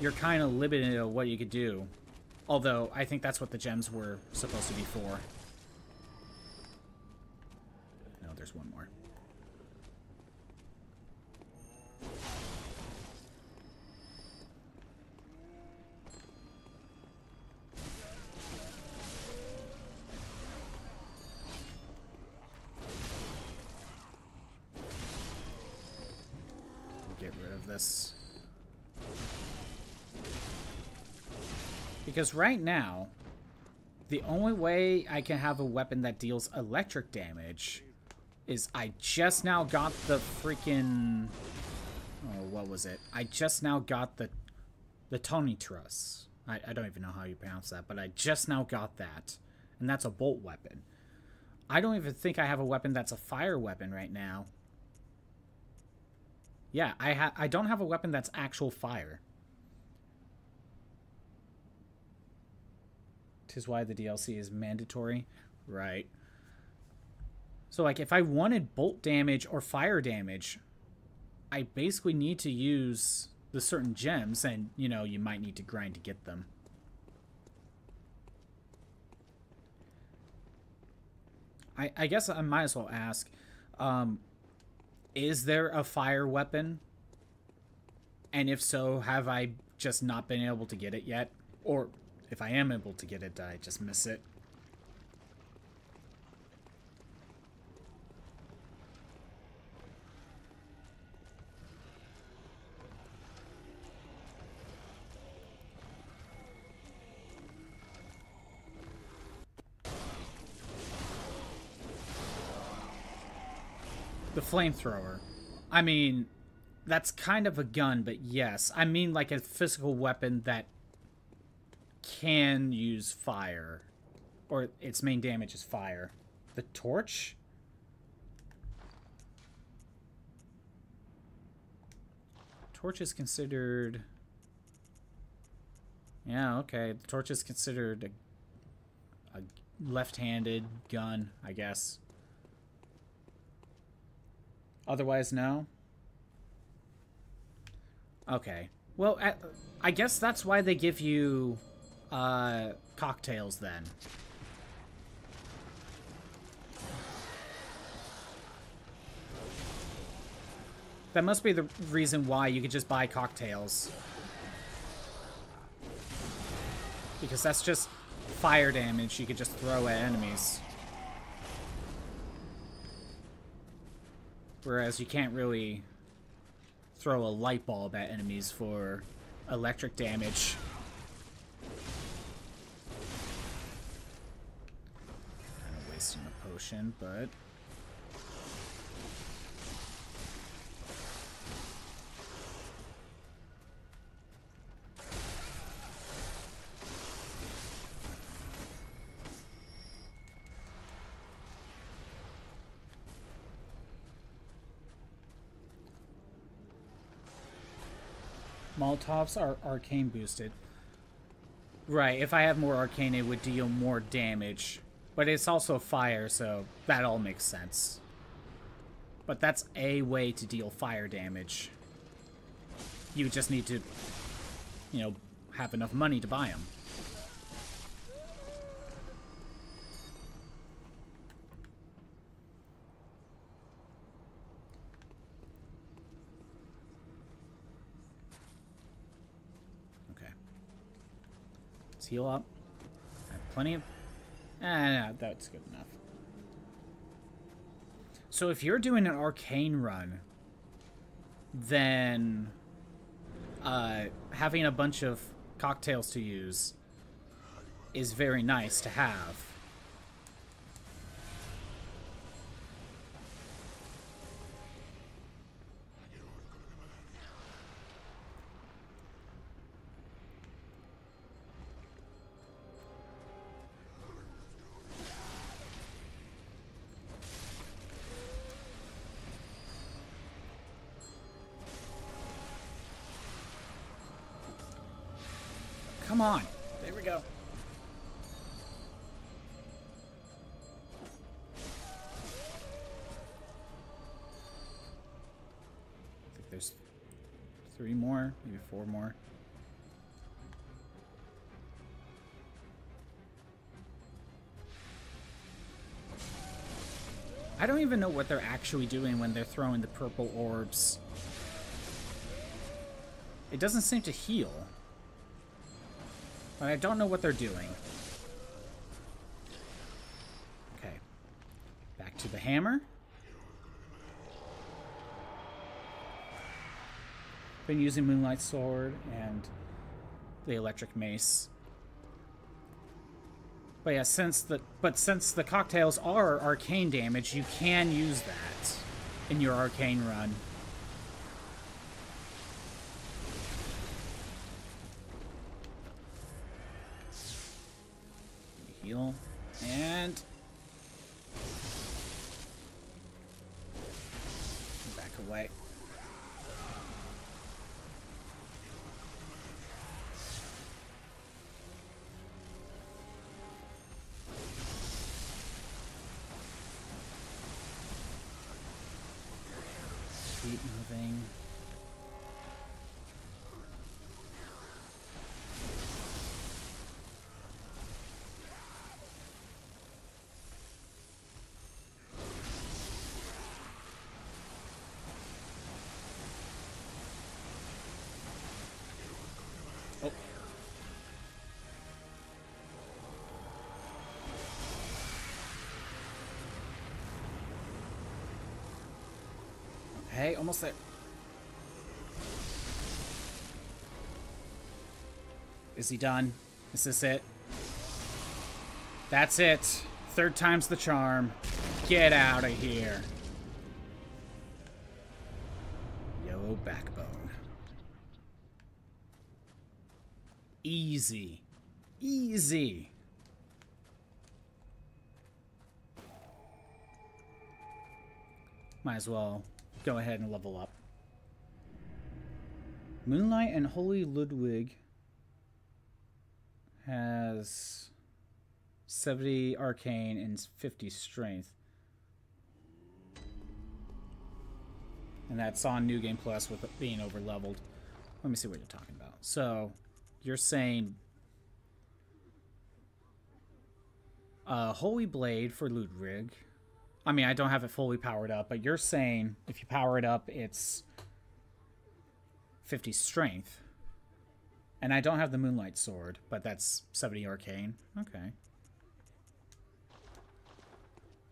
you're kind of limited to what you could do. Although, I think that's what the gems were supposed to be for. No, there's one more. Because right now, the only way I can have a weapon that deals electric damage is I just now got the freaking... Oh, what was it? I just now got the the Tonitrus. I, I don't even know how you pronounce that, but I just now got that. And that's a bolt weapon. I don't even think I have a weapon that's a fire weapon right now. Yeah, I ha I don't have a weapon that's actual fire. Tis why the DLC is mandatory. Right. So, like, if I wanted bolt damage or fire damage, I basically need to use the certain gems, and you know you might need to grind to get them. I, I guess I might as well ask, um, is there a fire weapon? And if so, have I just not been able to get it yet? Or if I am able to get it, I just miss it? The flamethrower. I mean, that's kind of a gun, but yes. I mean like a physical weapon that can use fire. Or its main damage is fire. The torch? Torch is considered... Yeah, okay. The torch is considered a, a left-handed gun, I guess. Otherwise, no? Okay. Well, I, I guess that's why they give you uh, cocktails then. That must be the reason why you could just buy cocktails. Because that's just fire damage you could just throw at enemies. Whereas you can't really throw a light bulb at enemies for electric damage. Kind of wasting a potion, but... Molotovs are arcane boosted. Right, if I have more arcane, it would deal more damage. But it's also fire, so that all makes sense. But that's a way to deal fire damage. You just need to, you know, have enough money to buy them. Okay. Let's heal up. I have plenty of... Ah, that's good enough. So if you're doing an arcane run, then uh, having a bunch of cocktails to use is very nice to have. Four more. I don't even know what they're actually doing when they're throwing the purple orbs. It doesn't seem to heal. But I don't know what they're doing. Okay. Back to the hammer. Been using Moonlight Sword and the electric mace. But yeah, since the but since the cocktails are arcane damage, you can use that in your arcane run. Heal almost there. Is he done? Is this it? That's it. Third time's the charm. Get out of here. Yellow backbone. Easy. Easy. Might as well go ahead and level up. Moonlight and Holy Ludwig has 70 arcane and 50 strength. And that's on New Game Plus with it being over leveled. Let me see what you're talking about. So, you're saying uh, Holy Blade for Ludwig. I mean, I don't have it fully powered up, but you're saying if you power it up, it's 50 strength. And I don't have the Moonlight Sword, but that's 70 arcane. Okay.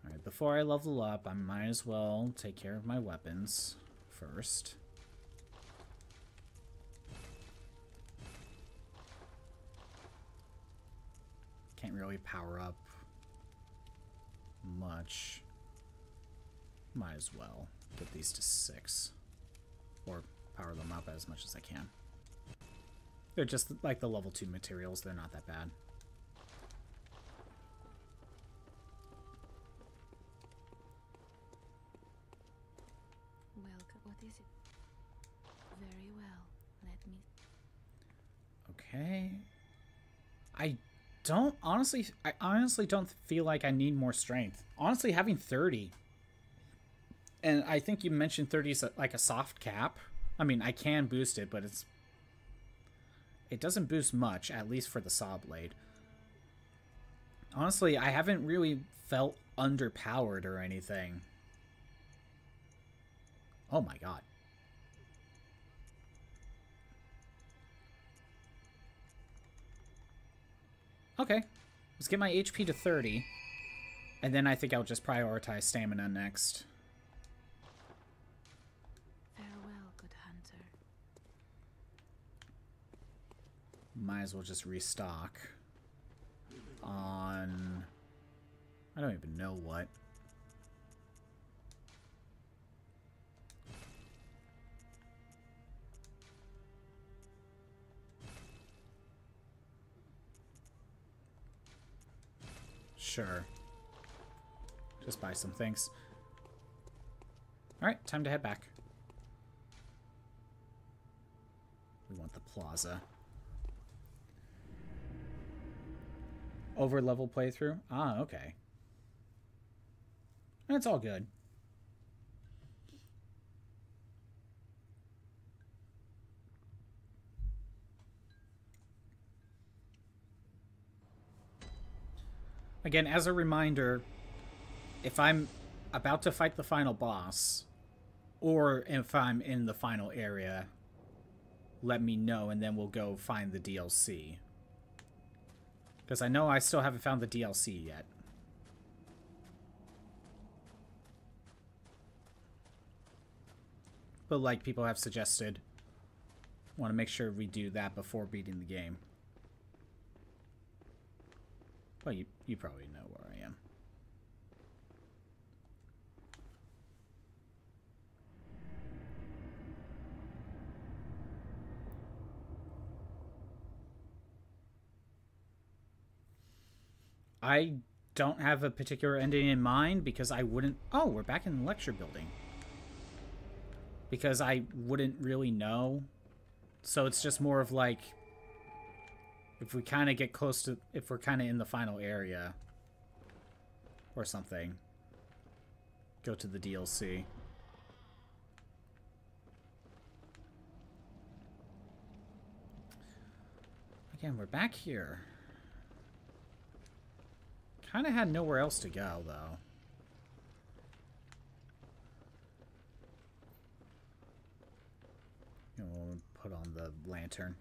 Alright, before I level up, I might as well take care of my weapons first. Can't really power up much. Might as well get these to six. Or power them up as much as I can. They're just like the level 2 materials. They're not that bad. Welcome. What is it? Very well. Let me. Okay. I don't honestly I honestly don't feel like I need more strength. Honestly, having 30 and I think you mentioned 30 is like a soft cap. I mean, I can boost it, but it's it doesn't boost much, at least for the saw blade. Honestly, I haven't really felt underpowered or anything. Oh my god. Okay. Let's get my HP to 30. And then I think I'll just prioritize stamina next. Farewell, good hunter. Might as well just restock. On... I don't even know what. Sure. Just buy some things. Alright, time to head back. We want the plaza. Over level playthrough? Ah, okay. That's all good. Again, as a reminder, if I'm about to fight the final boss, or if I'm in the final area, let me know and then we'll go find the DLC. Because I know I still haven't found the DLC yet. But like people have suggested, want to make sure we do that before beating the game. Well, you, you probably know where I don't have a particular ending in mind because I wouldn't... Oh, we're back in the lecture building. Because I wouldn't really know. So it's just more of like... If we kind of get close to... If we're kind of in the final area. Or something. Go to the DLC. Again, we're back here. Kind of had nowhere else to go, though. And we'll put on the lantern.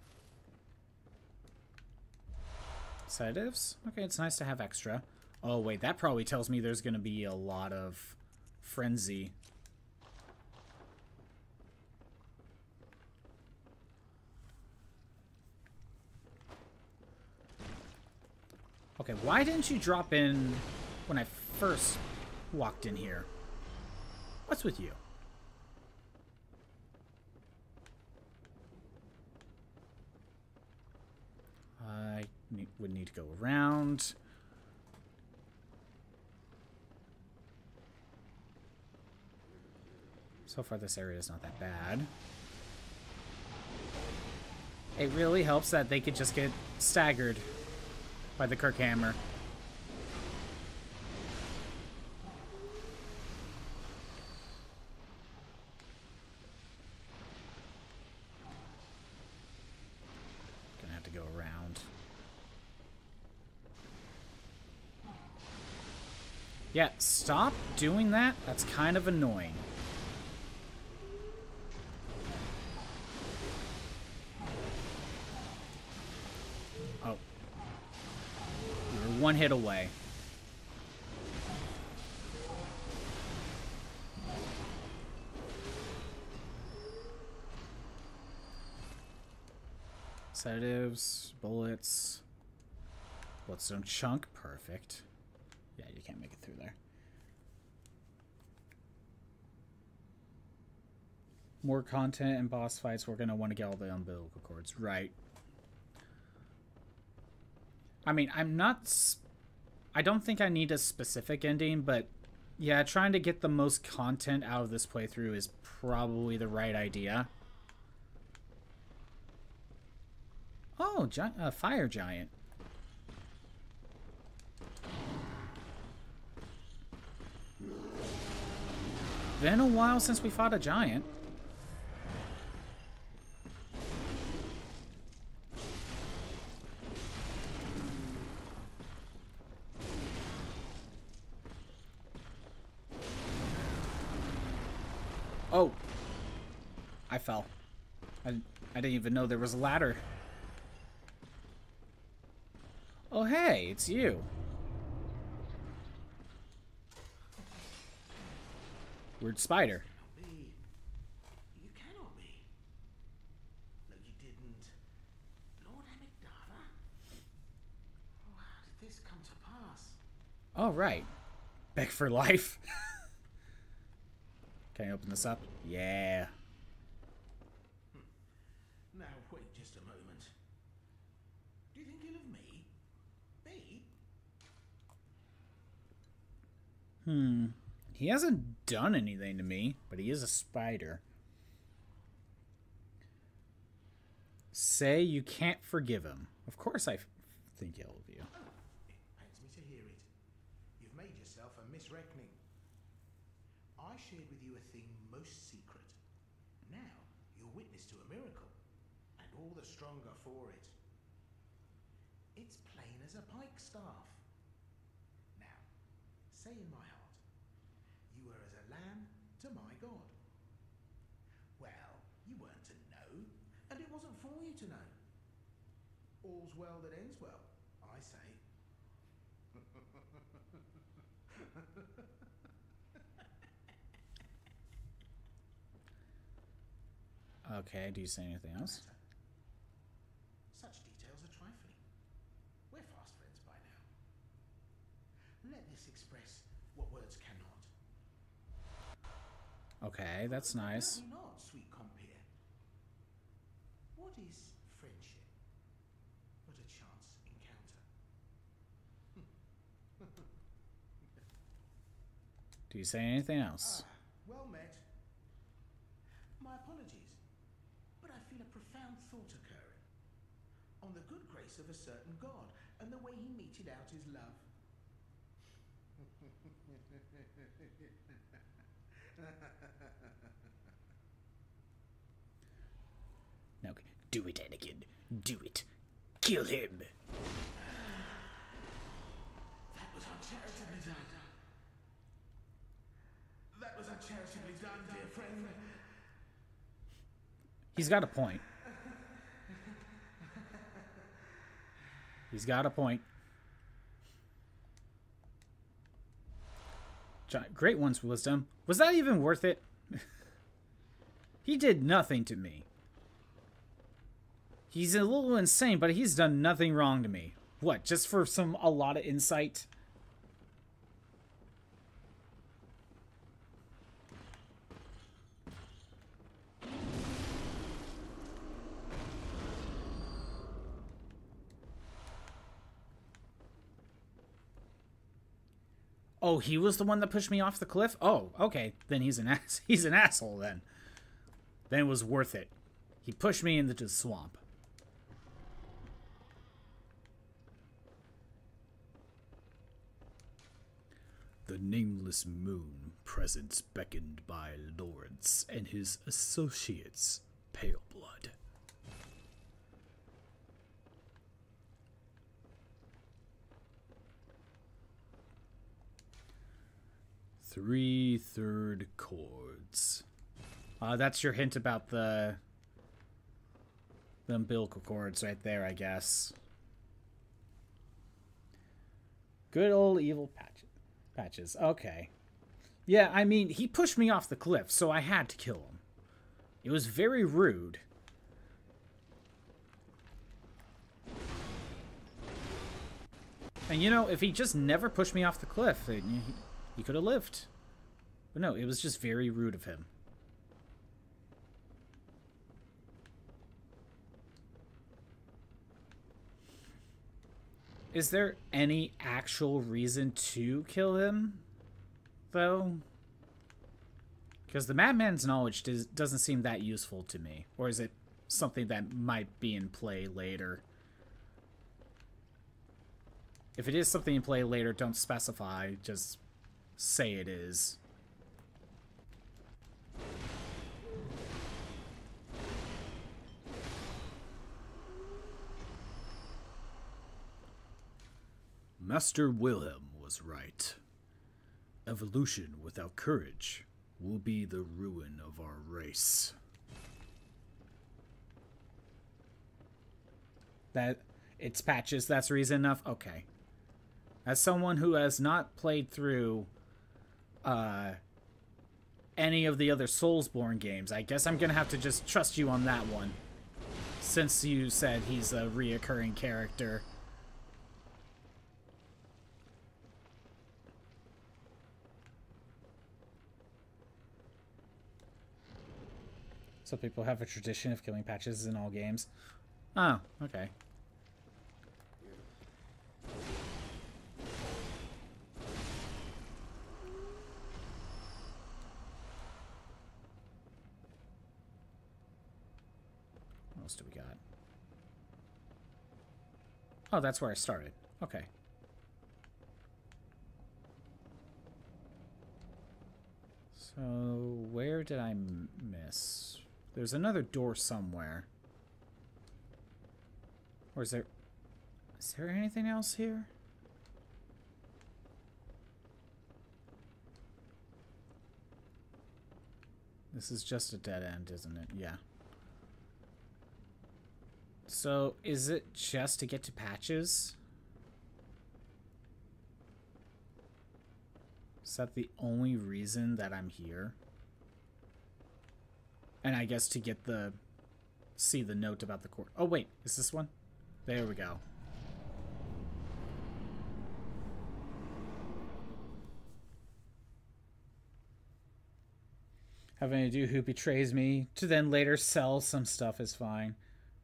Sedatives? Okay, it's nice to have extra. Oh, wait, that probably tells me there's going to be a lot of frenzy Okay, why didn't you drop in when I first walked in here? What's with you? I need, would need to go around. So far, this area is not that bad. It really helps that they could just get staggered by the Kirkhammer. Gonna have to go around. Yeah, stop doing that. That's kind of annoying. Hit away. Sedatives, bullets, bloodstone chunk, perfect. Yeah, you can't make it through there. More content and boss fights, we're gonna want to get all the umbilical cords. Right. I mean, I'm not... I don't think I need a specific ending, but yeah, trying to get the most content out of this playthrough is probably the right idea. Oh, a uh, fire giant. Been a while since we fought a giant. Oh. I fell. I, I didn't even know there was a ladder. Oh, hey, it's you. Weird spider. Oh, right. Beg for life. Can I open this up? Yeah. Now, wait just a moment. Do you think ill of me? Me? Hmm. He hasn't done anything to me, but he is a spider. Say you can't forgive him. Of course I think ill of you. It pains me to hear it. You've made yourself a misreckoning. I shared with you a thing most secret. Now you're witness to a miracle, and all the stronger for it. It's plain as a pikestaff. Now, say in my heart, you were as a lamb to my God. Well, you weren't to know, and it wasn't for you to know. All's well that ends well, I say. Okay, do you say anything else? Such details are trifling. We're fast friends by now. Let this express what words cannot. Okay, that's nice. Not, sweet compeer. What is friendship but a chance encounter? Do you say anything else? Ah, well met. My apologies, but I feel a profound thought occurring on the good grace of a certain God and the way he meted out his love. No, okay. Do it, Anakin. Do it. Kill him. That was uncharitably done. That was uncharitably done, dear friend. He's got a point. He's got a point. Great one's wisdom. Was that even worth it? he did nothing to me. He's a little insane, but he's done nothing wrong to me. What, just for some a lot of insight? Oh, he was the one that pushed me off the cliff? Oh, okay. Then he's an ass he's an asshole then. Then it was worth it. He pushed me into the swamp. The nameless moon presence beckoned by Laurence and his associates, Pale Blood. Three third chords. Uh, that's your hint about the the umbilical cords right there, I guess. Good old evil patch patches. Okay. Yeah, I mean, he pushed me off the cliff, so I had to kill him. It was very rude. And you know, if he just never pushed me off the cliff, then he, could have lived. But no, it was just very rude of him. Is there any actual reason to kill him, though? Because the madman's knowledge does, doesn't seem that useful to me. Or is it something that might be in play later? If it is something in play later, don't specify. Just say it is. Master Willem was right. Evolution without courage will be the ruin of our race. That it's patches, that's reason enough? Okay. As someone who has not played through uh any of the other Soulsborne games, I guess I'm gonna have to just trust you on that one. Since you said he's a reoccurring character. Some people have a tradition of killing patches in all games. Oh, okay. Else do we got? Oh, that's where I started. Okay. So, where did I miss? There's another door somewhere. Or is there... Is there anything else here? This is just a dead end, isn't it? Yeah. So, is it just to get to Patches? Is that the only reason that I'm here? And I guess to get the... See the note about the court. Oh, wait. Is this one? There we go. Having to do who betrays me to then later sell some stuff is fine.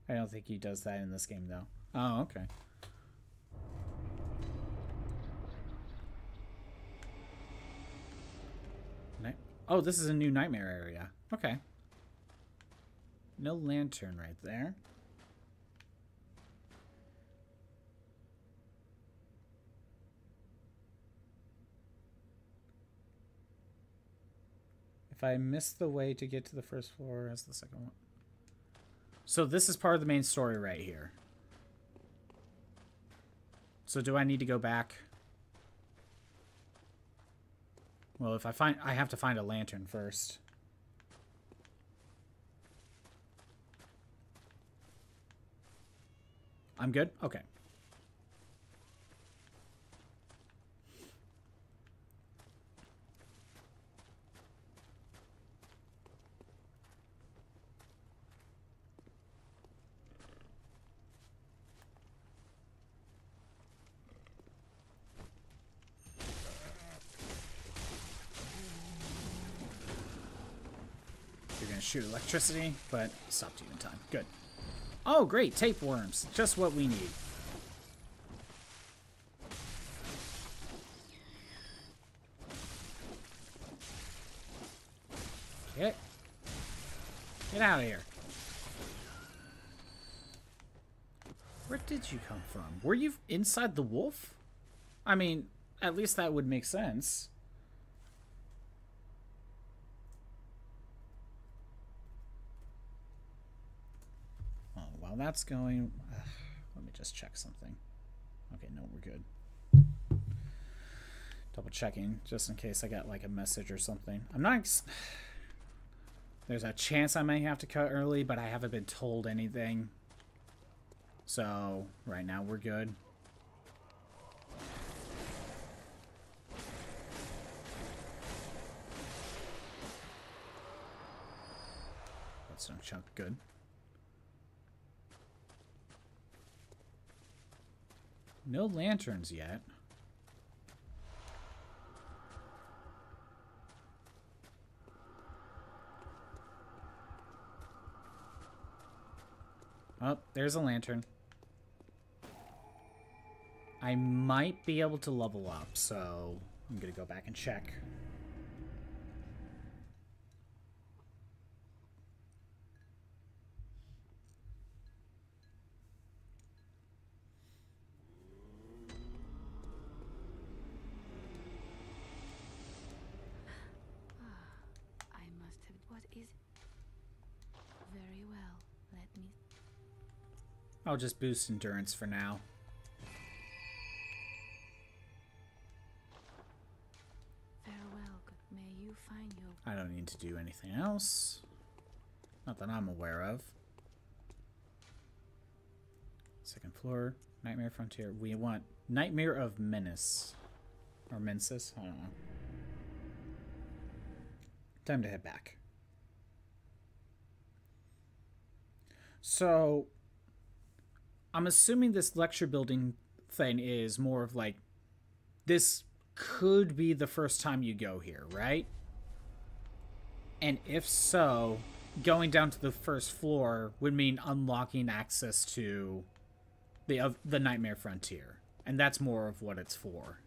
I don't think he does that in this game, though. Oh, okay. Oh, this is a new nightmare area. Okay. No lantern right there. If I miss the way to get to the first floor as the second one. So this is part of the main story right here. So do I need to go back? Well, if I find... I have to find a lantern first. I'm good? Okay. Shoot electricity, but stopped you in time. Good. Oh, great, tapeworms. Just what we need. Get. Get out of here. Where did you come from? Were you inside the wolf? I mean, at least that would make sense. That's going, let me just check something. Okay, no, we're good. Double checking just in case I got like a message or something. I'm not. There's a chance I may have to cut early, but I haven't been told anything. So, right now we're good. That's no chunk good. No lanterns yet. Oh, there's a lantern. I might be able to level up, so I'm gonna go back and check. I must have. What is. Very well. Let me. I'll just boost endurance for now. Farewell. May you find your. I don't need to do anything else. Not that I'm aware of. Second floor, Nightmare Frontier. We want Nightmare of Menace. Or Mensis? I don't know. Time to head back. So, I'm assuming this lecture building thing is more of like this could be the first time you go here, right? And if so, going down to the first floor would mean unlocking access to the of the Nightmare Frontier, and that's more of what it's for.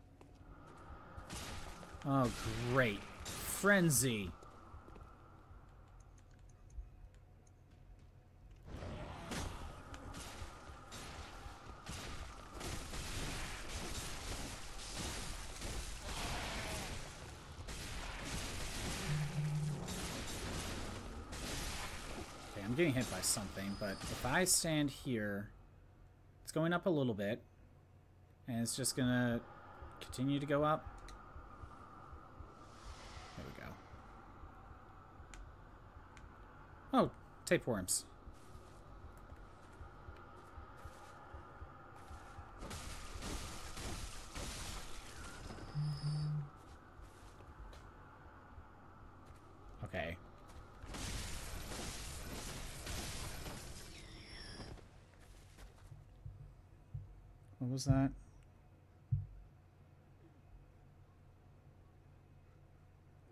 Oh, great. Frenzy. Getting hit by something, but if I stand here, it's going up a little bit, and it's just gonna continue to go up. There we go. Oh, tapeworms. Okay. What was that?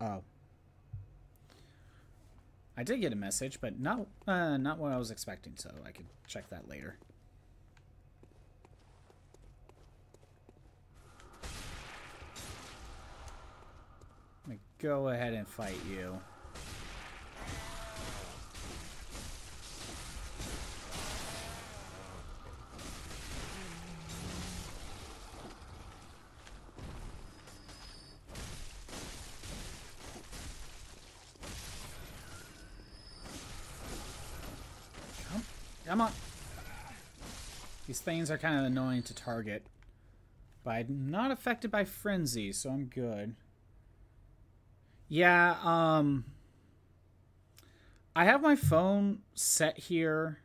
Oh. I did get a message, but not uh, not what I was expecting, so I could check that later. Go ahead and fight you. Come, come on. These things are kind of annoying to target. But I'm not affected by frenzy, so I'm good. Yeah, um... I have my phone set here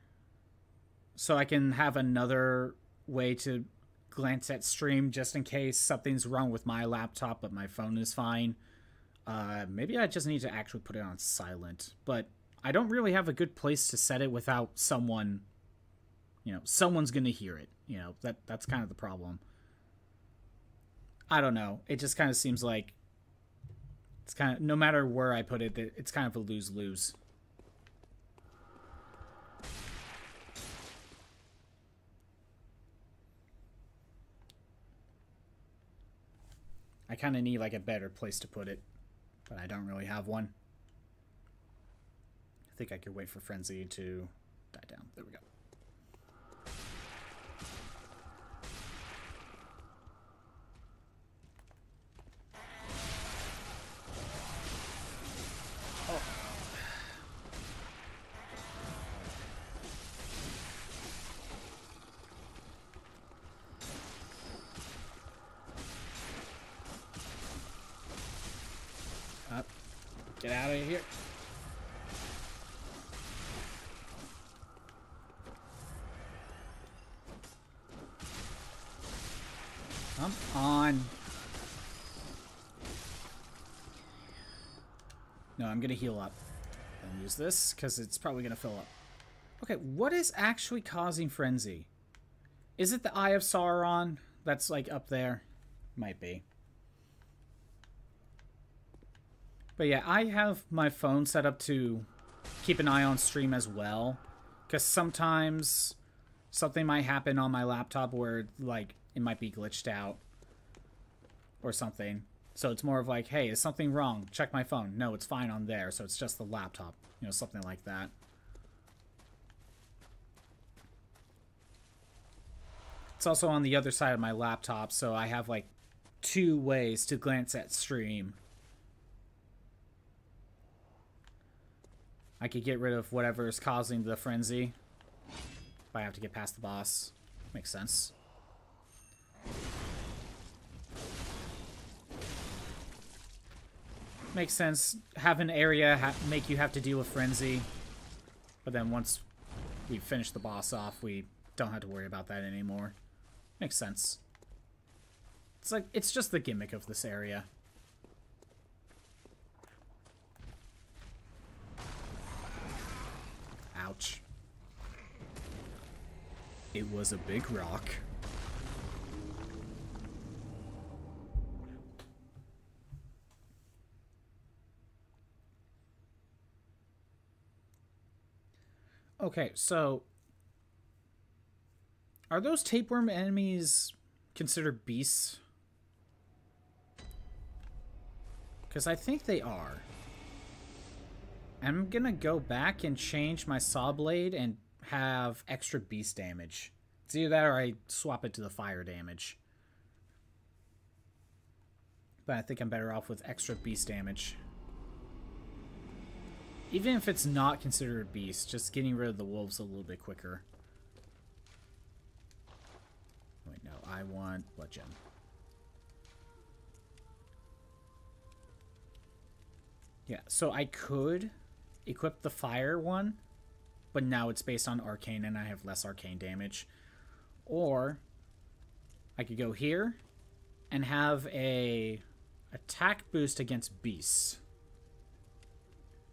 so I can have another way to glance at stream just in case something's wrong with my laptop, but my phone is fine. Uh, maybe I just need to actually put it on silent, but I don't really have a good place to set it without someone, you know, someone's going to hear it. You know, that that's kind of the problem. I don't know. It just kind of seems like it's kind of no matter where I put it, it's kind of a lose lose. I kind of need like a better place to put it, but I don't really have one. I think I could wait for Frenzy to die down. There we go. I'm gonna heal up. And use this, because it's probably gonna fill up. Okay, what is actually causing frenzy? Is it the Eye of Sauron that's like up there? Might be. But yeah, I have my phone set up to keep an eye on stream as well. Because sometimes something might happen on my laptop where, like, it might be glitched out or something. So it's more of like, hey, is something wrong? Check my phone. No, it's fine on there, so it's just the laptop. You know, something like that. It's also on the other side of my laptop, so I have like two ways to glance at stream. I could get rid of whatever is causing the frenzy. If I have to get past the boss. Makes sense. Makes sense. Have an area ha make you have to deal with frenzy. But then once we finish the boss off, we don't have to worry about that anymore. Makes sense. It's like, it's just the gimmick of this area. Ouch. It was a big rock. Okay, so are those tapeworm enemies considered beasts? Because I think they are. I'm gonna go back and change my saw blade and have extra beast damage. It's either that or I swap it to the fire damage. But I think I'm better off with extra beast damage. Even if it's not considered a beast, just getting rid of the wolves a little bit quicker. Wait, no, I want blood gem. Yeah, so I could equip the fire one, but now it's based on arcane and I have less arcane damage. Or I could go here and have a attack boost against beasts.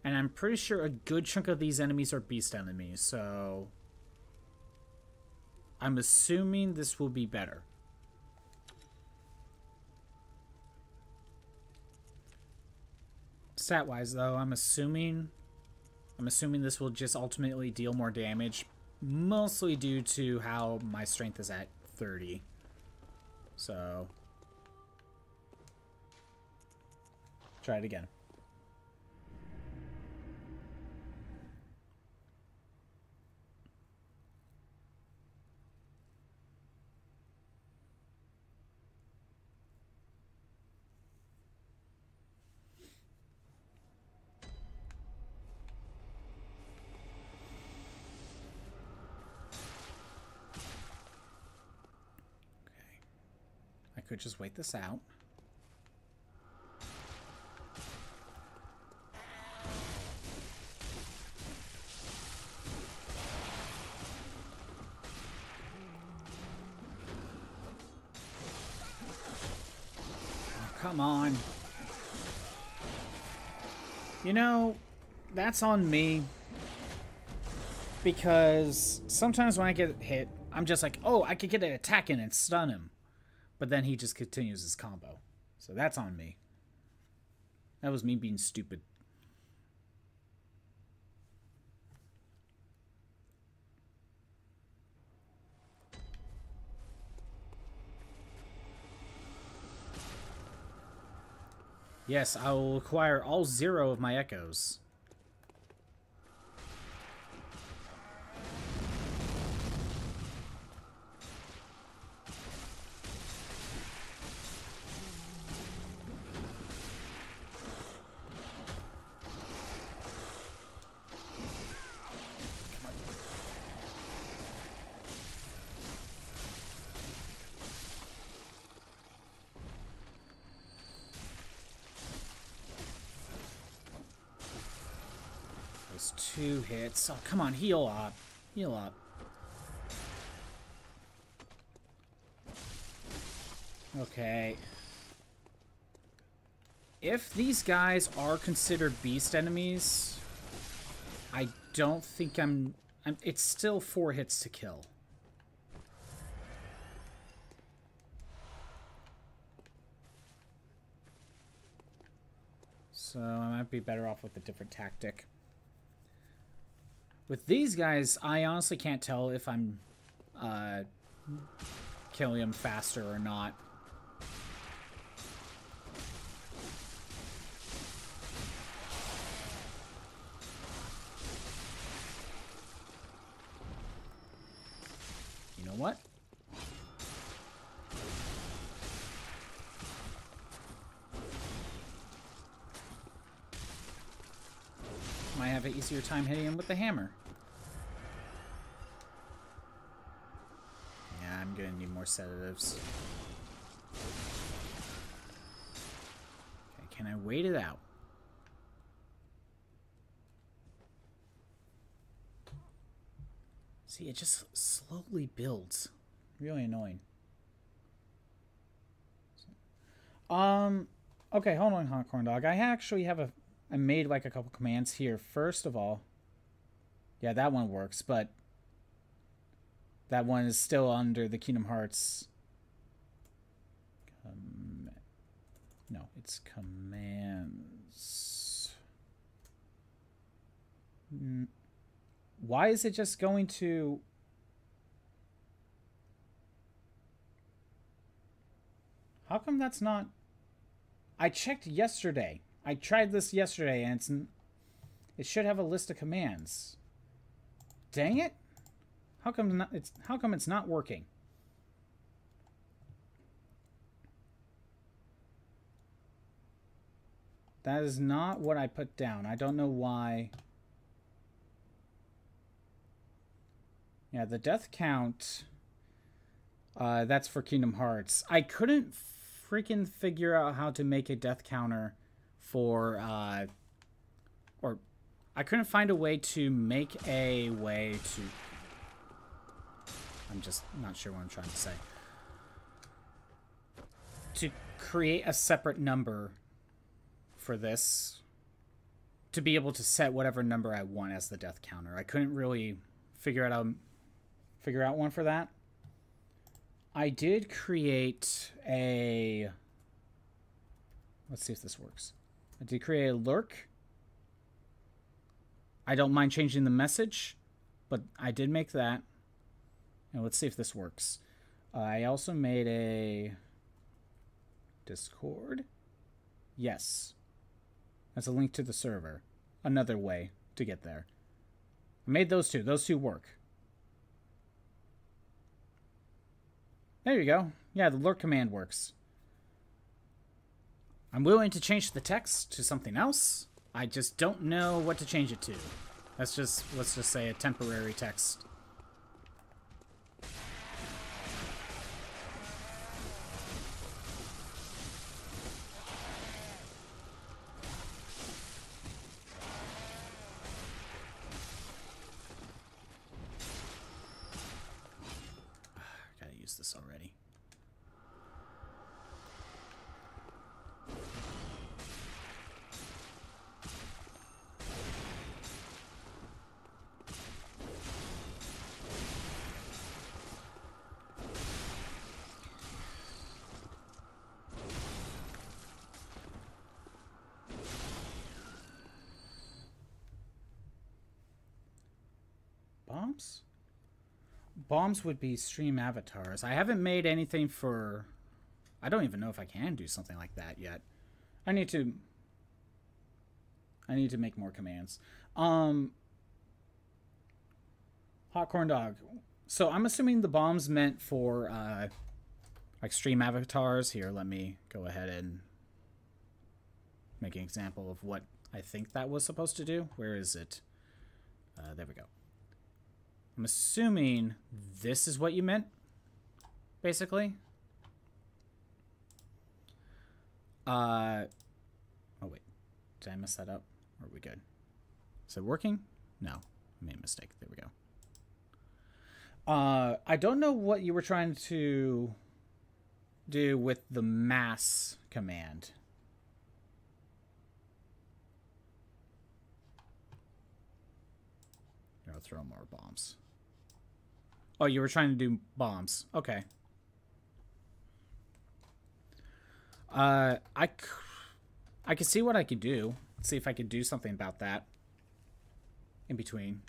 And I'm pretty sure a good chunk of these enemies are beast enemies, so I'm assuming this will be better. Stat-wise, though, I'm assuming I'm assuming this will just ultimately deal more damage, mostly due to how my strength is at 30. So, try it again. Could just wait this out. Oh, come on. You know, that's on me. Because sometimes when I get hit, I'm just like, oh, I could get an attack in and stun him. But then he just continues his combo. So that's on me. That was me being stupid. Yes, I will acquire all zero of my echoes. Hits. Oh, come on, heal up. Heal up. Okay. If these guys are considered beast enemies, I don't think I'm... I'm it's still four hits to kill. So I might be better off with a different tactic. With these guys, I honestly can't tell if I'm uh, killing them faster or not. You know what? Have an easier time hitting him with the hammer. Yeah, I'm gonna need more sedatives. Okay, can I wait it out? See, it just slowly builds. Really annoying. Um, okay, hold on, Hot Corn Dog. I actually have a I made like a couple commands here. First of all, yeah, that one works, but that one is still under the Kingdom Hearts. No, it's commands. Mm. Why is it just going to? How come that's not? I checked yesterday. I tried this yesterday, and it's it should have a list of commands. Dang it! How come not, it's how come it's not working? That is not what I put down. I don't know why. Yeah, the death count. Uh, that's for Kingdom Hearts. I couldn't freaking figure out how to make a death counter for uh, or I couldn't find a way to make a way to I'm just not sure what I'm trying to say to create a separate number for this to be able to set whatever number I want as the death counter. I couldn't really figure out um, figure out one for that. I did create a Let's see if this works. Did create a lurk. I don't mind changing the message, but I did make that. And let's see if this works. I also made a Discord. Yes. That's a link to the server. Another way to get there. I made those two. Those two work. There you go. Yeah, the lurk command works. I'm willing to change the text to something else. I just don't know what to change it to. Let's just let's just say a temporary text. Would be stream avatars. I haven't made anything for. I don't even know if I can do something like that yet. I need to I need to make more commands. Um Hot corn dog. So I'm assuming the bomb's meant for uh stream avatars. Here, let me go ahead and make an example of what I think that was supposed to do. Where is it? Uh, there we go. I'm assuming this is what you meant, basically. Uh, oh wait, did I mess that up? Are we good? Is it working? No, I made a mistake. There we go. Uh, I don't know what you were trying to do with the mass command. Throw more bombs. Oh, you were trying to do bombs. Okay. Uh, I, I could see what I could do. See if I could do something about that. In between.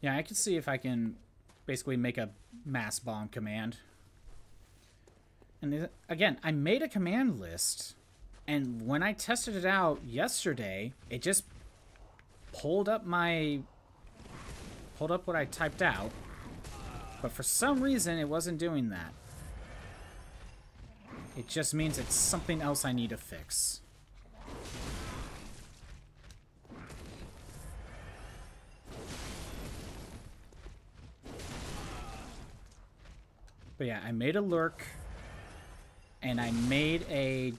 Yeah, I could see if I can basically make a mass bomb command. And again, I made a command list, and when I tested it out yesterday, it just pulled up my pulled up what I typed out. But for some reason, it wasn't doing that. It just means it's something else I need to fix. But yeah, I made a lurk, and I made a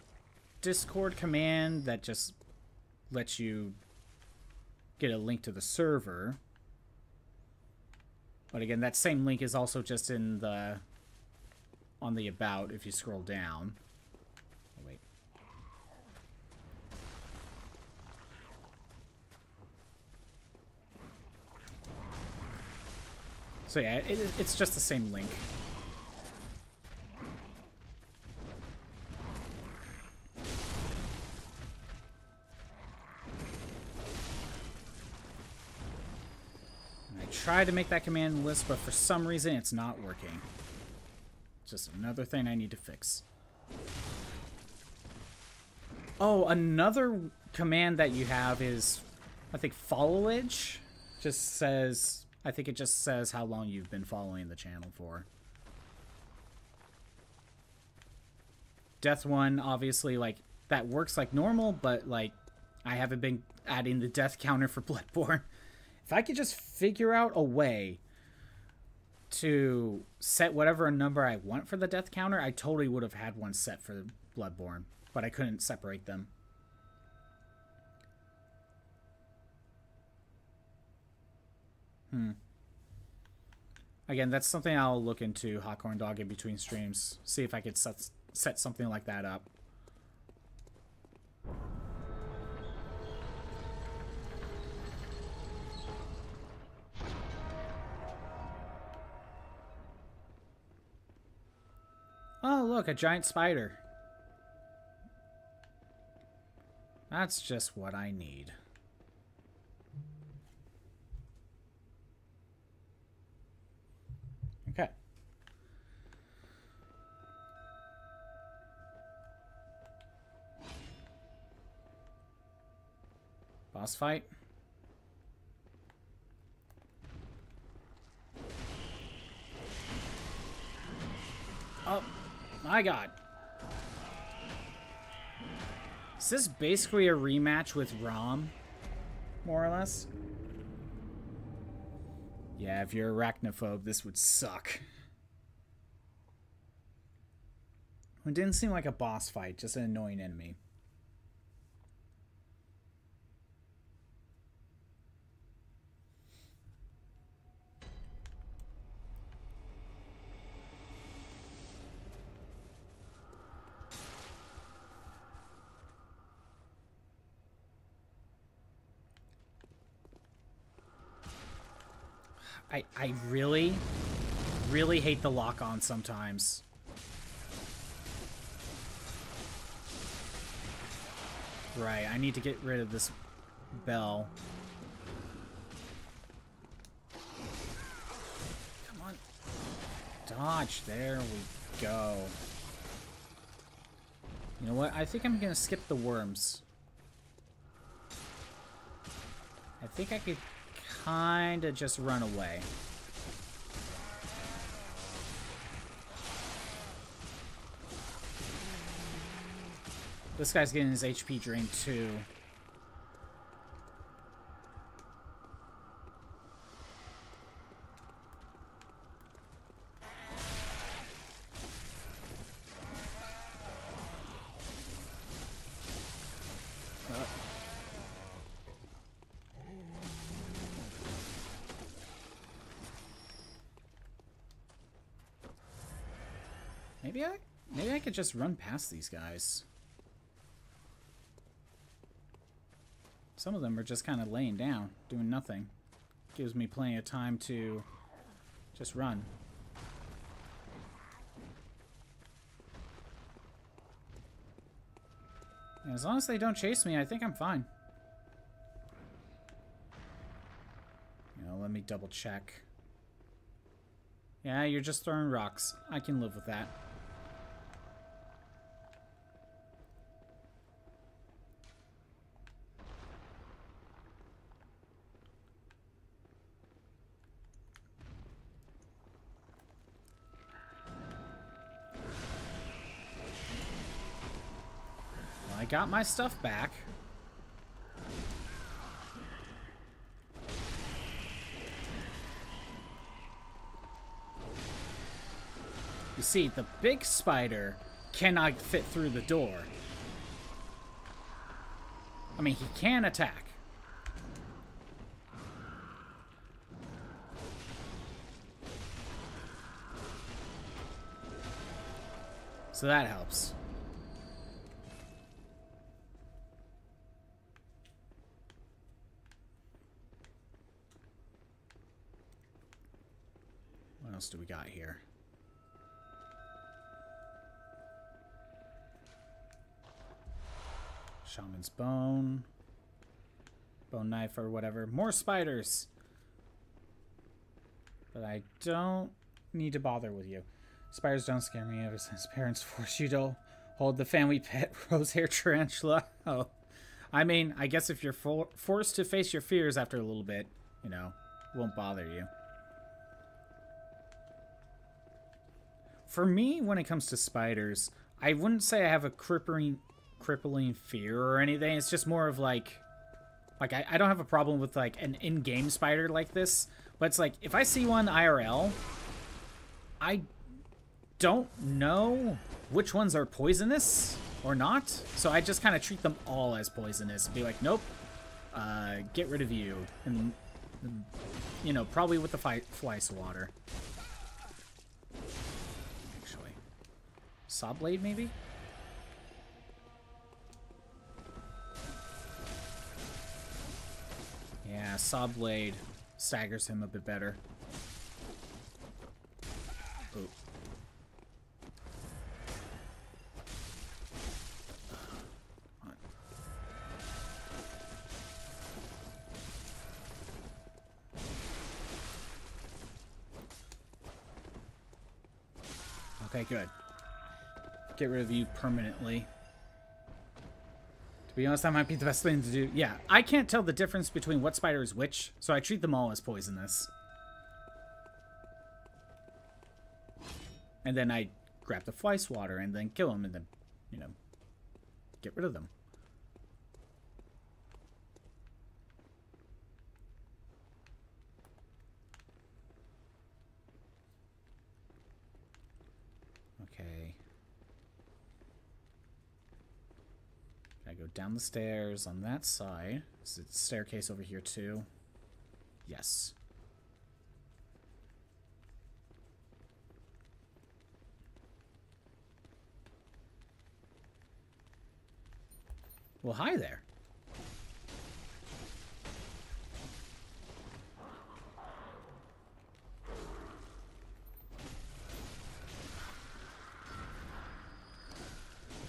Discord command that just lets you get a link to the server. But again, that same link is also just in the on the about if you scroll down. Oh, wait. So yeah, it, it's just the same link. Tried to make that command list, but for some reason it's not working. Just another thing I need to fix. Oh, another command that you have is, I think, followage. Just says, I think it just says how long you've been following the channel for. Death one, obviously, like, that works like normal, but, like, I haven't been adding the death counter for Bloodborne. If I could just figure out a way to set whatever number I want for the death counter, I totally would have had one set for Bloodborne, but I couldn't separate them. Hmm. Again, that's something I'll look into Hot Corn Dog in between streams. See if I could set set something like that up. Oh, look, a giant spider. That's just what I need. Okay. Boss fight. Oh, my god. Is this basically a rematch with Rom? More or less? Yeah, if you're arachnophobe, this would suck. It didn't seem like a boss fight, just an annoying enemy. I, I really, really hate the lock on sometimes. Right, I need to get rid of this bell. Come on. Dodge. There we go. You know what? I think I'm gonna skip the worms. I think I could kinda just run away. This guy's getting his HP drained too. Maybe I maybe I could just run past these guys. Some of them are just kind of laying down, doing nothing. Gives me plenty of time to just run. And as long as they don't chase me, I think I'm fine. You know, let me double check. Yeah, you're just throwing rocks. I can live with that. Got my stuff back. You see, the big spider cannot fit through the door. I mean, he can attack. So that helps. What else do we got here? Shaman's bone. Bone knife or whatever. More spiders! But I don't need to bother with you. Spiders don't scare me ever since parents forced you to hold the family pet rosehair tarantula. Oh. I mean, I guess if you're for forced to face your fears after a little bit, you know, won't bother you. For me, when it comes to spiders, I wouldn't say I have a crippling crippling fear or anything. It's just more of like like I, I don't have a problem with like an in-game spider like this, but it's like if I see one IRL, I don't know which ones are poisonous or not, so I just kind of treat them all as poisonous. Be like, nope, uh, get rid of you, and, and you know probably with the fly, fly swatter. Actually, saw blade maybe. Yeah, Saw Blade staggers him a bit better. Ooh. Okay, good. Get rid of you permanently. To be honest, that might be the best thing to do. Yeah, I can't tell the difference between what spider is which, so I treat them all as poisonous. And then I grab the fly swatter and then kill them and then, you know, get rid of them. Okay. I down the stairs on that side. Is it staircase over here too? Yes. Well, hi there.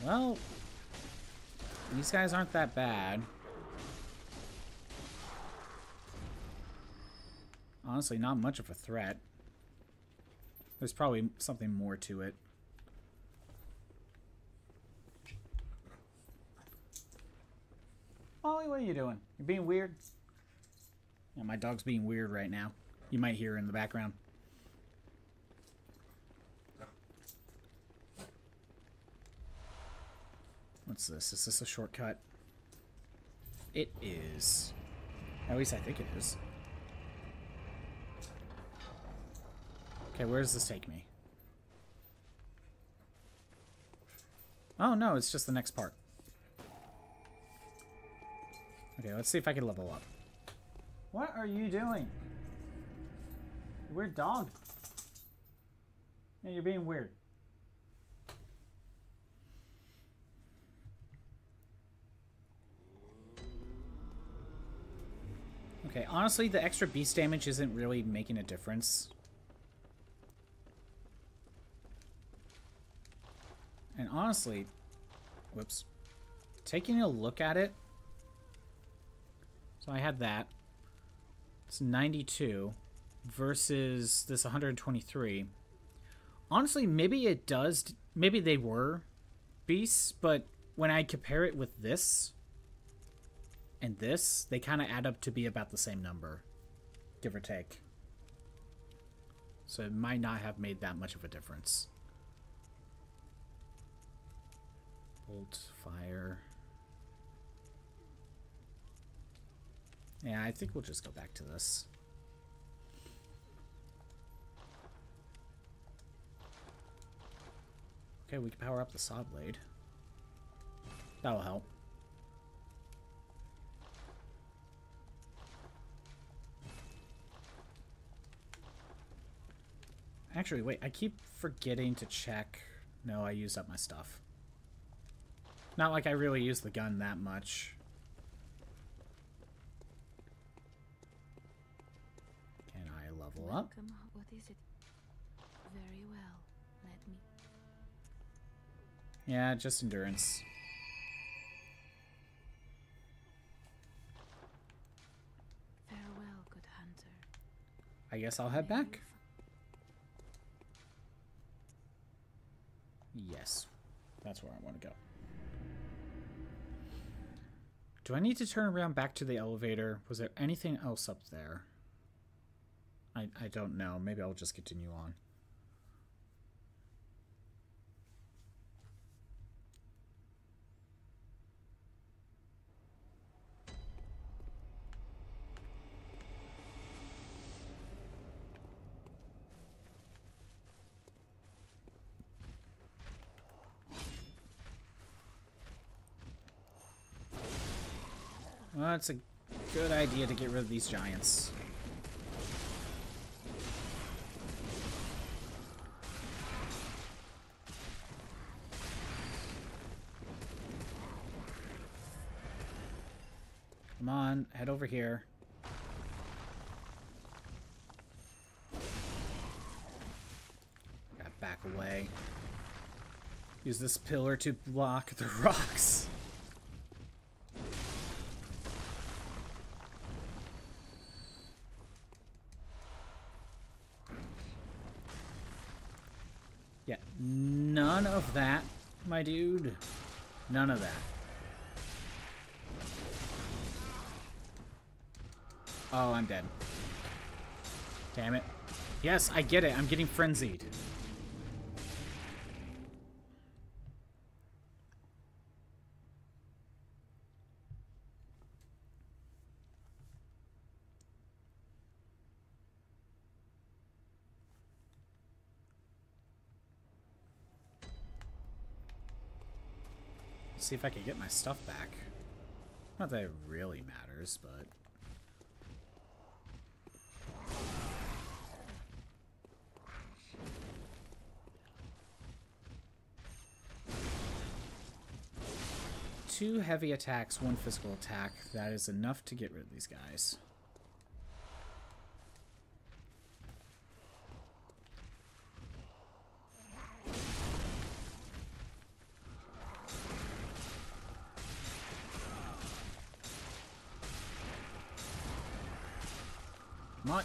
Well, these guys aren't that bad. Honestly, not much of a threat. There's probably something more to it. Molly, what are you doing? You're being weird? Yeah, my dog's being weird right now. You might hear her in the background. What's this? Is this a shortcut? It is. At least I think it is. Okay, where does this take me? Oh, no, it's just the next part. Okay, let's see if I can level up. What are you doing? Weird dog. Yeah, you're being weird. Okay, honestly, the extra beast damage isn't really making a difference. And honestly, whoops, taking a look at it, so I had that. It's 92 versus this 123. Honestly, maybe it does, maybe they were beasts, but when I compare it with this and this, they kind of add up to be about the same number, give or take. So it might not have made that much of a difference. Bolt, fire. Yeah, I think we'll just go back to this. Okay, we can power up the saw blade. That'll help. Actually, wait, I keep forgetting to check. No, I used up my stuff. Not like I really use the gun that much. Can I level up? Welcome. What is it? Very well. Let me. Yeah, just endurance. Farewell, good hunter. I guess I'll head back. Yes. That's where I want to go. Do I need to turn around back to the elevator? Was there anything else up there? I, I don't know. Maybe I'll just continue on. Well, it's a good idea to get rid of these giants. Come on, head over here. Got back away. Use this pillar to block the rocks. Yeah, none that, my dude. None of that. Oh, I'm dead. Damn it. Yes, I get it. I'm getting frenzied. See if I can get my stuff back. Not that it really matters, but... Two heavy attacks, one physical attack. That is enough to get rid of these guys. Come on.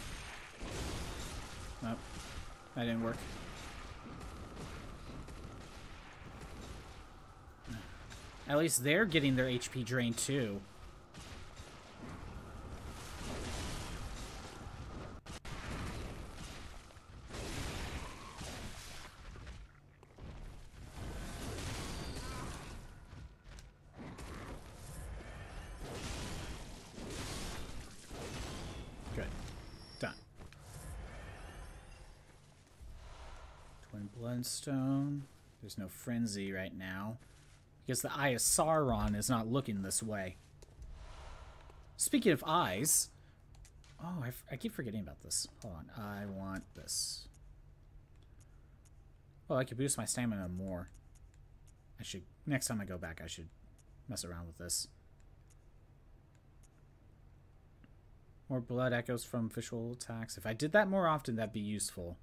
Nope. That didn't work. At least they're getting their HP drained too. Good. Done. Twin Bloodstone. There's no frenzy right now. Because the Eye of Sauron is not looking this way. Speaking of eyes... Oh, I, keep forgetting about this. Hold on. I want this. Oh, I could boost my stamina more. I should... Next time I go back, I should mess around with this. More blood echoes from visceral attacks. If I did that more often, that'd be useful.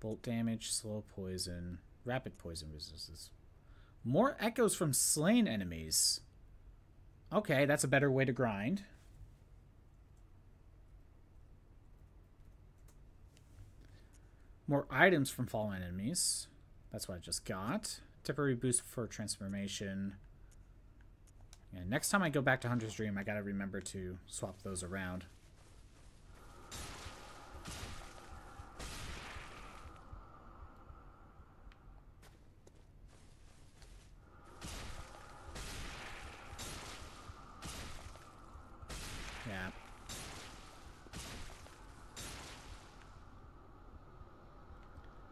Bolt damage, slow poison, rapid poison resistance. More echoes from slain enemies. Okay, that's a better way to grind. More items from fallen enemies. That's what I just got. Temporary boost for transformation. And next time I go back to Hunter's Dream, I gotta remember to swap those around. Yeah.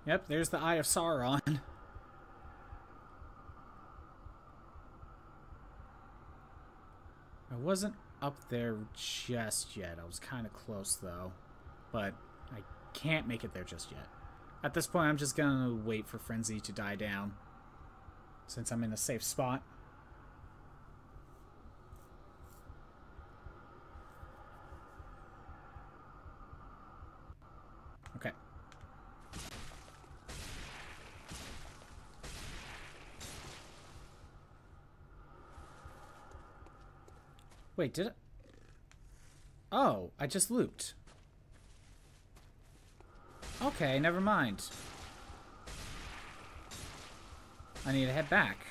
Yep, there's the Eye of Sauron. I wasn't up there just yet. I was kind of close, though. But I can't make it there just yet. At this point, I'm just gonna wait for Frenzy to die down. Since I'm in a safe spot. Okay. Wait, did it? Oh, I just looped. Okay, never mind. I need to head back.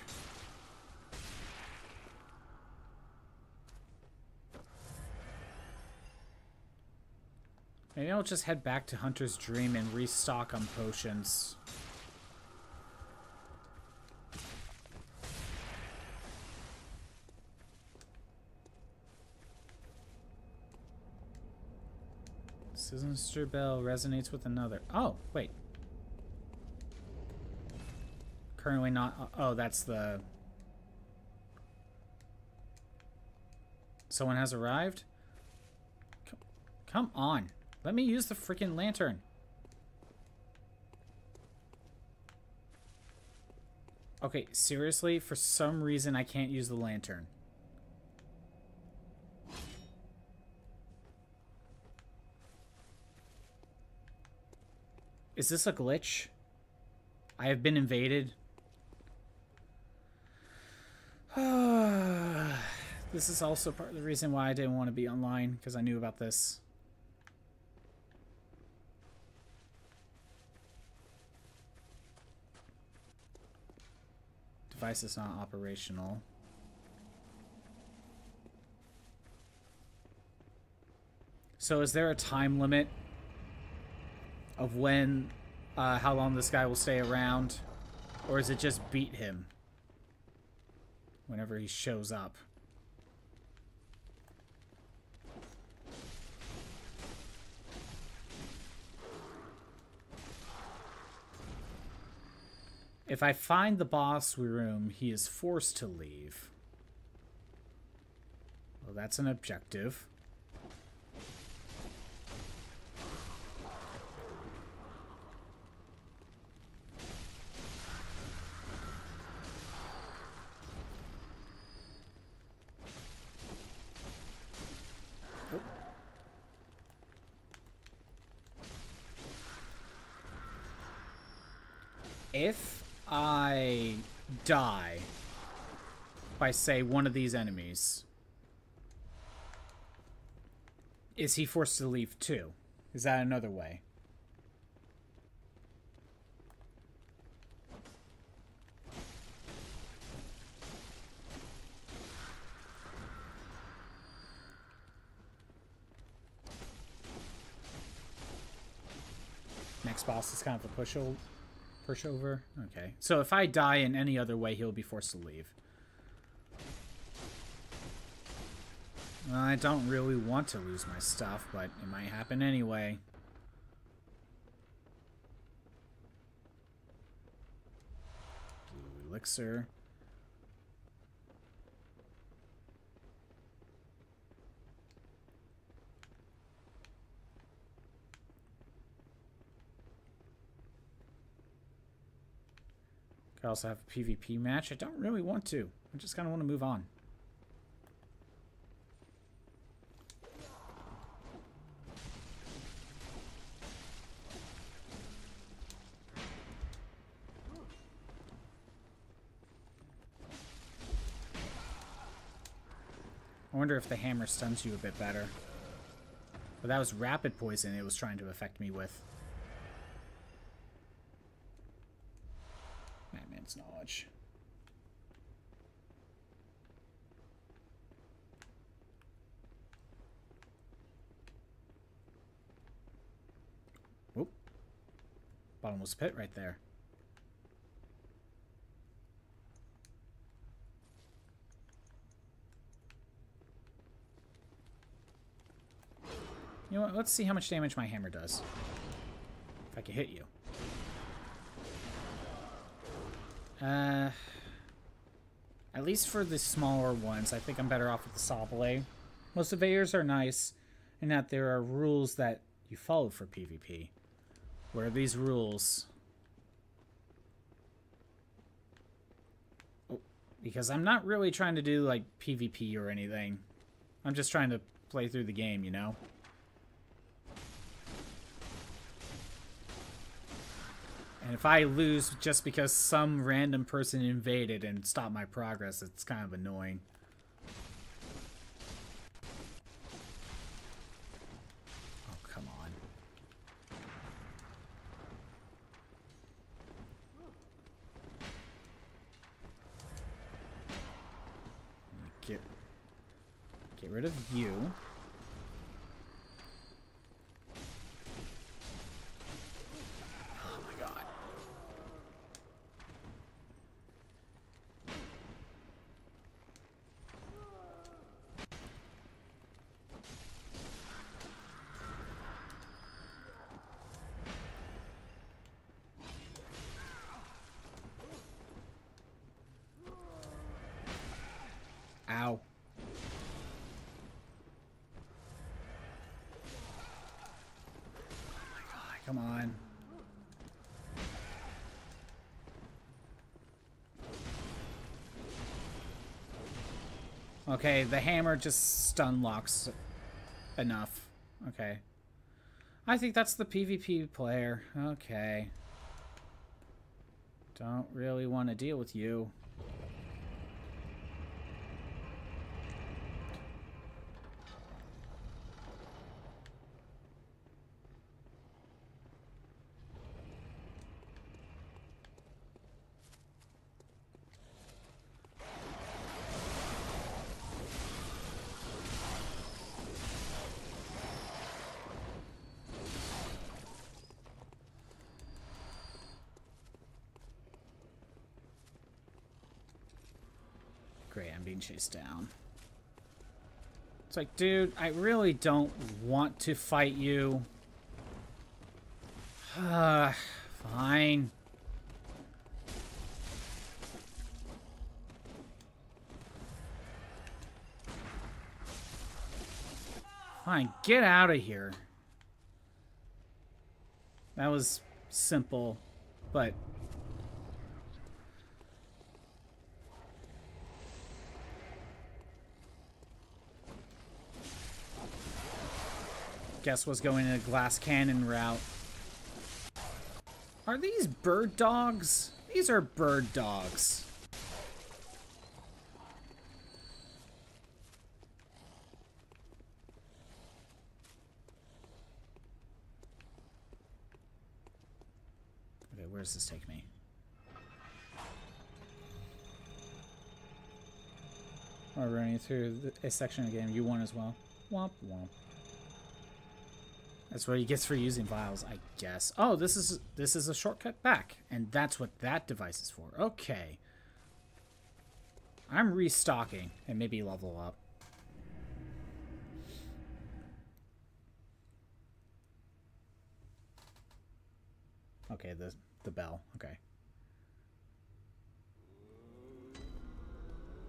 Maybe I'll just head back to Hunter's Dream and restock on potions. Sinister Bell resonates with another. Oh, wait. Currently not. Uh, oh, that's the. Someone has arrived? Come on. Let me use the freaking lantern. Okay, seriously? For some reason, I can't use the lantern. Is this a glitch? I have been invaded. this is also part of the reason why I didn't want to be online, because I knew about this. Device is not operational. So is there a time limit of when, uh, how long this guy will stay around? Or is it just beat him whenever he shows up? If I find the boss room, he is forced to leave. Well, that's an objective. die by, say, one of these enemies, is he forced to leave too? Is that another way? Next boss is kind of a push pushover. Okay. So if I die in any other way, he'll be forced to leave. I don't really want to lose my stuff, but it might happen anyway. Blue elixir. Could also have a PvP match. I don't really want to. I just kind of want to move on. I wonder if the hammer stuns you a bit better. But that was rapid poison it was trying to affect me with. Madman's knowledge. Bottomless pit right there. You know what? Let's see how much damage my hammer does. If I can hit you. Uh, at least for the smaller ones, I think I'm better off with the saw blade. Most evaders are nice in that there are rules that you follow for PvP. Where these rules... Because I'm not really trying to do, like, PvP or anything. I'm just trying to play through the game, you know? And if I lose just because some random person invaded and stopped my progress, it's kind of annoying. Oh, come on. Get, get rid of you. Oh my god. Ow. Oh my god, come on. Okay, the hammer just stun locks enough. Okay. I think that's the PvP player. Okay. Don't really want to deal with you. Being chased down. It's like, dude, I really don't want to fight you. Uh, fine. Fine, get out of here. That was simple, but guess was going in a glass cannon route. Are these bird dogs? These are bird dogs. Okay, where does this take me? We're running through a section of the game you won as well. Womp womp. That's what he gets for using vials, I guess. Oh, this is this is a shortcut back, and that's what that device is for. Okay. I'm restocking and maybe level up. Okay, the the bell. Okay.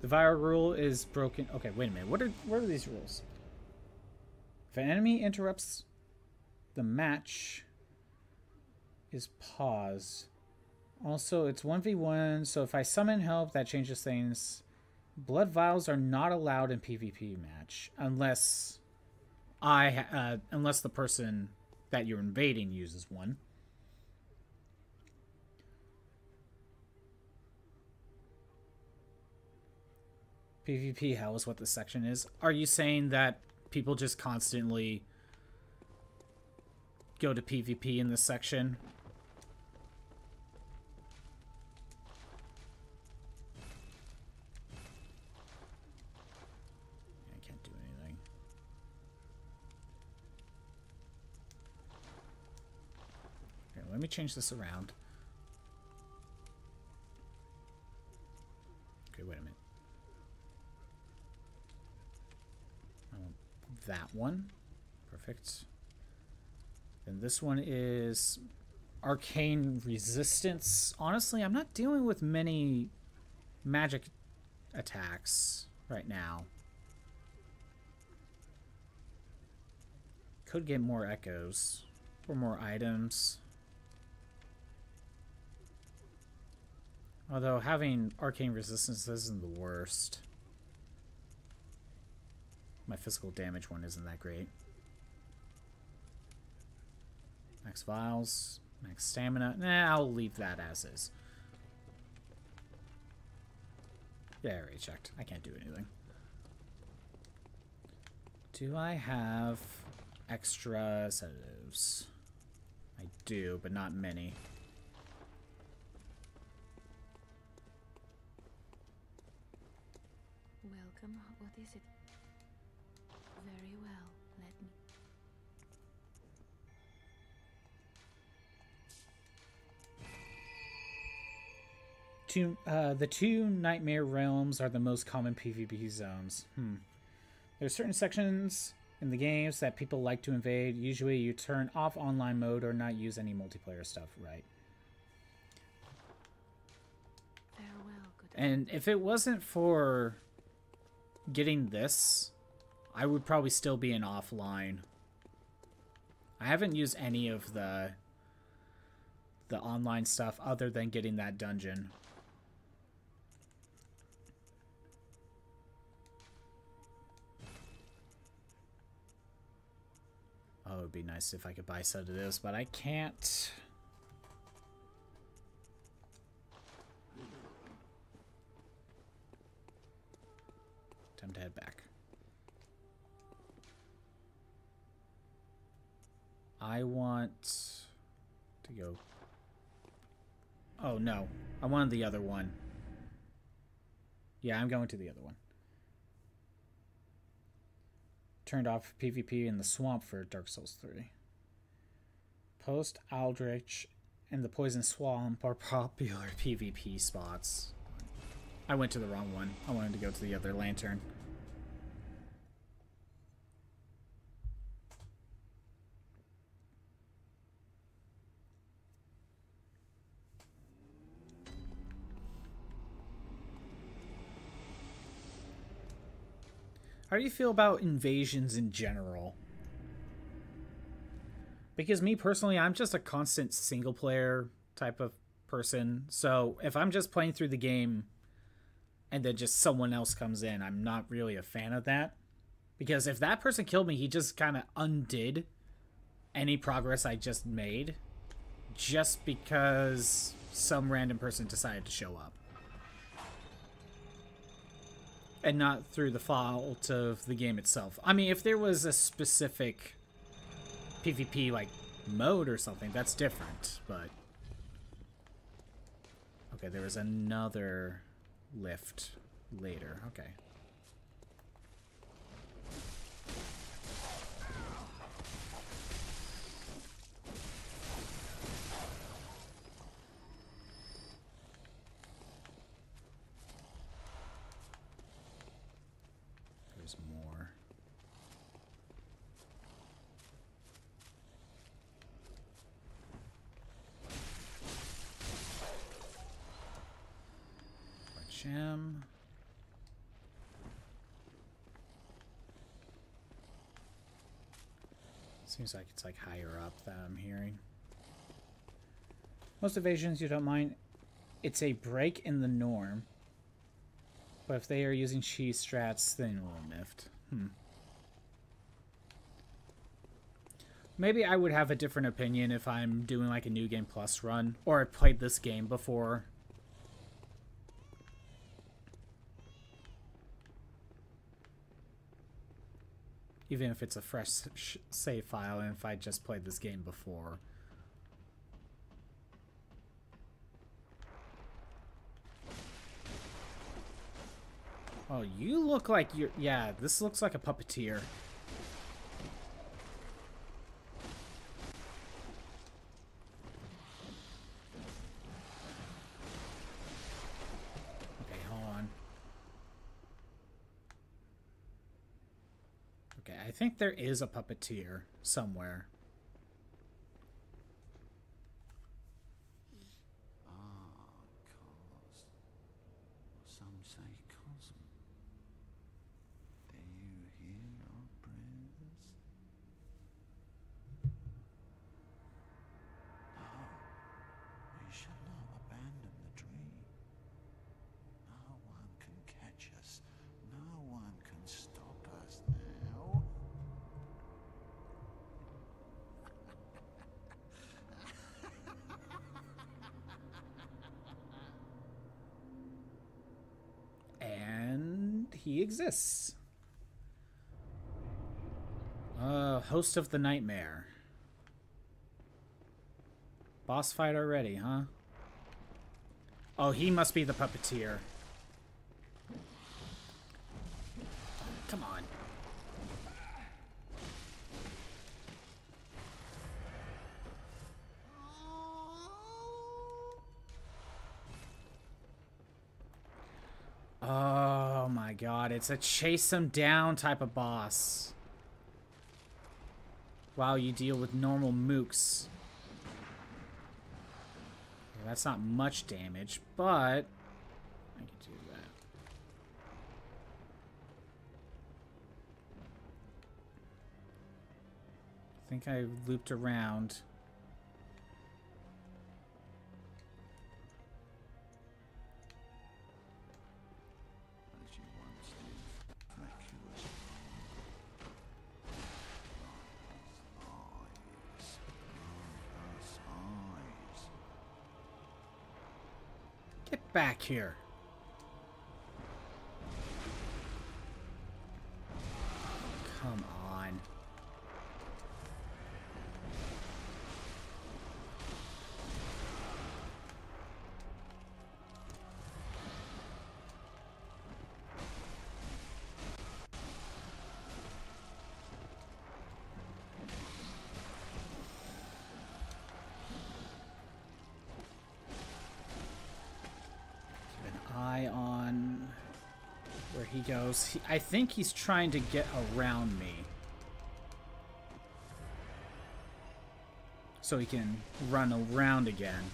The viral rule is broken. Okay, wait a minute. What are what are these rules? If an enemy interrupts the match is paused. Also, it's 1v1, so if I summon help, that changes things. Blood vials are not allowed in PvP match unless I uh, unless the person that you're invading uses one. PvP hell is what this section is. Are you saying that people just constantly go to PvP in this section? I can't do anything. Here, let me change this around. Okay, wait a minute. That one. Perfect. This one is arcane resistance. Honestly, I'm not dealing with many magic attacks right now. Could get more echoes or more items. Although having arcane resistance isn't the worst. My physical damage one isn't that great. Max vials, max stamina. Nah, I'll leave that as is. Yeah, I already checked. I can't do anything. Do I have extra sedatives? I do, but not many. Two, uh, the two nightmare realms are the most common PvP zones. Hmm. There are certain sections in the games that people like to invade. Usually, you turn off online mode or not use any multiplayer stuff, right? Farewell, good. And if it wasn't for getting this, I would probably still be in offline. I haven't used any of the the online stuff other than getting that dungeon. Oh, it would be nice if I could buy some of this, but I can't. Time to head back. I want to go. Oh no, I wanted the other one. Yeah, I'm going to the other one. Turned off PvP in the swamp for Dark Souls 3. Post Aldrich and the Poison Swamp are popular PvP spots. I went to the wrong one. I wanted to go to the other lantern. How do you feel about invasions in general? Because me personally, I'm just a constant single player type of person. So if I'm just playing through the game and then just someone else comes in, I'm not really a fan of that. Because if that person killed me, he just kind of undid any progress I just made just because some random person decided to show up and not through the fault of the game itself. I mean, if there was a specific PvP like mode or something, that's different, but Okay, there was another lift later. Okay. Gem. Seems like it's like higher up that I'm hearing. Most evasions you don't mind. It's a break in the norm. But if they are using cheese strats, then we'll miffed. Hmm. Maybe I would have a different opinion if I'm doing like a new game plus run or I played this game before. Even if it's a fresh save file and if I just played this game before. Oh, you look like you're. Yeah, this looks like a puppeteer. Okay, hold on. Okay, I think there is a puppeteer somewhere. Ah, Kos. Some say Kosm. Do you hear our prayers? No, we shall not abandon the dream. No one can catch us. No one can stop us now. And exists. Uh, host of the nightmare. Boss fight already, huh? Oh, he must be the puppeteer. Come on. Oh my god, it's a chase them down type of boss. Wow, you deal with normal mooks. Okay, that's not much damage, but I can do that. I think I looped around. Here. Goes. He, I think he's trying to get around me. So he can run around again.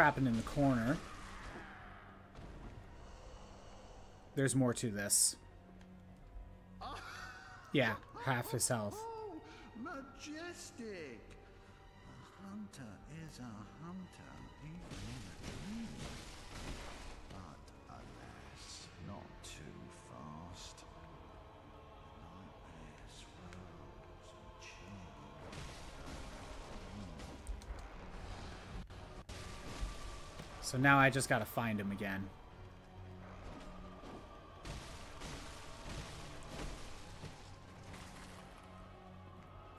Trapping in the corner. There's more to this. Yeah, half his health. Oh, majestic! A hunter is a hunter, So now I just gotta find him again.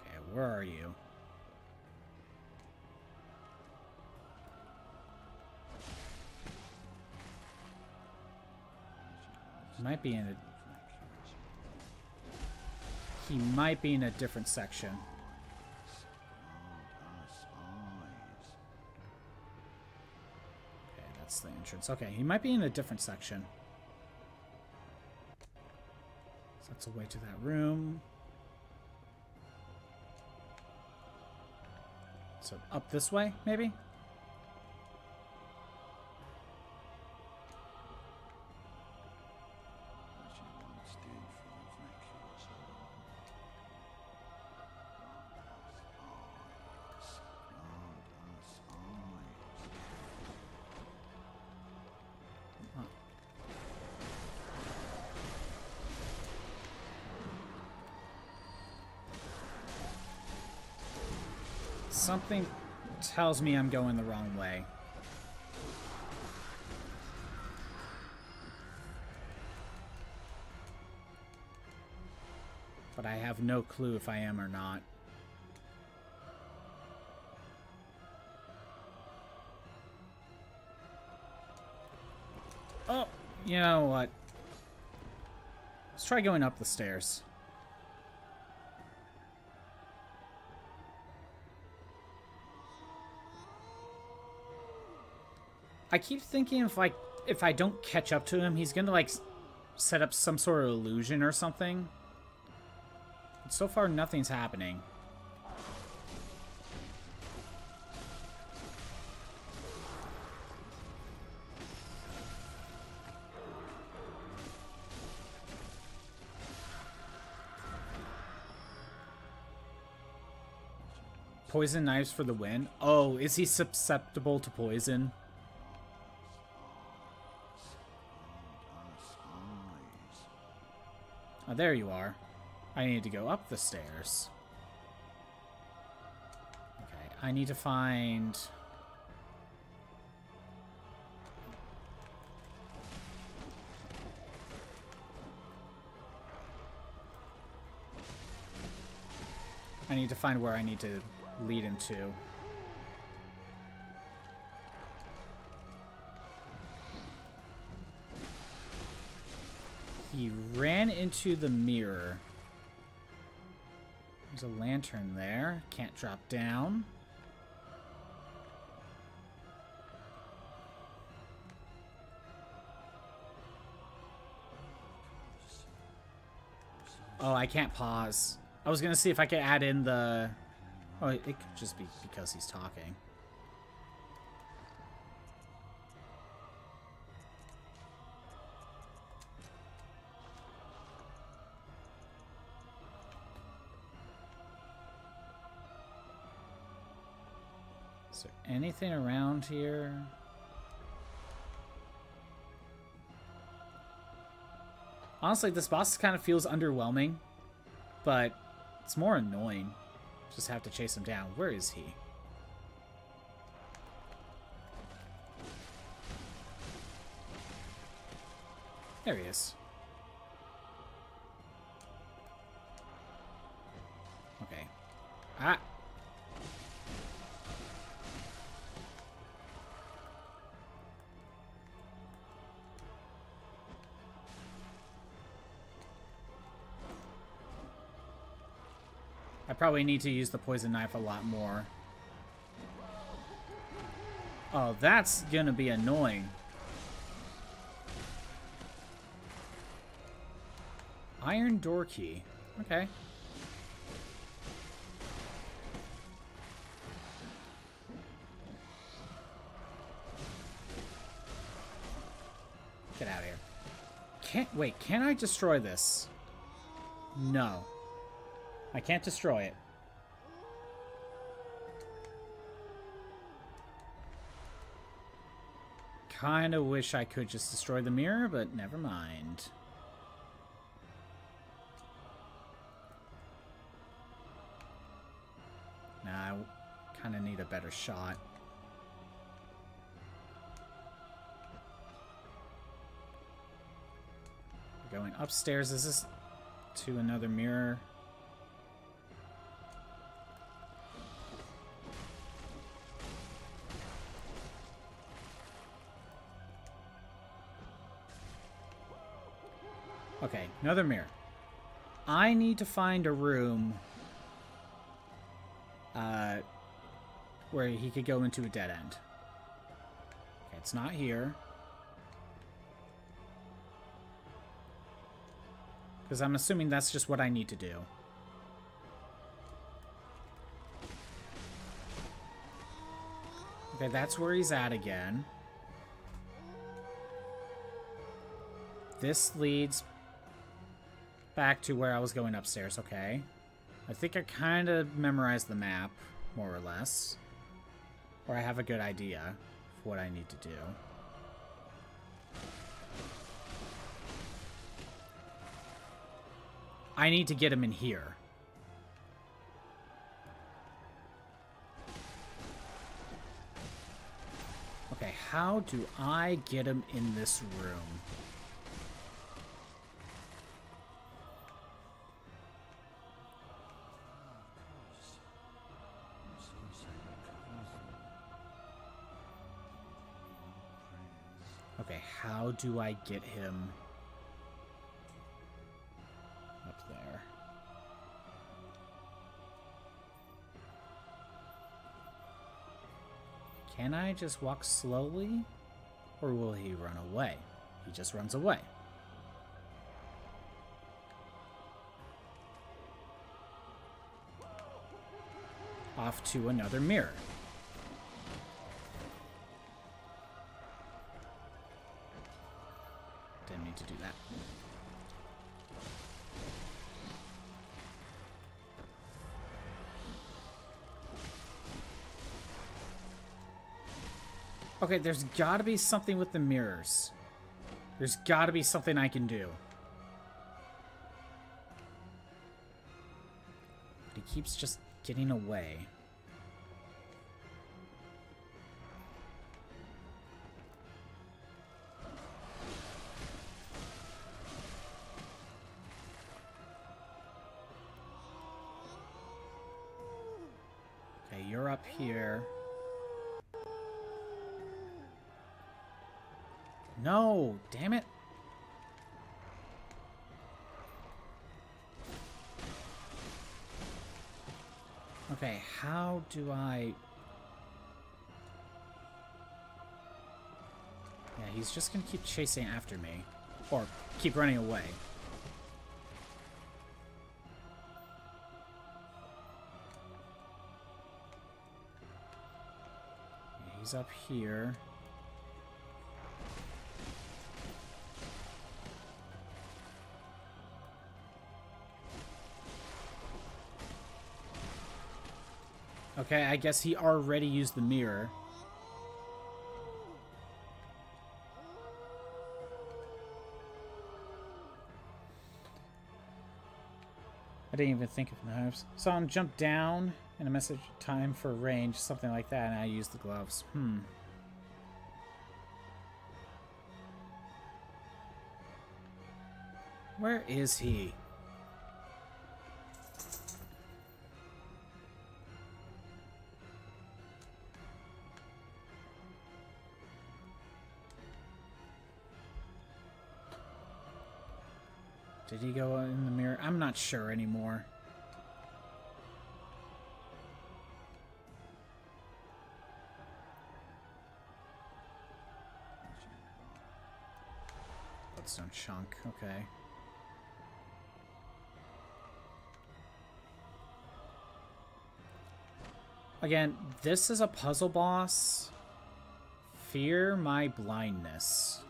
Okay, where are you? Might be in a. He might be in a different section. Okay, he might be in a different section. So that's a way to that room. So up this way, maybe? Tells me I'm going the wrong way. But I have no clue if I am or not. Oh, you know what? Let's try going up the stairs. I keep thinking if like if I don't catch up to him, he's gonna like set up some sort of illusion or something. But so far, nothing's happening. Poison knives for the win. Oh, is he susceptible to poison? Oh, there you are. I need to go up the stairs. Okay, I need to find... I need to find where I need to lead him to. He ran into the mirror. There's a lantern there. Can't drop down. Oh, I can't pause. I was gonna see if I could add in the... Oh, it could just be because he's talking. Anything around here? Honestly, this boss kind of feels underwhelming, but it's more annoying. Just have to chase him down. Where is he? There he is. Okay. Ah! Probably need to use the poison knife a lot more. Oh, that's gonna be annoying. Iron door key. Okay. Get out of here. Can't wait, can I destroy this? No. I can't destroy it. Kinda wish I could just destroy the mirror, but never mind. Nah, I kinda need a better shot. Going upstairs, is this to another mirror? Another mirror. I need to find a room uh, where he could go into a dead end. Okay, it's not here. Because I'm assuming that's just what I need to do. Okay, that's where he's at again. This leads back to where I was going upstairs, okay. I think I kind of memorized the map, more or less. Or I have a good idea of what I need to do. I need to get him in here. Okay, how do I get him in this room? How do I get him up there? Can I just walk slowly? Or will he run away? He just runs away. Off to another mirror. Okay, there's gotta be something with the mirrors. There's gotta be something I can do. But he keeps just getting away. Do I... Yeah, he's just gonna keep chasing after me. Or keep running away. Yeah, He's up here. Okay, I guess he already used the mirror. I didn't even think of knives. Saw him jump down and a message time for range, something like that, and I used the gloves. Hmm. Where is he? Did he go in the mirror? I'm not sure anymore. Bloodstone chunk, okay. Again, this is a puzzle boss. Fear my blindness.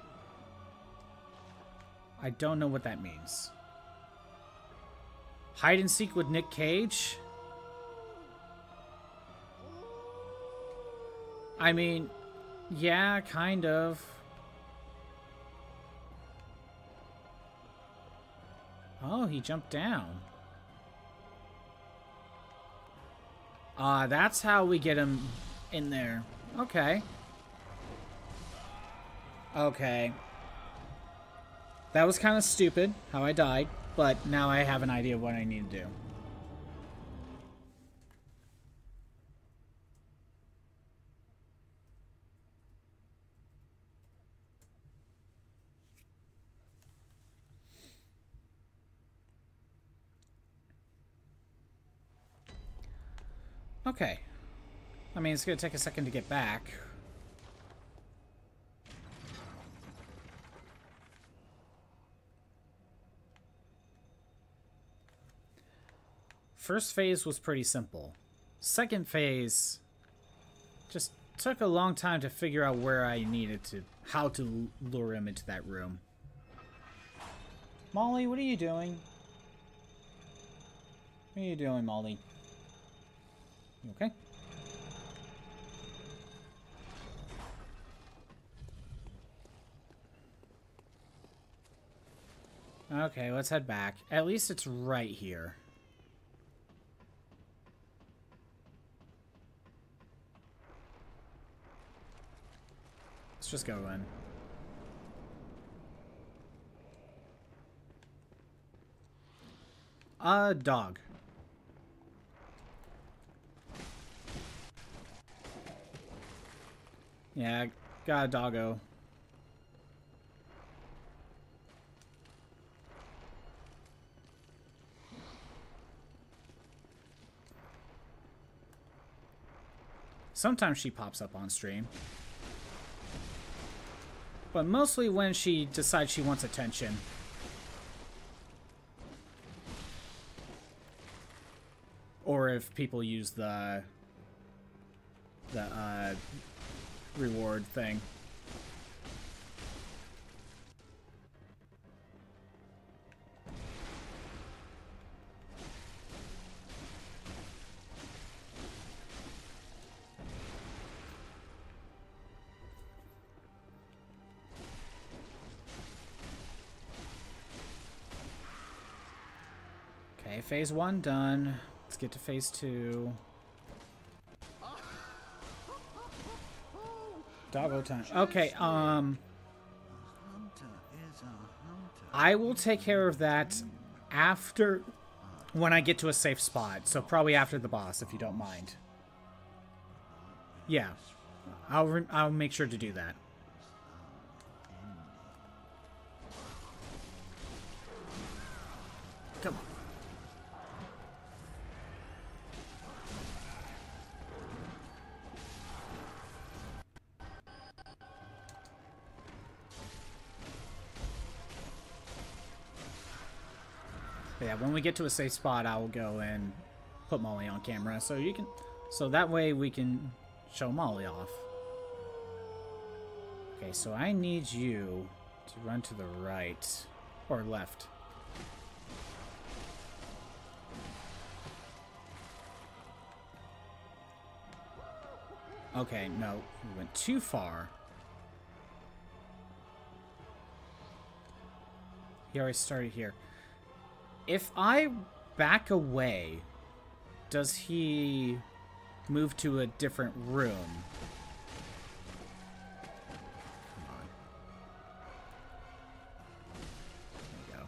I don't know what that means. Hide and seek with Nick Cage? I mean, yeah, kind of. Oh, he jumped down. Ah, uh, that's how we get him in there. Okay. Okay. That was kind of stupid, how I died, but now I have an idea of what I need to do. Okay. I mean, it's going to take a second to get back. First phase was pretty simple. Second phase just took a long time to figure out where I needed to, how to lure him into that room. Molly, what are you doing? What are you doing, Molly? You okay? Okay, let's head back. At least it's right here. Just go in. A dog. Yeah, got a doggo. Sometimes she pops up on stream. But mostly when she decides she wants attention. Or if people use the the uh, reward thing. Phase one done. Let's get to phase two. Doggo time. Okay, um. I will take care of that after when I get to a safe spot. So probably after the boss, if you don't mind. Yeah, I'll I'll make sure to do that. Get to a safe spot, I will go and put Molly on camera, so you can, so that way we can show Molly off. Okay, so I need you to run to the right or left. Okay, no, we went too far. He already started here. If I back away, does he move to a different room? Come on. There you go.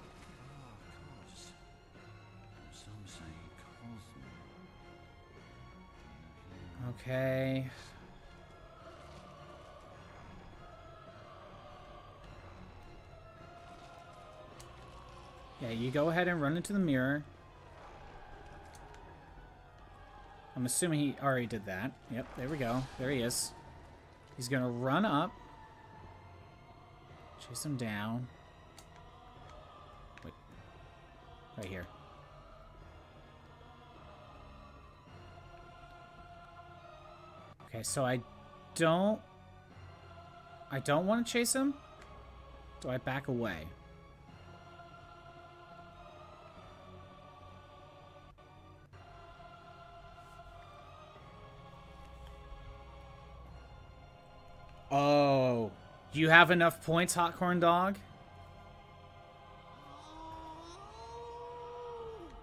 Cos. You go ahead and run into the mirror. I'm assuming he already did that. Yep, there we go. There he is. He's gonna run up. Chase him down. Wait. Right here. Okay, so I don't... I don't want to chase him? Do I back away? You have enough points, Hot Corn Dog?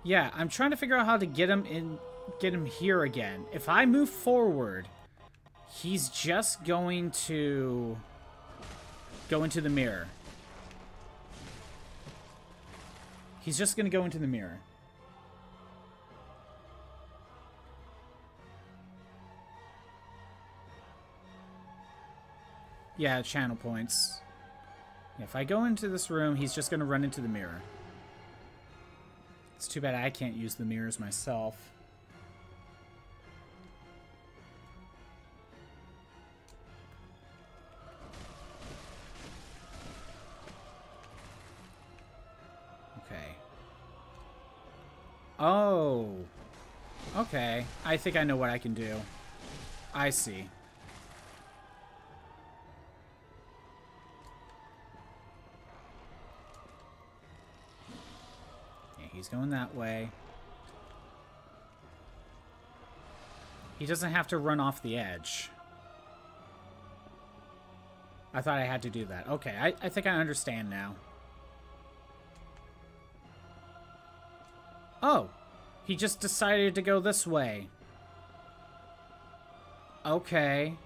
Yeah, I'm trying to figure out how to get him in get him here again. If I move forward, he's just going to go into the mirror. He's just going to go into the mirror. Yeah, channel points. If I go into this room, he's just going to run into the mirror. It's too bad I can't use the mirrors myself. Okay. Oh. Okay. I think I know what I can do. I see. He's going that way. He doesn't have to run off the edge. I thought I had to do that. Okay, I, I think I understand now. Oh, he just decided to go this way. Okay.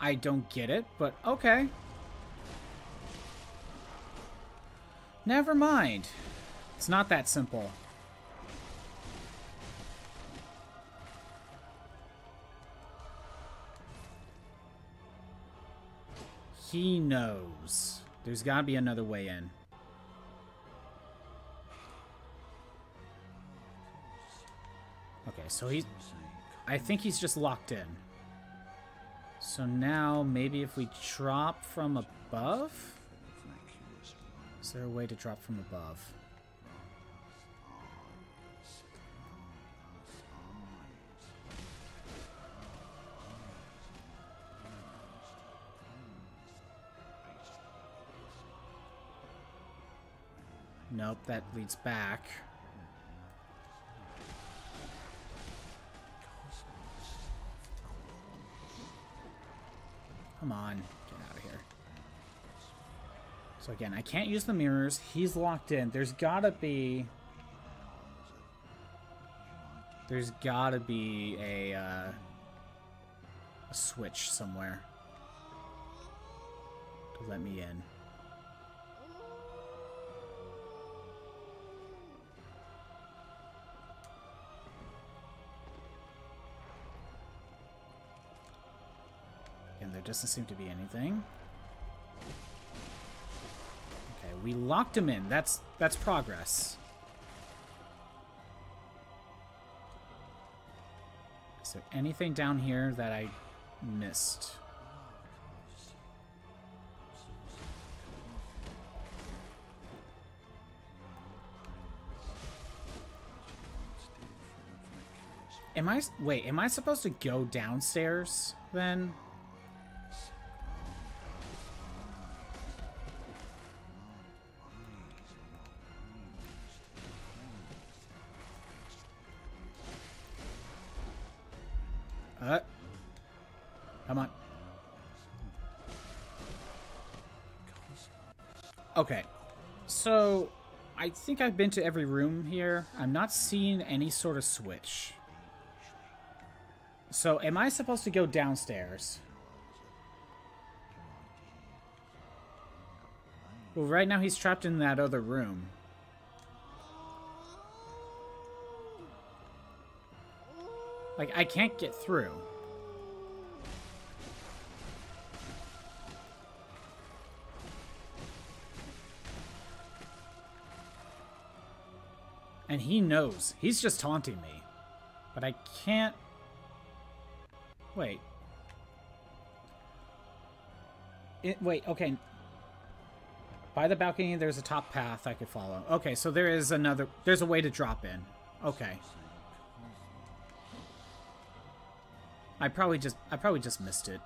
I don't get it, but okay. Never mind. It's not that simple. He knows. There's gotta be another way in. Okay, so he's... I think he's just locked in. So now, maybe if we drop from above? Is there a way to drop from above? Nope, that leads back. Come on, get out of here. So again, I can't use the mirrors. He's locked in. There's gotta be... There's gotta be a, uh, a switch somewhere to let me in. And there doesn't seem to be anything. We locked him in. That's that's progress. Is there anything down here that I missed? Am I wait, am I supposed to go downstairs then? Think I've been to every room here. I'm not seeing any sort of switch. So am I supposed to go downstairs? Well, right now he's trapped in that other room. Like, I can't get through. And he knows. He's just taunting me. But I can't... Wait. It, wait, okay. By the balcony, there's a top path I could follow. Okay, so there is another... There's a way to drop in. Okay. I probably just... I probably just missed it.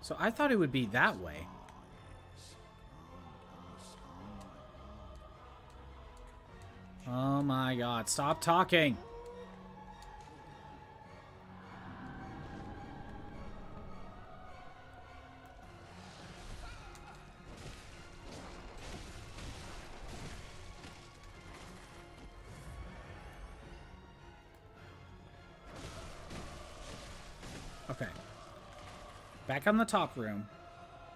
So I thought it would be that way. Oh my god, stop talking! Okay. Back on the top room.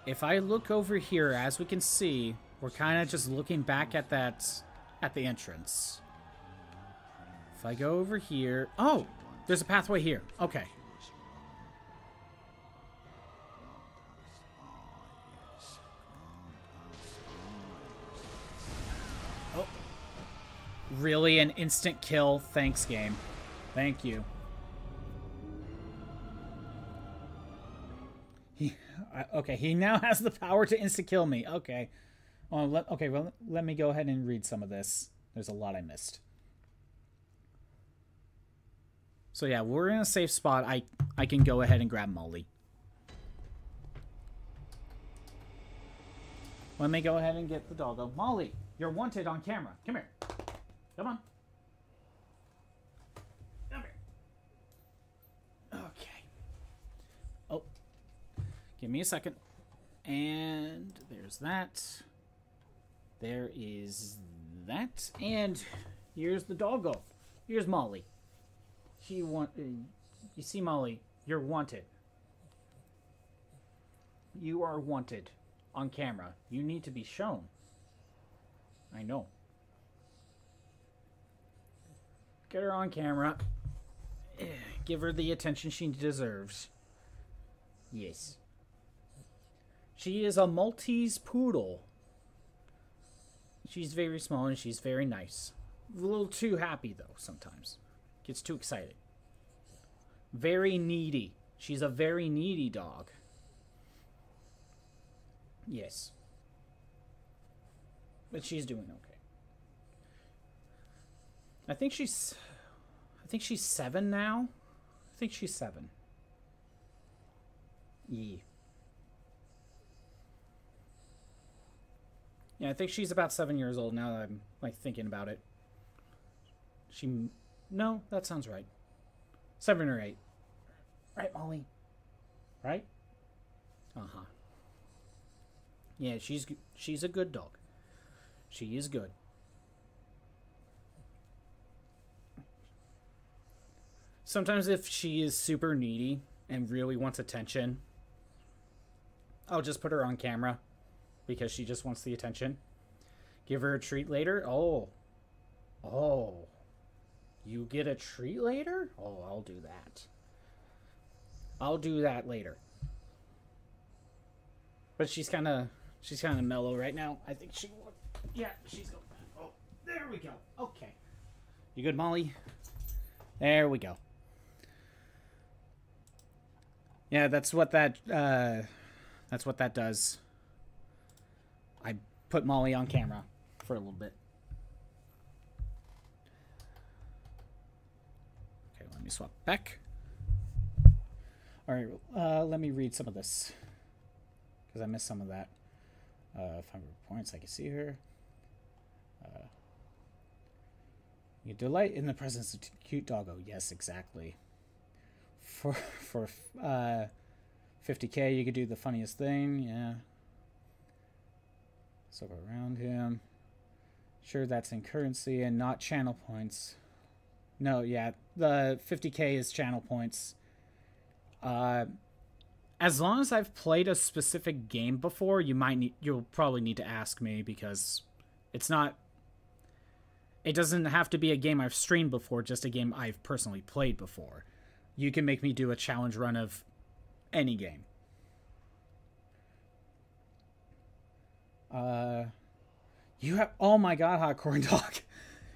If I look over here, as we can see, we're kind of just looking back at that at the entrance. If I go over here... Oh! There's a pathway here. Okay. Oh. Really? An instant kill? Thanks, game. Thank you. He, okay, he now has the power to insta kill me. Okay. Let, okay, well, let me go ahead and read some of this. There's a lot I missed. So yeah, we're in a safe spot. I I can go ahead and grab Molly. Let me go ahead and get the doggo. Molly, you're wanted on camera. Come here. Come on. Come here. Okay. Oh. Give me a second. And there's that. There is that. And here's the doggo. Here's Molly. She want. Uh, you see, Molly, you're wanted. You are wanted on camera. You need to be shown. I know. Get her on camera. Give her the attention she deserves. Yes. She is a Maltese poodle. She's very small and she's very nice. A little too happy though sometimes. Gets too excited. Very needy. She's a very needy dog. Yes. But she's doing okay. I think she's I think she's 7 now. I think she's 7. Yeah. Yeah, I think she's about 7 years old now that I'm like thinking about it. She No, that sounds right. 7 or 8. Right, Molly? Right? Uh-huh. Yeah, she's she's a good dog. She is good. Sometimes if she is super needy and really wants attention, I'll just put her on camera because she just wants the attention. Give her a treat later. Oh. Oh. You get a treat later? Oh, I'll do that. I'll do that later. But she's kind of she's kind of mellow right now. I think she yeah, she's going. Oh, there we go. Okay. You good, Molly? There we go. Yeah, that's what that uh that's what that does. Put Molly on camera for a little bit. Okay, let me swap back. All right, uh, let me read some of this because I missed some of that. Uh, 500 points, I can see her. Uh, you delight in the presence of cute doggo. Yes, exactly. For for uh, 50k, you could do the funniest thing. Yeah. So go around him. Sure, that's in currency and not channel points. No, yeah, the 50k is channel points. Uh, as long as I've played a specific game before, you might need you'll probably need to ask me because it's not it doesn't have to be a game I've streamed before, just a game I've personally played before. You can make me do a challenge run of any game. Uh you have oh my god, hot corn dog.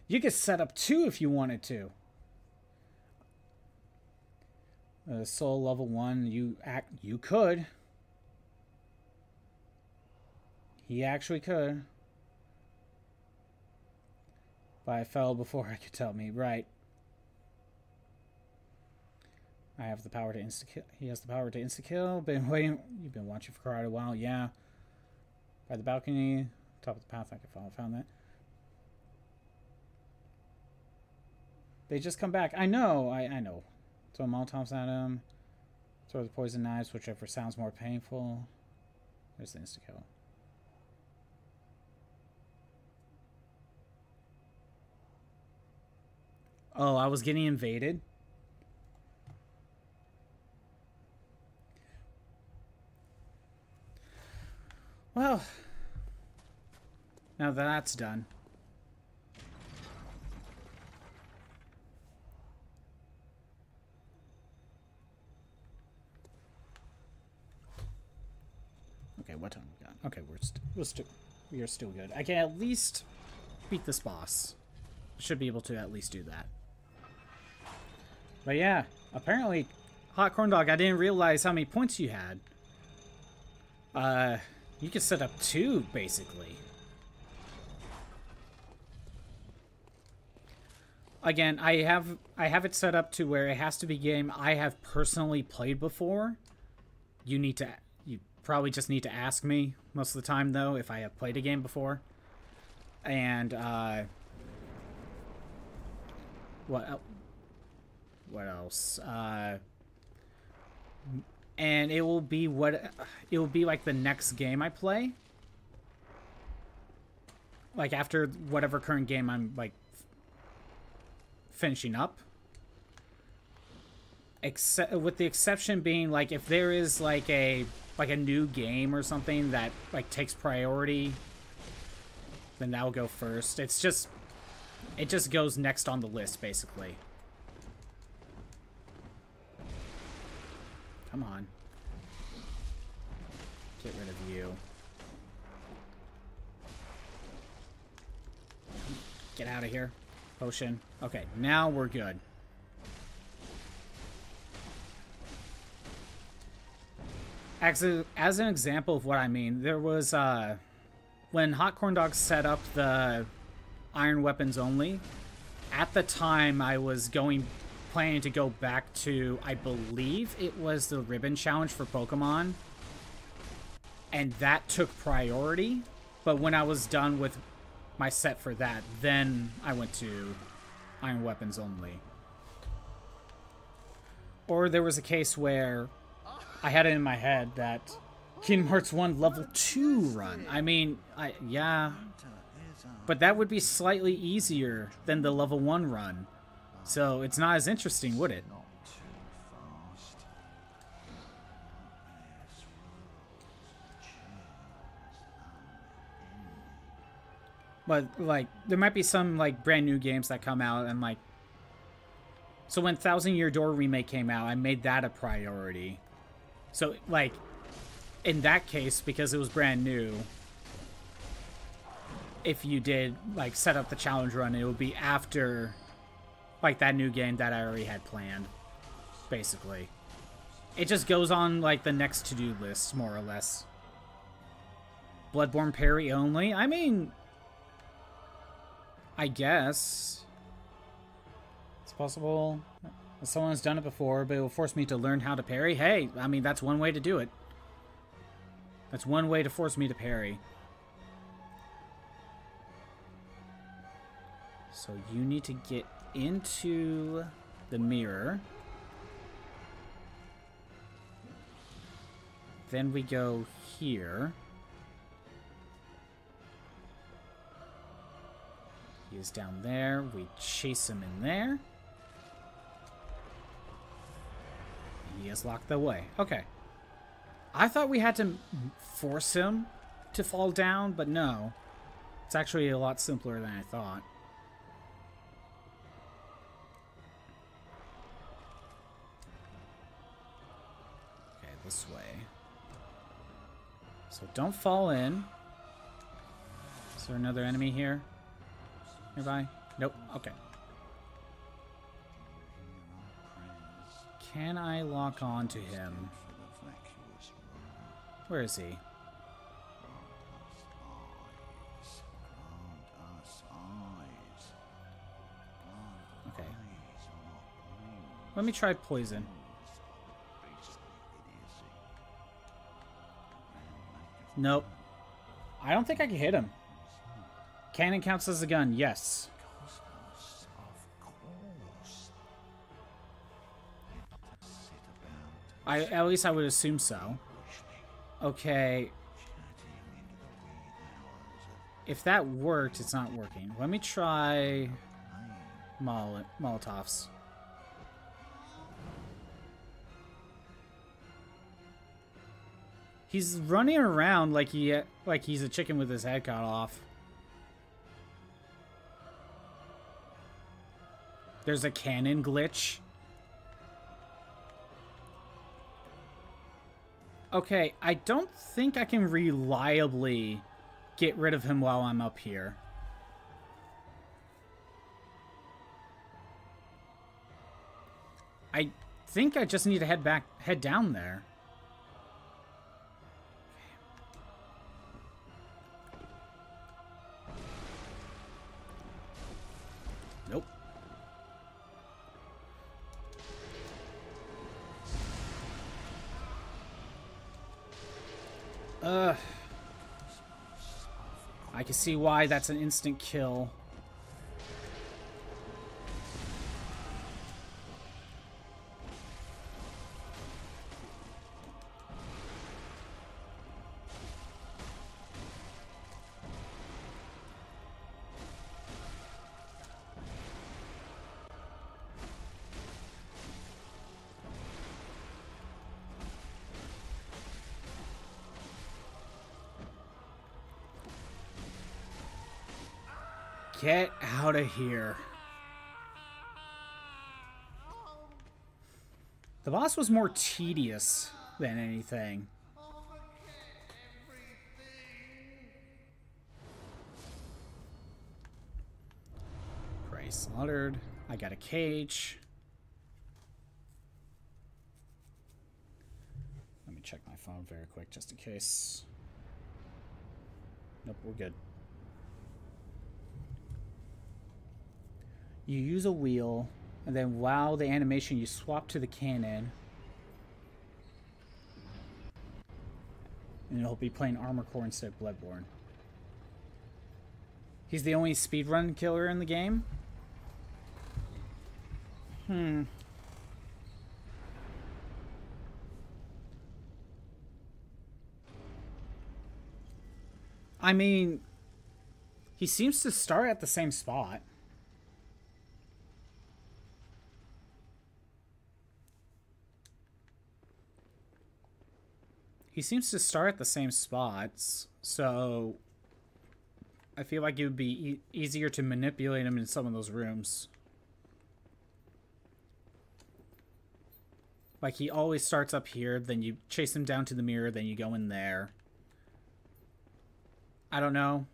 You could set up two if you wanted to. Uh, soul level one, you act you could. He actually could. But I fell before I could tell me. Right. I have the power to insta kill. He has the power to insta kill. Been waiting. You've been watching for quite a while. Yeah. By the balcony, top of the path. I could follow. Found that. They just come back. I know. I I know. Throw Molotovs at him. Throw the poison knives, whichever sounds more painful. There's the insta kill. Oh, I was getting invaded. Well, now that that's done. Okay, what time we got? Okay, we're we're st- we are still good. I can at least beat this boss. Should be able to at least do that. But yeah, apparently, Hot Corn Dog, I didn't realize how many points you had. Uh, you can set up two, basically. Again, I have I have it set up to where it has to be game I have personally played before. You need to you probably just need to ask me most of the time though if I have played a game before. And uh what el- what else? Uh and it will be what it will be like the next game I play. Like after whatever current game I'm like finishing up. Except with the exception being like if there is like a like a new game or something that like takes priority, then that'll go first. It's just it just goes next on the list basically. Come on. Get rid of you. Get out of here. Potion. Okay, now we're good. As, a, as an example of what I mean, there was, uh, when Hot Corn Dog set up the Iron Weapons only, at the time I was going, planning to go back to, I believe it was the Ribbon Challenge for Pokemon, and that took priority, but when I was done with my set for that. Then I went to Iron Weapons only. Or there was a case where I had it in my head that Kingdom Hearts 1 level 2 run. I mean, I yeah, but that would be slightly easier than the level 1 run. So it's not as interesting, would it? But like, there might be some like brand new games that come out and like. So when Thousand Year Door remake came out, I made that a priority. So like, in that case, because it was brand new, if you did like set up the challenge run, it would be after, like that new game that I already had planned, basically. It just goes on like the next to-do list, more or less. Bloodborne parry only. I mean, I guess. It's possible. Someone's done it before, but it will force me to learn how to parry. Hey, I mean, that's one way to do it. That's one way to force me to parry. So you need to get into the mirror. Then we go here. He is down there. We chase him in there. He has locked the way. Okay. I thought we had to force him to fall down, but no. It's actually a lot simpler than I thought. This way. So don't fall in. Is there another enemy here? Nearby? Nope. Okay. Can I lock on to him? Where is he? Okay. Let me try poison. Nope. I don't think I can hit him. Cannon counts as a gun, yes. I at least I would assume so. Okay. If that worked, it's not working. Let me try Mol Molotovs. He's running around like he like he's a chicken with his head cut off. There's a cannon glitch. Okay, I don't think I can reliably get rid of him while I'm up here. I think I just need to head back, head down there. Uh, I can see why that's an instant kill. Out of here. The boss was more tedious than anything. Prey slaughtered. I got a cage. Let me check my phone very quick just in case. Nope, we're good. You use a wheel, and then while the animation, you swap to the cannon. And it'll be playing Armored Core instead of Bloodborne. He's the only speedrun killer in the game? Hmm. I mean, he seems to start at the same spot. He seems to start at the same spots, so I feel like it would be e easier to manipulate him in some of those rooms. Like he always starts up here, then you chase him down to the mirror, then you go in there. I don't know.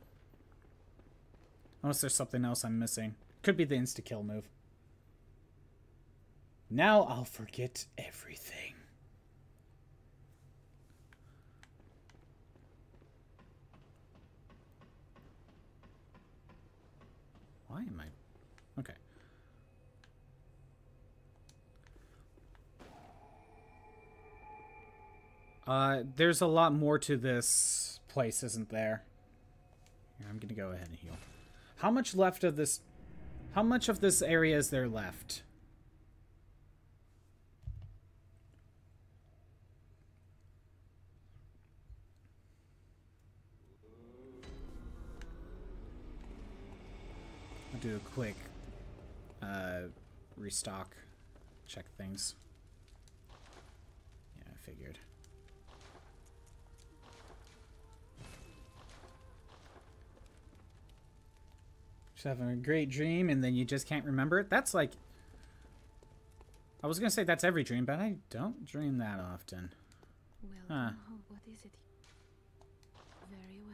Unless there's something else I'm missing. Could be the insta-kill move. Now I'll forget everything. Why am I... Okay. Uh, there's a lot more to this place, isn't there? Here, I'm gonna go ahead and heal. How much left of this... How much of this area is there left? Do a quick uh, restock, check things. Yeah, I figured. Just having a great dream and then you just can't remember it. That's like. I was gonna say that's every dream, but I don't dream that often. Well, Huh. what is it? Very well.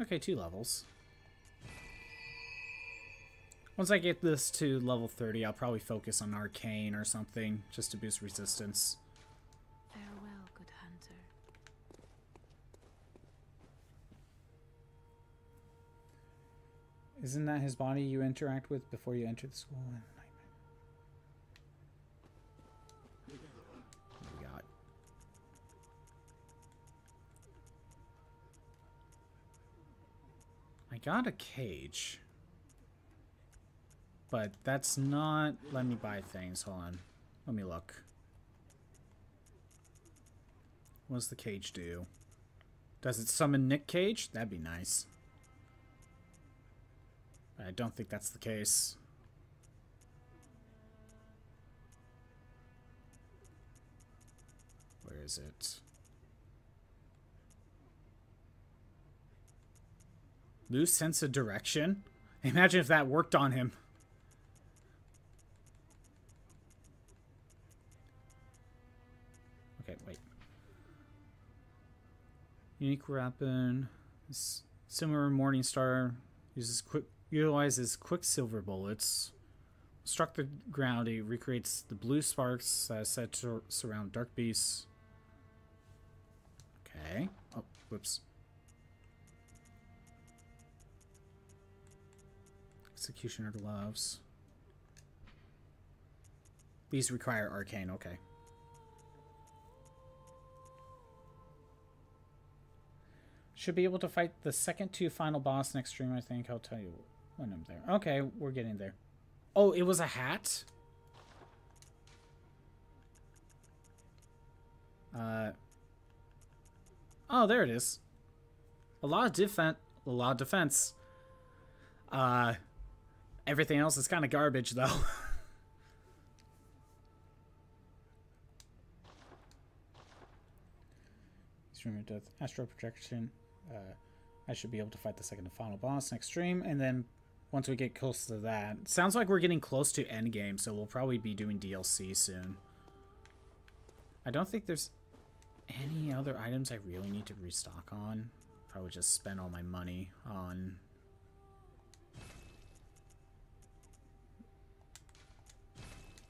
Okay, two levels. Once I get this to level 30, I'll probably focus on Arcane or something, just to boost resistance. Farewell, good hunter. Isn't that his body you interact with before you enter the school? Got a cage. But that's not... Let me buy things. Hold on. Let me look. What does the cage do? Does it summon Nick Cage? That'd be nice. I don't think that's the case. Where is it? Lose sense of direction? Imagine if that worked on him. Okay, wait. Unique weapon. Similar Morningstar uses quick utilizes quicksilver bullets. Struck the ground, it recreates the blue sparks said to surround dark beasts. Okay. Oh, whoops. Executioner gloves. These require arcane, okay. Should be able to fight the second two final boss next stream, I think. I'll tell you when I'm there. Okay, we're getting there. Oh, it was a hat? Uh, oh, there it is. A lot of defense. A lot of defense. Uh, everything else is kind of garbage, though. Stream of Death, Astral Projection. Uh, I should be able to fight the second and final boss next stream, and then once we get close to that, sounds like we're getting close to endgame, so we'll probably be doing DLC soon. I don't think there's any other items I really need to restock on. Probably just spend all my money on...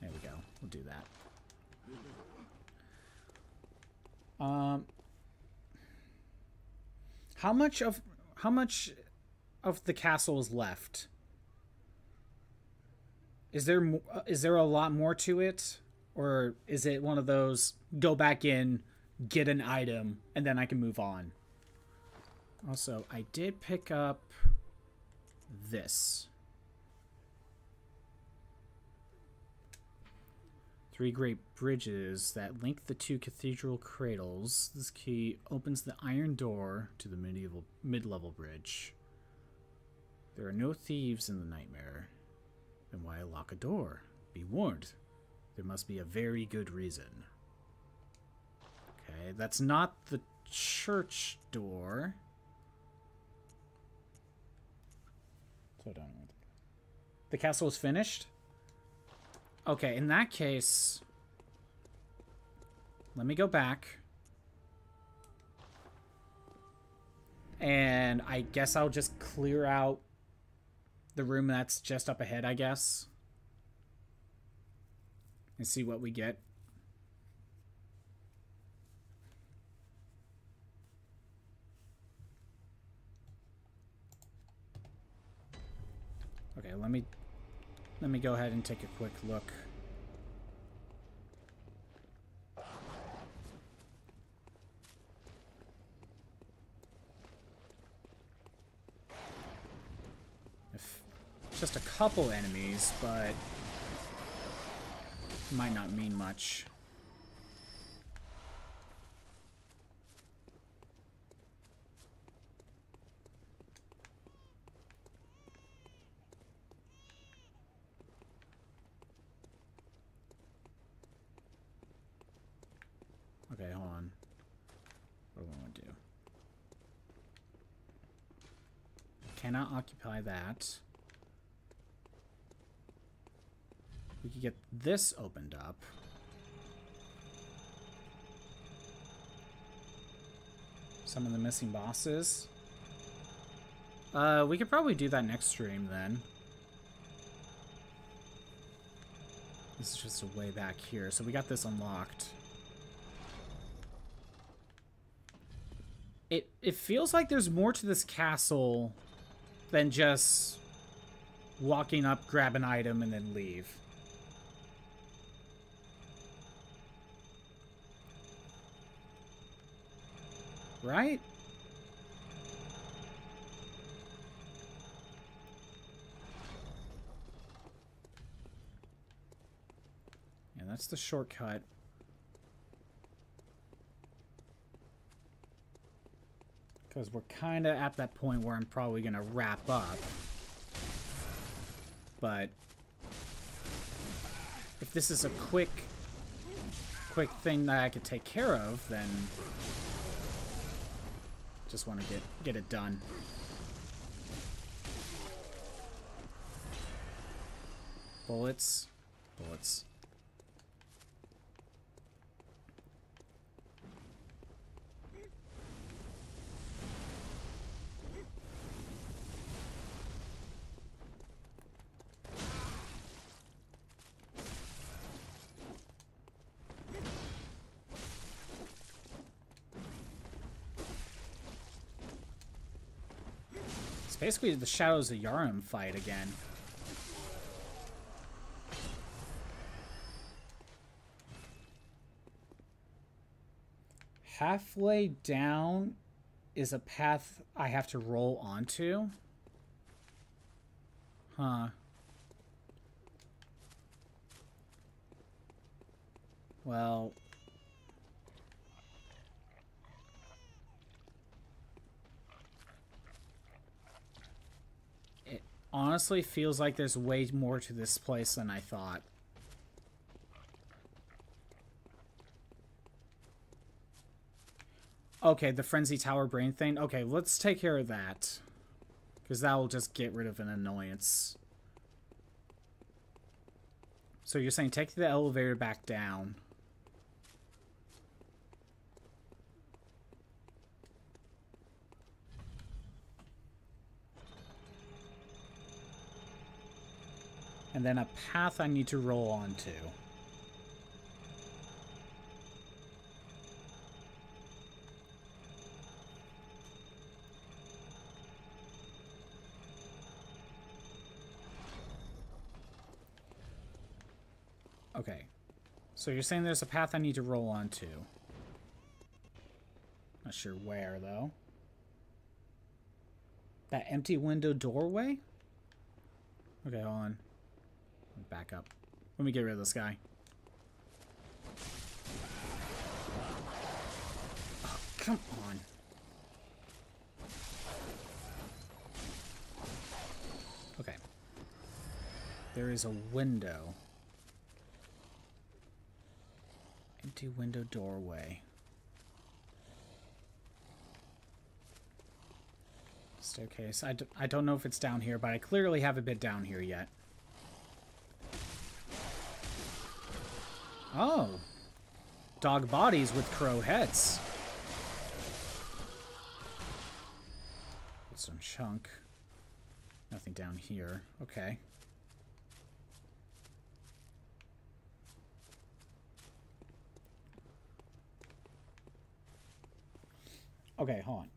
There we go. We'll do that. Um, how much of how much of the castle is left? Is there uh, is there a lot more to it, or is it one of those go back in, get an item, and then I can move on? Also, I did pick up this. Three great bridges that link the two cathedral cradles. This key opens the iron door to the medieval mid-level bridge. There are no thieves in the nightmare. Then why lock a door? Be warned. There must be a very good reason. Okay, that's not the church door. So. The castle is finished? Okay, in that case, let me go back. And I guess I'll just clear out the room that's just up ahead, I guess. And see what we get. Okay, let me let me go ahead and take a quick look. If just a couple enemies, but might not mean much. Okay, hold on. What do I want to do? Cannot occupy that. We could get this opened up. Some of the missing bosses. Uh, we could probably do that next stream then. This is just a way back here. So we got this unlocked. It, it feels like there's more to this castle than just walking up, grab an item, and then leave. Right? Yeah, that's the shortcut. Because we're kind of at that point where I'm probably going to wrap up. But if this is a quick quick thing that I could take care of, then just want to get get it done. Bullets, bullets. Basically the Shadows of Yharnam fight again. Halfway down is a path I have to roll onto. Huh. Well... honestly feels like there's way more to this place than I thought. Okay, the Frenzy Tower brain thing. Okay, let's take care of that. Because that will just get rid of an annoyance. So you're saying take the elevator back down. And then a path I need to roll onto. Okay. So you're saying there's a path I need to roll onto. Not sure where, though. That empty window doorway? Okay, hold on. Back up. Let me get rid of this guy. Oh, come on. Okay. There is a window. Empty window doorway. Staircase. I d I don't know if it's down here, but I clearly haven't been down here yet. Oh. Dog bodies with crow heads. Get some chunk. Nothing down here. Okay. Okay, hold on.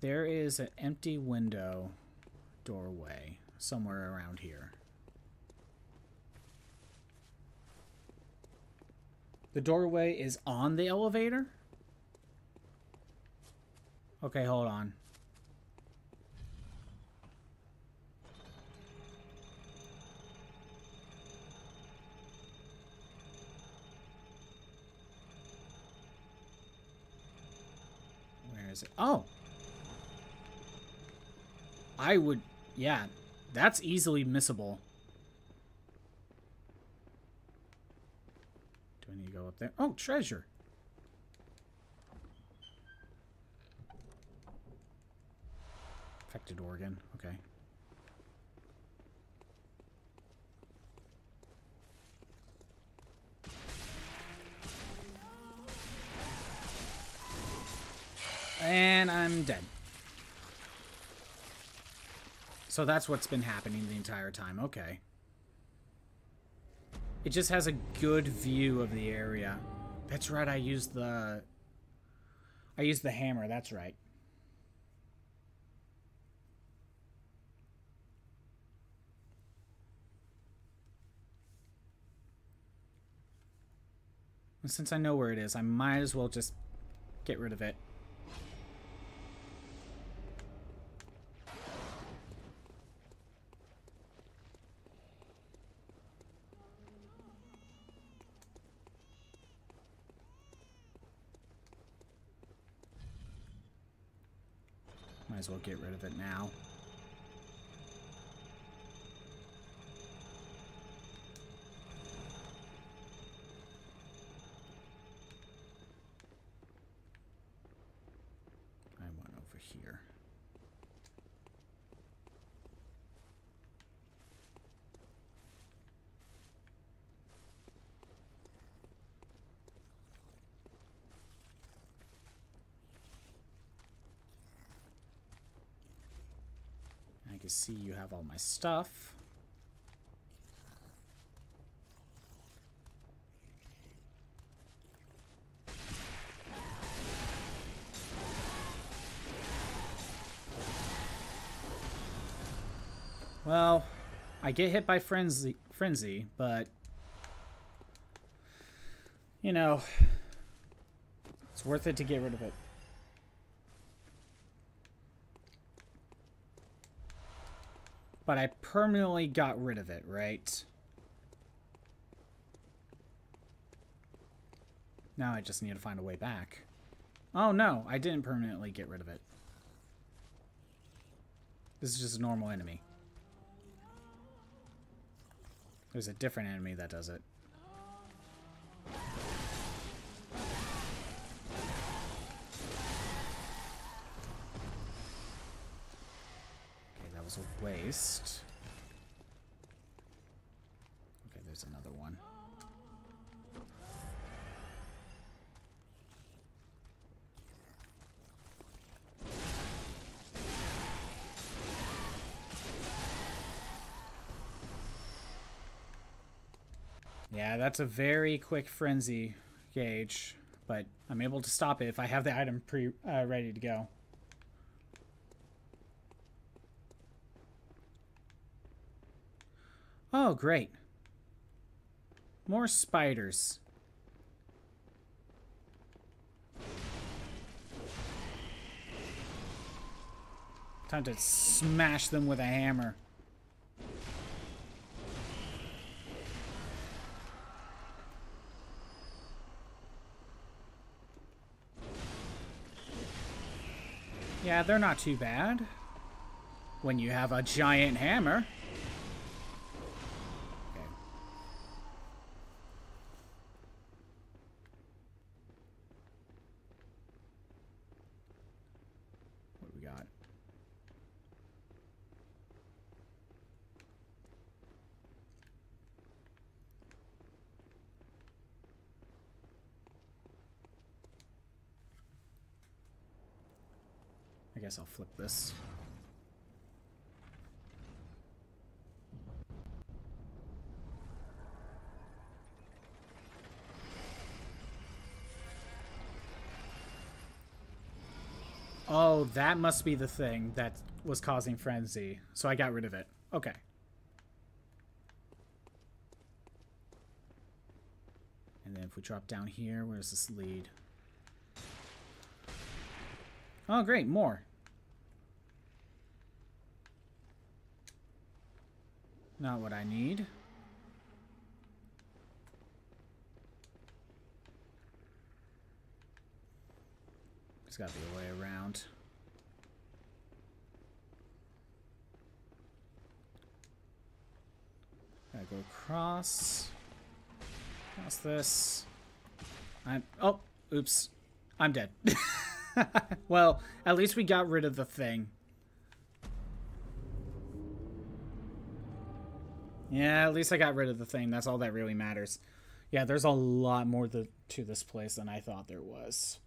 There is an empty window doorway somewhere around here. The doorway is on the elevator? Okay, hold on. Where is it? Oh! I would... Yeah, that's easily missable. Do I need to go up there? Oh, treasure! Affected organ. Okay. And I'm dead. So that's what's been happening the entire time. Okay. It just has a good view of the area. That's right, I used the... I used the hammer, that's right. And since I know where it is, I might as well just get rid of it. Well get rid of it now. I went over here. I can see you have all my stuff. Well, I get hit by frenzy, frenzy, but You know, it's worth it to get rid of it. But I permanently got rid of it, right? Now I just need to find a way back. Oh no, I didn't permanently get rid of it. This is just a normal enemy. There's a different enemy that does it. Was a waste. Okay, there's another one. Yeah, that's a very quick frenzy gauge, but I'm able to stop it if I have the item pre uh, ready to go. Oh, great. More spiders. Time to smash them with a hammer. Yeah, they're not too bad. When you have a giant hammer. Guess I'll flip this. Oh, that must be the thing that was causing frenzy. So I got rid of it. Okay. And then if we drop down here, where does this lead? Oh, great, more. Not what I need. There's gotta be a way around. Gotta go across. Across this. I'm. Oh, oops. I'm dead. well, at least we got rid of the thing. Yeah, at least I got rid of the thing. That's all that really matters. Yeah, there's a lot more to, to this place than I thought there was.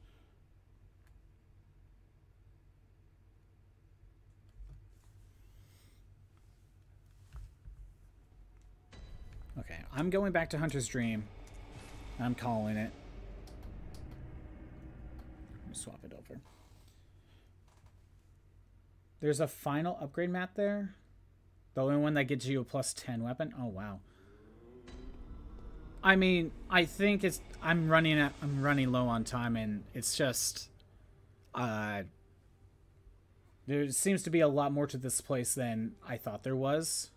Okay, I'm going back to Hunter's Dream. I'm calling it. Let me swap it over. There's a final upgrade map there. The only one that gives you a plus 10 weapon. Oh, wow. I mean, I think it's I'm running at I'm running low on time and it's just uh there seems to be a lot more to this place than I thought there was.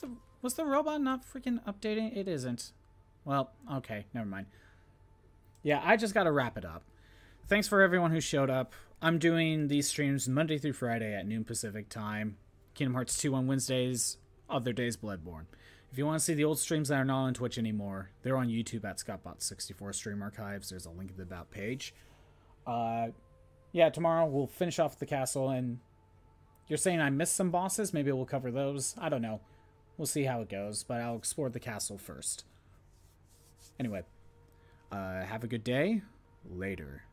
The, was the robot not freaking updating? It isn't. Well, okay, never mind. Yeah, I just got to wrap it up. Thanks for everyone who showed up. I'm doing these streams Monday through Friday at noon Pacific time. Kingdom Hearts 2 on Wednesdays, other days Bloodborne. If you want to see the old streams that are not on Twitch anymore, they're on YouTube at ScottBot64 Stream Archives. There's a link in the About page. Uh, yeah, tomorrow we'll finish off the castle, and you're saying I missed some bosses? Maybe we'll cover those. I don't know. We'll see how it goes, but I'll explore the castle first. Anyway, uh, have a good day. Later.